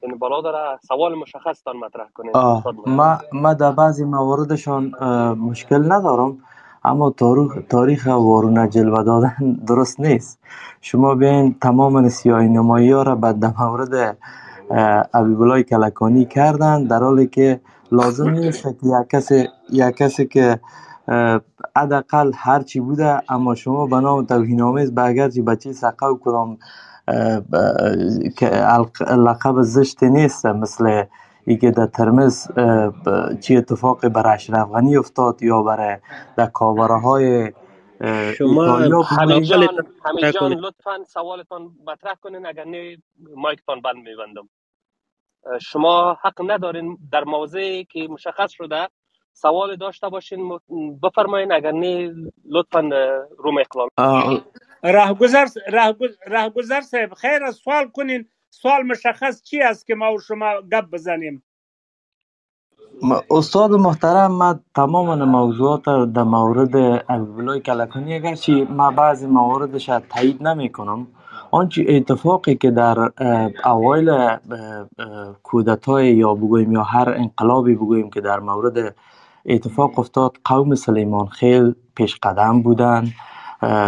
سن بالا داره سوال مشخص تان مطرح کنین آه استاد محترم ما ما در بعضی مواردشان اه، مشکل ندارم اما تاریخ وارونه جلوه دادن درست نیست شما بین تمام سیاهی نمایی ها را بعد در مورد عبیبالای کلکانی کردن در حالی که لازم نیست که یک کسی, یک کسی که حداقل هرچی بوده اما شما به نام توهینآمیز به اگرچه بچه سقه و کدام لقب زشت نیست مثل که در ترمز چی اتفاق بر اشرف افتاد یا برای در کاوره های شما لطفا سوالتان مطرح کنین اگر نه مایکتان بند میبندم شما حق ندارین در موضعی که مشخص شده سوال داشته باشین بفرمایین اگر نه لطفا روم اقلال رهگذر رهگذر صاحب خیر از سوال کنین سوال مشخص چی است که ما و شما گپ بزنیم استاد محترم ما تمام موضوعات در مورد الولای کلکانی اگرچه ما بعضی مواردش تایید نمی کنم آنچه اتفاقی که در اوایل کودتای یا بگویم یا هر انقلابی بگویم که در مورد اتفاق افتاد قوم سلیمان خیل پیش قدم بودن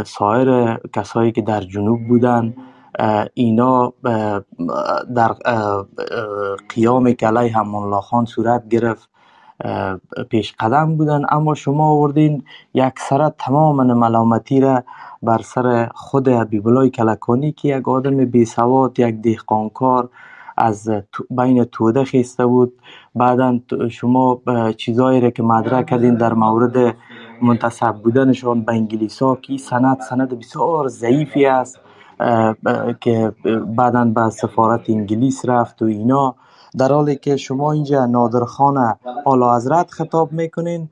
سایر کسایی که در جنوب بودن اینا در قیام که علیه خان صورت گرفت پیش قدم بودن اما شما آوردین یک سره تمام ملامتی را بر سر خود حبیبالای کلکانی که یک آدم بی سواد یک دهقانکار از بین توده خیسته بود بعدا شما چیزایی را که مدرک کردین در مورد منتصب بودنشان به انگلیس ها که سند سند بسیار ضعیفی است که بعدا به سفارت انگلیس رفت و اینا در حالی که شما اینجا نادر خان اعلیحضرت خطاب میکنین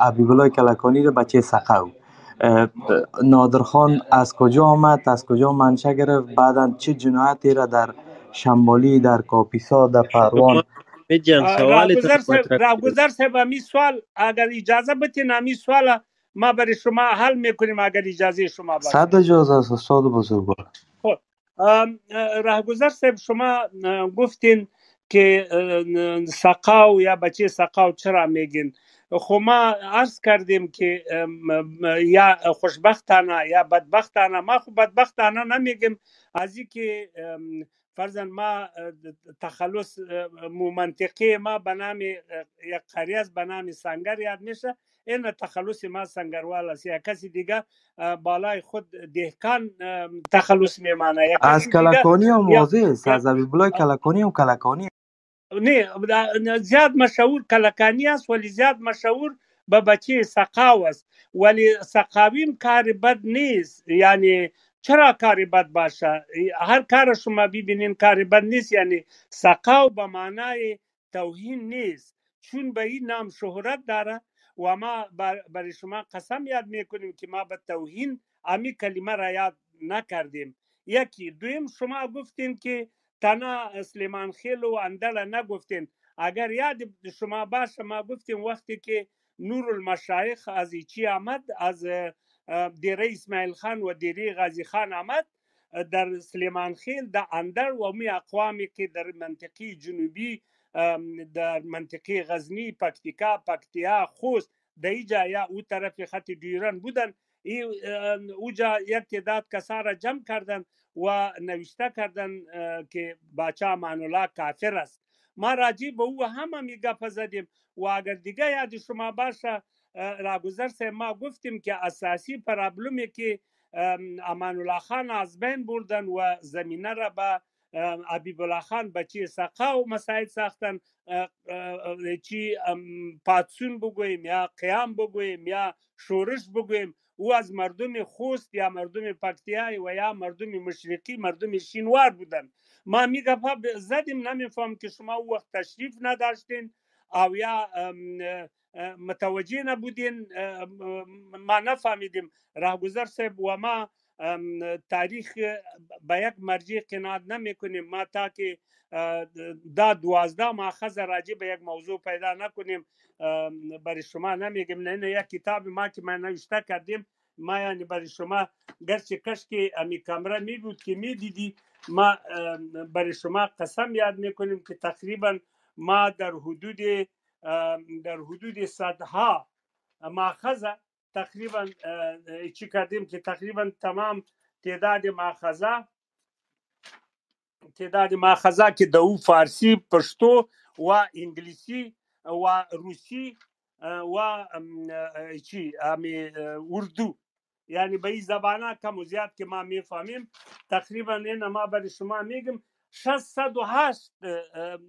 حبیب الله کلکانی را به چه سقه او نادر خان از کجا آمد از کجا منشه گرفت بعدا چه جنایتی را در شمالی در کاپیسا در پروان راگذر صاحب امی سوال اگر اجازه بتین امی سوال ما برای شما حل میکنیم اگر اجازه شما باشه صد اجازه است استاد بزرگوار خب رهگذر صاحب شما گفتین که سقاو یا بچه سقاو چرا میگین خو ما عرض کردیم که یا خوشبختانه یا بدبختانه ما خو بدبختانه نمیگم از که فرضا ما تخلص منطقه ما به نام یک قریه است به نام سنگر یاد میشه ان تخلص ما سنگروال است یا کسی دیگه بالای خود دهکان تخلص میمانه یا کسی دیگه از کلکانی هم واضح است از بلای کلکانی هم کلکانی نه زیاد مشهور کلکانی است ولی زیاد مشهور به بچه سقاو است ولی سقاویم کار بد نیست یعنی چرا کار بد باشه هر کار شما ببینین کار بد نیست یعنی سقاو به معنای توهین نیست چون به این نام شهرت داره و ما برای شما قسم یاد میکنیم که ما به توهین امی کلمه را یاد نکردیم یکی دویم شما گفتین که تنها سلیمان خیل و اندل نگفتین اگر یاد شما باشه ما گفتیم وقتی که نور المشایخ از ایچی آمد از دیره اسماعیل خان و دیره غازی خان آمد در سلیمان خیل د اندړ و می اقوام کې در منطقی جنوبی در منطقی غزنی پکتیکا پکتیا خوست د ایجا یا او طرف خط ډیورن بودن ای اوجا یک تعداد کسا را جمع کردن و نوشته کردن که باچا امان الله کافر است ما راجی به او هم می گپ زدیم و اگر دیگه یاد شما باشه راگذر ما گفتیم که اساسی پرابلمی که امان الله خان از بین بردن و زمینه را به حبیب الله خان بچی سقا و مساعد ساختن چی پاتسون بگویم یا قیام بگویم یا شورش بگویم او از مردم خوست یا مردم پکتیای و یا مردم مشرقی مردم شینوار بودن ما می گفا زدیم نمیفهم که شما او وقت تشریف نداشتین او یا متوجه نبودین ما نفهمیدیم رهگذر صاحب و ما تاریخ به یک مرجع قناعت نمی کنیم ما تا که دا دوازده ماخذ راجع به یک موضوع پیدا نکنیم برای شما نمیگیم نه نه یک کتاب ما که ما نوشته کردیم ما یعنی برای شما گرچه کش که امی کمره می بود که می دیدی ما برای شما قسم یاد میکنیم که تقریبا ما در حدود در حدود صدها ماخذه تقریبا چی کردیم که تقریبا تمام تعداد ماخذه تعداد ماخذه که دو فارسی پشتو و انگلیسی و روسی و چی امی اردو یعنی به ای زبانا کم و زیاد که ما میفهمیم تقریبا این ما بر شما میگم 608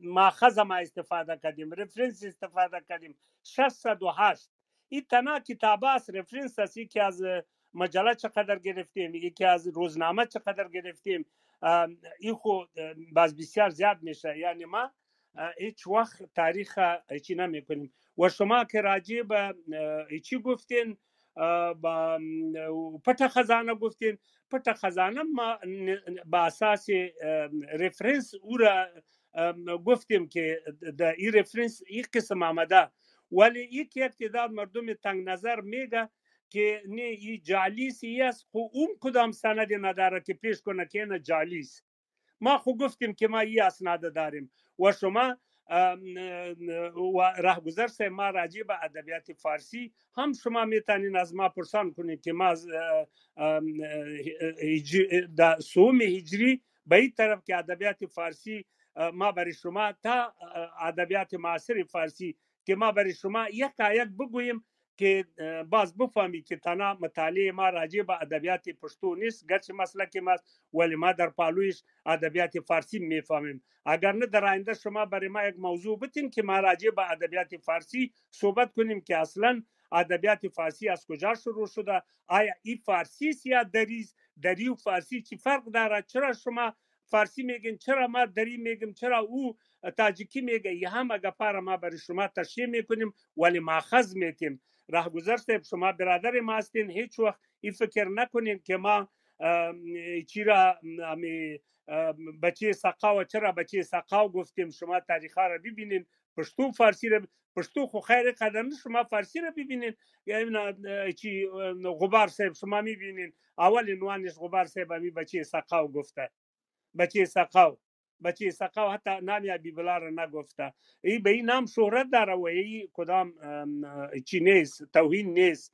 ماخذ ما استفاده کردیم رفرنس استفاده کردیم 608 این تنها کتاب است رفرنس است که از مجله چقدر گرفتیم یکی از روزنامه چقدر گرفتیم این خو باز بسیار زیاد میشه یعنی ما هیچ وقت تاریخ چی نمیکنیم و شما که راجع به چی گفتین با پت خزانه گفتین پت خزانه ما با اساس رفرنس او را گفتیم که در این رفرنس این قسم آمده ولی یک یک تعداد مردم تنگ نظر میگه که نه ای جالیس ای است خو اون کدام سند نداره که پیش کنه که نه جالیس ما خو گفتیم که ما ای اسناده داریم و شما و رهگذر سه ما راجع به ادبیات فارسی هم شما میتونین از ما پرسان کنید که ما در سوم هجری به این طرف که ادبیات فارسی ما برای شما تا ادبیات معاصر فارسی که ما برای شما یک آیت بگویم که باز بفهمی که تنها مطالعه ما راجع به ادبیات پشتو نیست گرچه مسلکم است ولی ما در پالویش ادبیات فارسی میفهمیم اگر نه در آینده شما برای ما یک موضوع بتین که ما راجع به ادبیات فارسی صحبت کنیم که اصلا ادبیات فارسی از کجا شروع شده آیا ای فارسی است یا دری است دری و فارسی چی فرق دارد چرا شما فارسی میگن چرا ما دری میگم چرا او تاجیکی میگه یه هم اگه پارا ما بر شما تشریح میکنیم ولی ماخذ میتیم رهگذر صاحب شما برادر ما هستین هیچ وقت این فکر نکنین که ما چی را امی بچه سقا و چرا بچه سقا گفتیم شما تاریخا را ببینین پشتو فارسی را پښتو خو خیر قدر نه شما فارسی را ببینین یعنی اه، چی اه، غبار صاحب شما میبینین اول عنوانش غبار صاحب امی بچه سقاو گفته بچه سقاو بچه سقاو حتی نامی ابی بلا را نگفته ای به این نام شهرت داره و ای کدام ام، چی نیست توهین نیست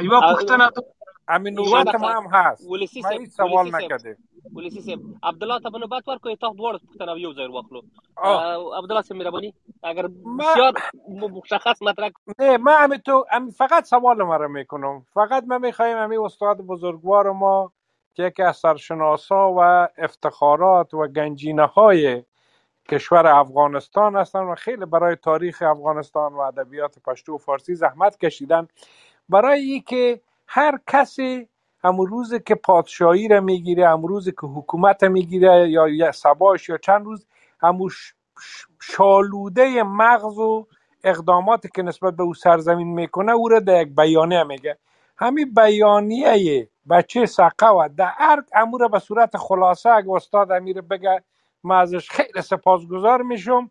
یو پښتنه امین الله تمام هست ولسی صاحب سوال نکرده ولسی صاحب عبد الله ته نوبت ورکو تا دوړ پښتنه یو ځای واخلو عبد الله صاحب مهرباني اگر بسیار مشخص مطرح نه ما همین تو فقط سوال مرا میکنم فقط من میخوایم همین استاد بزرگوار ما که یکی از سرشناسا و افتخارات و گنجینه های کشور افغانستان هستند و خیلی برای تاریخ افغانستان و ادبیات پشتو و فارسی زحمت کشیدن برای که هر کسی همون روز که پادشاهی را میگیره هم روز که حکومت را میگیره یا سباش یا چند روز همون شالوده مغز و اقداماتی که نسبت به او سرزمین میکنه او را در یک بیانیه میگه همین بیانیه بچه سقه و در ارگ امور به صورت خلاصه اگه استاد امیر بگه من ازش خیلی سپاسگزار میشم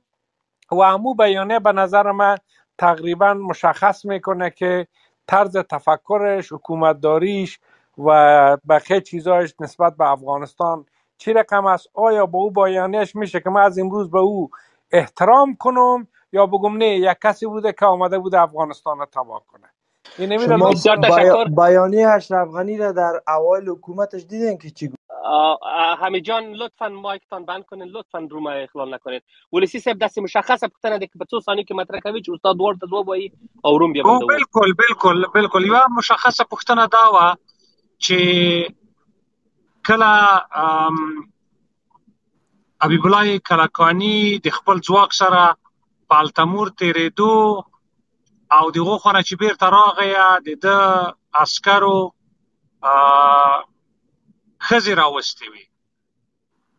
و امو بیانیه به نظر من تقریبا مشخص میکنه که طرز تفکرش حکومتداریش و بقیه چیزایش نسبت به افغانستان چی رقم است آیا با او بیانیش میشه که من از امروز به او احترام کنم یا بگم نه یک کسی بوده که آمده بوده افغانستان را تباه کنه این نمیره شما بسیار بیا- تشکر بیانیه اشرف غنی را در اوایل حکومتش دیدین که چی گفت آه، آه، حمید جان لطفا مایکتان بند کنین لطفا روم اخلال نکنین ولسی صاحب دست مشخصه پختنه ده که به څو ثانیه که مطرح کوي چې استاد دوار ته دوه وایي او روم بیا او بندوو بالکل بالکل بالکل یو مشخصه پوښتنه دا وه چې کله ابي بلای کلاکانی د خپل ځواک سره پالتمور تیرېدو او دغه خونه چې بیرته راغی د د عسکرو خزي راوستي وي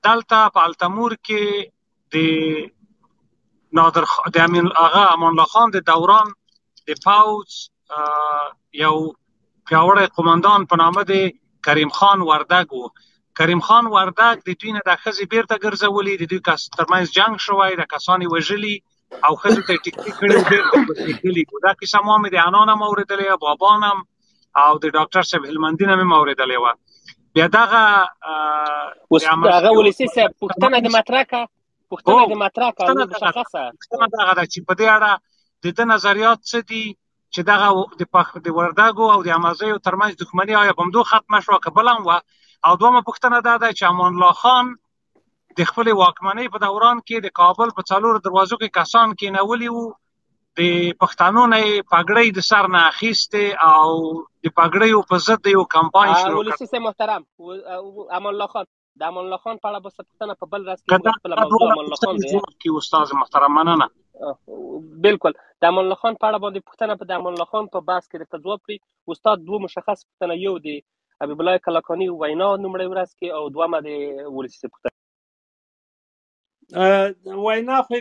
دلته پالتمور کې د نادر خ... د امین هغه امان الله خان د دوران د پوز یو پیاوړی قومندان په نامه دی کریم خان وردګ وو کریم خان وردګ د دوی نه د خزي بیرته ګرځولې د دوی کس ترمنځ جنگ شوی د کسانی وژلی او خزه ته ټیکټیک کړي او ډیر ته کلی دا کیسه مو مې د انان هم اوریدلې بابان هم او د ډاکټر صاحب هلمندین هم اوریدلې و بیا دغه اوس هغه ولسی صاحب پښتنه د مطرح کا پښتنه د مطرح کا او مشخصه پښتنه دغه چې په دې اړه د دې نظریات څه دي چې دغه د پخ د وردګو او د امازیو ترمنځ دښمنی آیا بمدو ختمه شو که بلم و او دومره پښتنه ده چې امان الله خان د خپل واکمنۍ په دوران کې د کابل په څلور دروازو کې کسان کېنولي وو د پښتنو نه پګړۍ د سر نه اخیستې او د پګړیو په ضد یو کمپاین شروع کړ ولسی محترم امان الله خان د امان الله خان په اړه به څه په بل راز کې خپل موضوع امان الله خان دی کې استاد محترم مننه بالکل د امان الله خان په اړه باندې پوښتنه په د امان الله خان په بحث کې د ځواب کړی استاد دوه مشخص پوښتنه یو دی حبیب الله کلاکانی وینا نومړی ورځ کې او دومه د ولسی صاحب وینا خو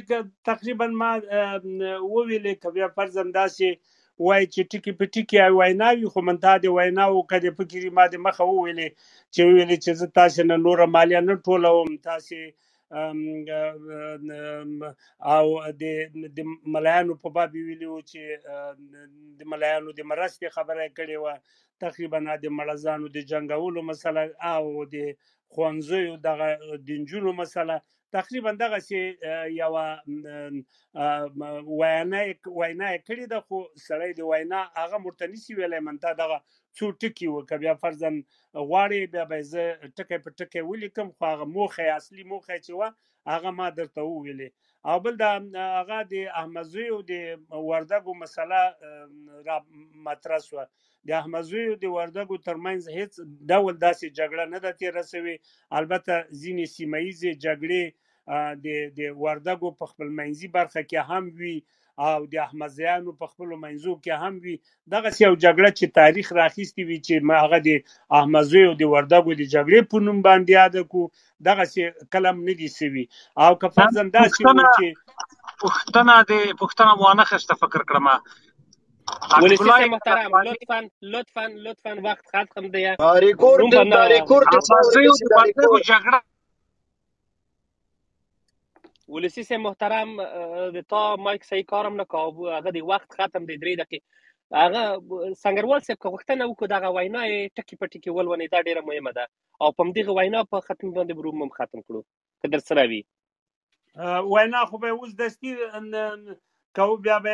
تقریبا ما وویلې که بیا فرضاً داسې وای چې ټکی په ټکی وینا وي خو منتها د وینا او کده فکرې ما د مخه وویلې چې ویلې چې زه تاسو نه نور مالیه نه ټولوم تاسو او د د ملایانو په باب ویلو چې د ملایانو د مرستې خبره کړې و تقریبا د مړزانو د جنګولو مسله او د ښوونځیو دغه د نجونو مسله تقریبا دغه سي یو وینا وینا کړی د خو سړی دی وینا هغه مرته نسی ویلې منته دغه څو ټکی وک بیا فرضن غواړي بیا به زه ټکی په ټکی ولیکم خو هغه موخه اصلي موخه چې و هغه ما درته وویلې او بل دا هغه د احمدزوی او د وردګو مسله را مطرح شوه د احمدزوی او د وردګو ترمنځ هیڅ ډول داسې جګړه نه ده تیره شوې البته ځینې سیمه ییزې جګړې د د وردګو په خپل منځي برخه کې هم وي او د احمدزیانو په خپلو منځو کې هم وي دغسې یو جګړه چې تاریخ راخیستې وي چې ما هغه د احمدزیو او د وردګو د جګړې په نوم باندې یاده کړو دغسې کله هم نه دي سوي او که فرضاً داسې وو چې پوښتنه دې پوښتنه مو وانه خسته فکر کړم ولسی سے محترم لطفا لطفا لطفا وخت ختم دی ریکورډ ریکورډ اساسي جګړه ولسی سه محترم د تا مایک صحیح کارم نه کاوه هغه دی وخت ختم دی درې دقیقې هغه سنگروال صاحب که غوښتنه وکړو دغه وینا یې ټکی په ټکی ولونې دا ډیره مهمه ده او په دغه وینا په ختم باندې بروم هم ختم کړو که در سره وي وینا خو به اوس دستی کو بیا به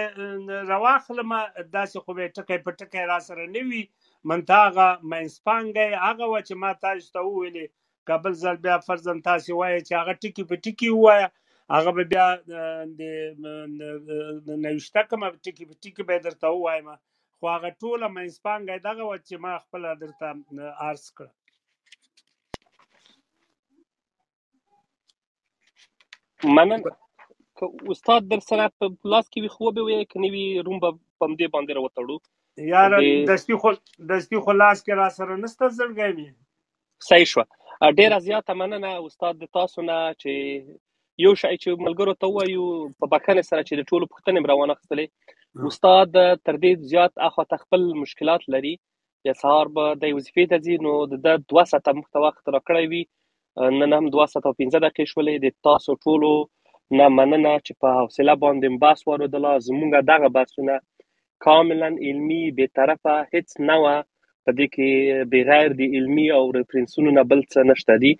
رواخلم داسې خو به ټکی په ټکی را سره نه وي منتاغه منسپانګه هغه و چې ما تاسو ته وویلې که بل ځل بیا فرضاً تاسې وایې چې هغه ټکي په ټکي ووایه هغه به بیا د نوشته کوم ټکي په ټکي به درته ووایم خو هغه ټوله منځپانګه یې دغه وه چې ما خپله درته عرض کړه مننه که استاد در سره په لاس کې وي خو به وي کني وي روم به پم دې باندې راوتړو یار دستی خو دستی خو لاس کې را سره نسته زړګی می صحیح شو ډیر زیاته مننه استاد د تاسو نه چې یو شای چې ملګرو ته وایو په بخښنه سره چې د ټولو پښتنې روانه خستلې استاد تر دې زیات اخو تخپل مشکلات لري بیا سهار به د وظیفې ته ځي نو د ده دوه ساعته موږ ته وخت راکړی وي نن هم دوه ساعته او پنځه دقیقې شولې د تاسو ټولو نه مننه چې په حوصله باندې بحث واردله زموږ دغه بحثونه کاملا علمي بې طرفه هیڅ نه وه په دې کې بغیر د علمي او ریفرنسونو نه بل څه نشته دي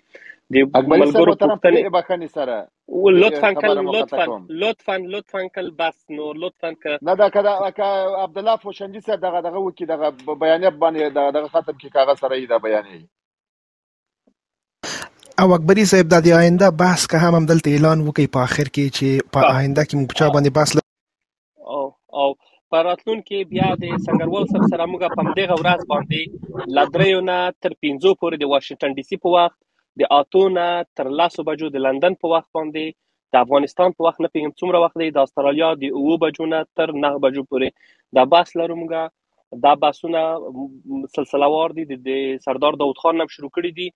د ملګرو پوښتنې بخښنې سره و لطفا کل لطفا لطفا لطفا کل بس نو لطفا ک نه دا کدا ک عبد الله فوشنجي سره دغه دغه وکی دغه بیانیه باندې دغه دغه ختم کی کاغه سره ای دا بیانیه او اکبری صاحب د آینده بحث که هم هم دلته اعلان وکي په اخر کې چې په آینده کې موږ چا باندې بحث او او په راتلونکي بیا د سنگروال سره سره موږ په دغه ورځ باندې لدریو نه تر 15 پورې د واشنگټن ډي سي په وخت د اتو نه تر لاسو بجو د لندن په وخت باندې د افغانستان په وخت نه پیږم څومره وخت دی د استرالیا د اوو بجو نه تر نه بجو پورې دا بحث لرو موږ دا باسونه سلسله وار دي د سردار داوود خان نم شروع کړی دي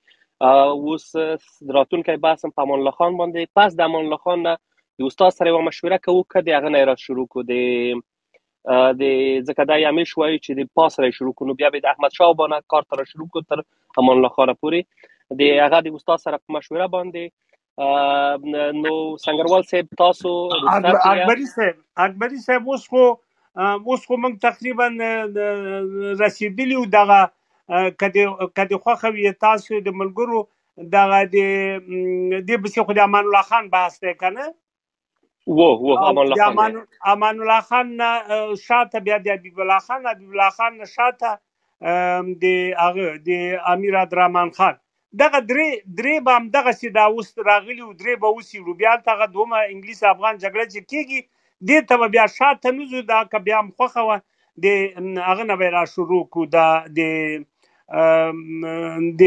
اوس راتونکي باسم په امان الله خان باندې پس د امان الله خان نه د استاد سره و مشوره کوو که د هغه نه را شروع کو د د ځکه دا یې همیش وایي چې د پاس را شروع کونو بیا به د احمد شاه بانه کار تر شروع کو تر امان الله خان پورې د هغه د استاد سره په مشوره باندې نو سنگروال صاحب تاسو اکبری صاحب اکبری صاحب اوس خو اوس خو موږ تقریبا رسیدلی و دغه کدی کدی خوخه وی تاسو د ملګرو دغه د دې بسې خو د امان الله خان بحث دی کنه وو وو امان الله خان امان الله خان شاته بیا د حبیب الله خان حبیب الله خان شاته د هغه د امیر عبدالرحمن خان دغه درې درې به هم دغه سي دا اوس راغلي او درې به اوسي روبیال تغه دومره انګلیس افغان جګړه چې کیږي دې ته بیا شاته نوزو دا که بیا هم خوخه وه د هغه نه را شروع کو دا د د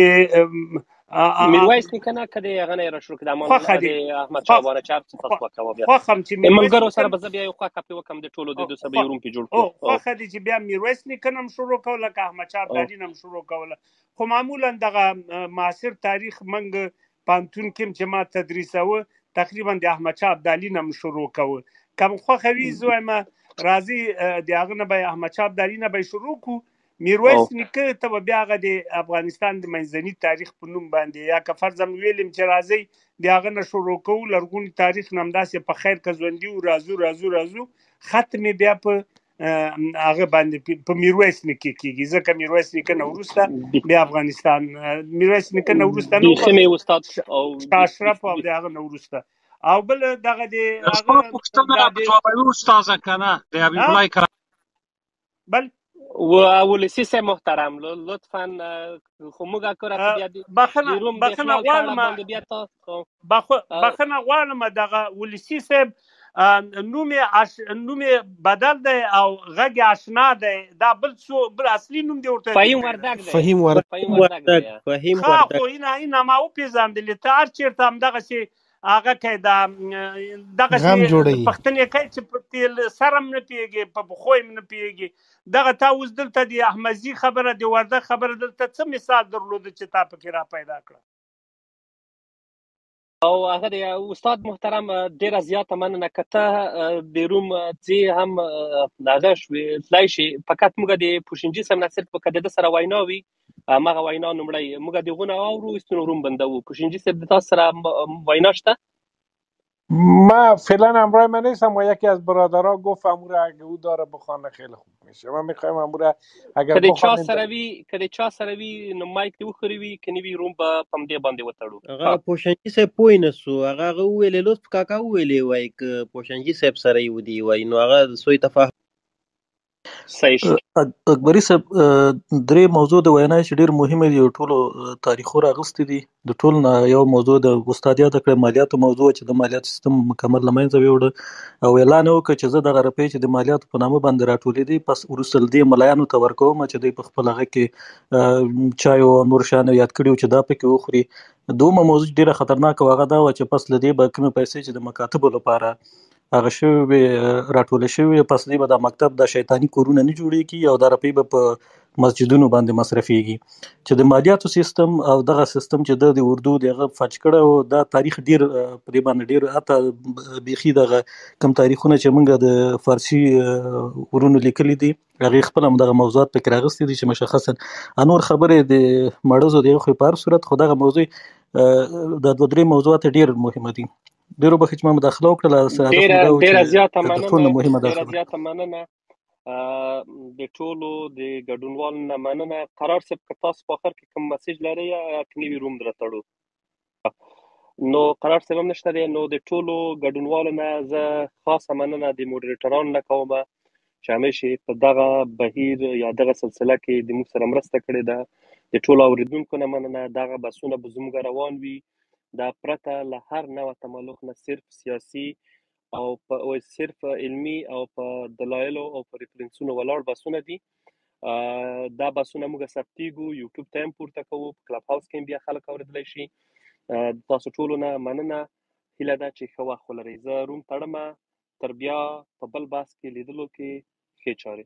میرویس لیکنه کده هغه نه را شروع کده ما د احمد شاه باره چار څه تاسو وکاو بیا خو خم چې ملګرو سره به بیا یو خو کاپی وکم د ټولو د دوه سبې روم په جوړ کو خو خدي چې بیا میرویس لیکنه هم شروع کوله که احمد شاه دالین هم شروع کوله خو معمولا دغه معاصر تاریخ منګ پانتون کیم چې ما تدریسوه تقریبا د احمد شاه ابدالي نه شروع کوه کم خوخوي زویم راځي د هغه نه به احمد شاه ابدالي نه به شروع کو میرویس نیکه ته به بیا هغه د افغانستان د منځني تاریخ په نوم باندې یا که فرضاً ویلیم چې راځي د هغه نه شروع کوو لرغوني تاریخ نه همداسې په خیر که ژوندي وو راځو راځو راځو ختم بیا په هغه باندې په میرویس نیکه کیږي ځکه میرویس نیکه نه ورسته بیا افغانستان میرویس نیکه نه ورسته نو خمه استاد او اشرف او دغه نه ورسته او بل دغه دی هغه پښتنه را جوابوي استاد کنه د حبیب الله کرام بل و ولسی سه محترم لطفا خو موږ کور ته بیا دی بخنه بخنه غواړم بیا تاسو بخنه غواړم دغه ولسی صاحب نوم اش... نوم بدل دی او غږ آشنا دی دا بل څو بل اصلي نوم دی ورته فهیم وردګ دی فهیم وردګ فهیم وردګ فهیم وردګ خو اینا اینا ما او پیزاندل ته هر چیرته هم دغه سي هغه کې دا دغه سي غم جوړوي پښتنې کوي چې په تیل سرم نه پیږي په بخو هم نه پیږي دغه تا اوس دلته دی احمدزي خبره دی ورده خبره دلته څه مثال درلود چې تا پکې را پیدا کړ او هغه دی استاد محترم ډیره زیاته مننه کته د روم ځې هم هغه شوې لای شي فقط موږ د پوشنجي سم نصر په کده سره وینا وی دا مغه وینا نمړی موږ دغونه اورو استنو روم بندو کوشنجی صاحب د تاسو سره وینا شته ما فعلا امرای من نیستم و یکی از برادرها گفت امورا اگه او داره بخوانه خیلی خوب میشه ما میخوایم امورا اگر کده چا سروی کده چا سروی نو مایک دی وخوری وی کنی وی روم با پم دی باندې وتړو هغه پوشنجی صاحب پوی نسو هغه هغه ویل لوس کاکا ویلې وای ک پوشنجی صاحب سره یو دی وای نو هغه سوی تفاهم صحیح شو اکبري صاحب درې موضوع د وینا چې ډېر مهمه دي ټولو تاریخو راغستې دي د ټول نه یو موضوع د استاد یاد کړ مالیاتو موضوع چې د مالیات سیستم مکمل لمنځه ویوړ او اعلان وکړ چې زه د غرپې چې د مالیاتو په نامه باندې راټولې دي پس ورسل دي ملایانو ته ورکوم چې دوی په خپل هغه کې چای او نور شان یاد کړیو چې دا پکې وخوري دومره موضوع ډیره خطرناک واغه دا و چې پس لدی به کومه پیسې چې د مکاتبو لپاره هغه شوې به راټول شوې پس دی به د مکتب د شیطانی کورونه نه جوړی کی او د رپی به په مسجدونو باندې مصرفيږي چې د مالیاتو سیستم او دغه سیستم چې د اردو دغه فچ کړه او دا تاریخ ډیر په دې باندې ډیر اته بيخي دغه کم تاریخونه چې موږ د فارسی ورونو لیکلي دي هغه خپل هم دغه موضوعات په کراغستې دي چې مشخصا انور خبره د مړزو د خو په صورت خو دغه موضوع د دوه درې موضوعات ډیر مهمه دي ډیرو بخښنه چې ما مداخله وکړله ډیره ډیره زیاته مننه ډیره زیاته مننه د ټولو د ګډونوال نه مننه قرار صاحب که تاسو په اخر کې کوم میسج لرئ یا کنيوي روم درتړو نو قرار صاحب هم نشته دی نو د ټولو ګډونوالو نه زه خاصه مننه د موډریټرانو نه کوم چې همیشه په دغه بهیر یا دغه سلسله کې د موږ سره مرسته کړې ده د ټولو اوریدونکو نه مننه دغه بسونه به زموږ روان وي دا پرته له هر نوع تملق نه صرف سیاسي او په او صرف علمي او په دلایلو او په ریفرنسونو ولاړ باسونه دي دا باسونه موږ ثبتېږو یوټیوب ته هم پورته کوو په کلب هاوس کې بیا خلک اوریدلی شي تاسو ټولو نه مننه هیله ده چې ښه وخت ولرئ زه روم تړم تر بیا په بل بحث کې لیدلو کې ښې چارې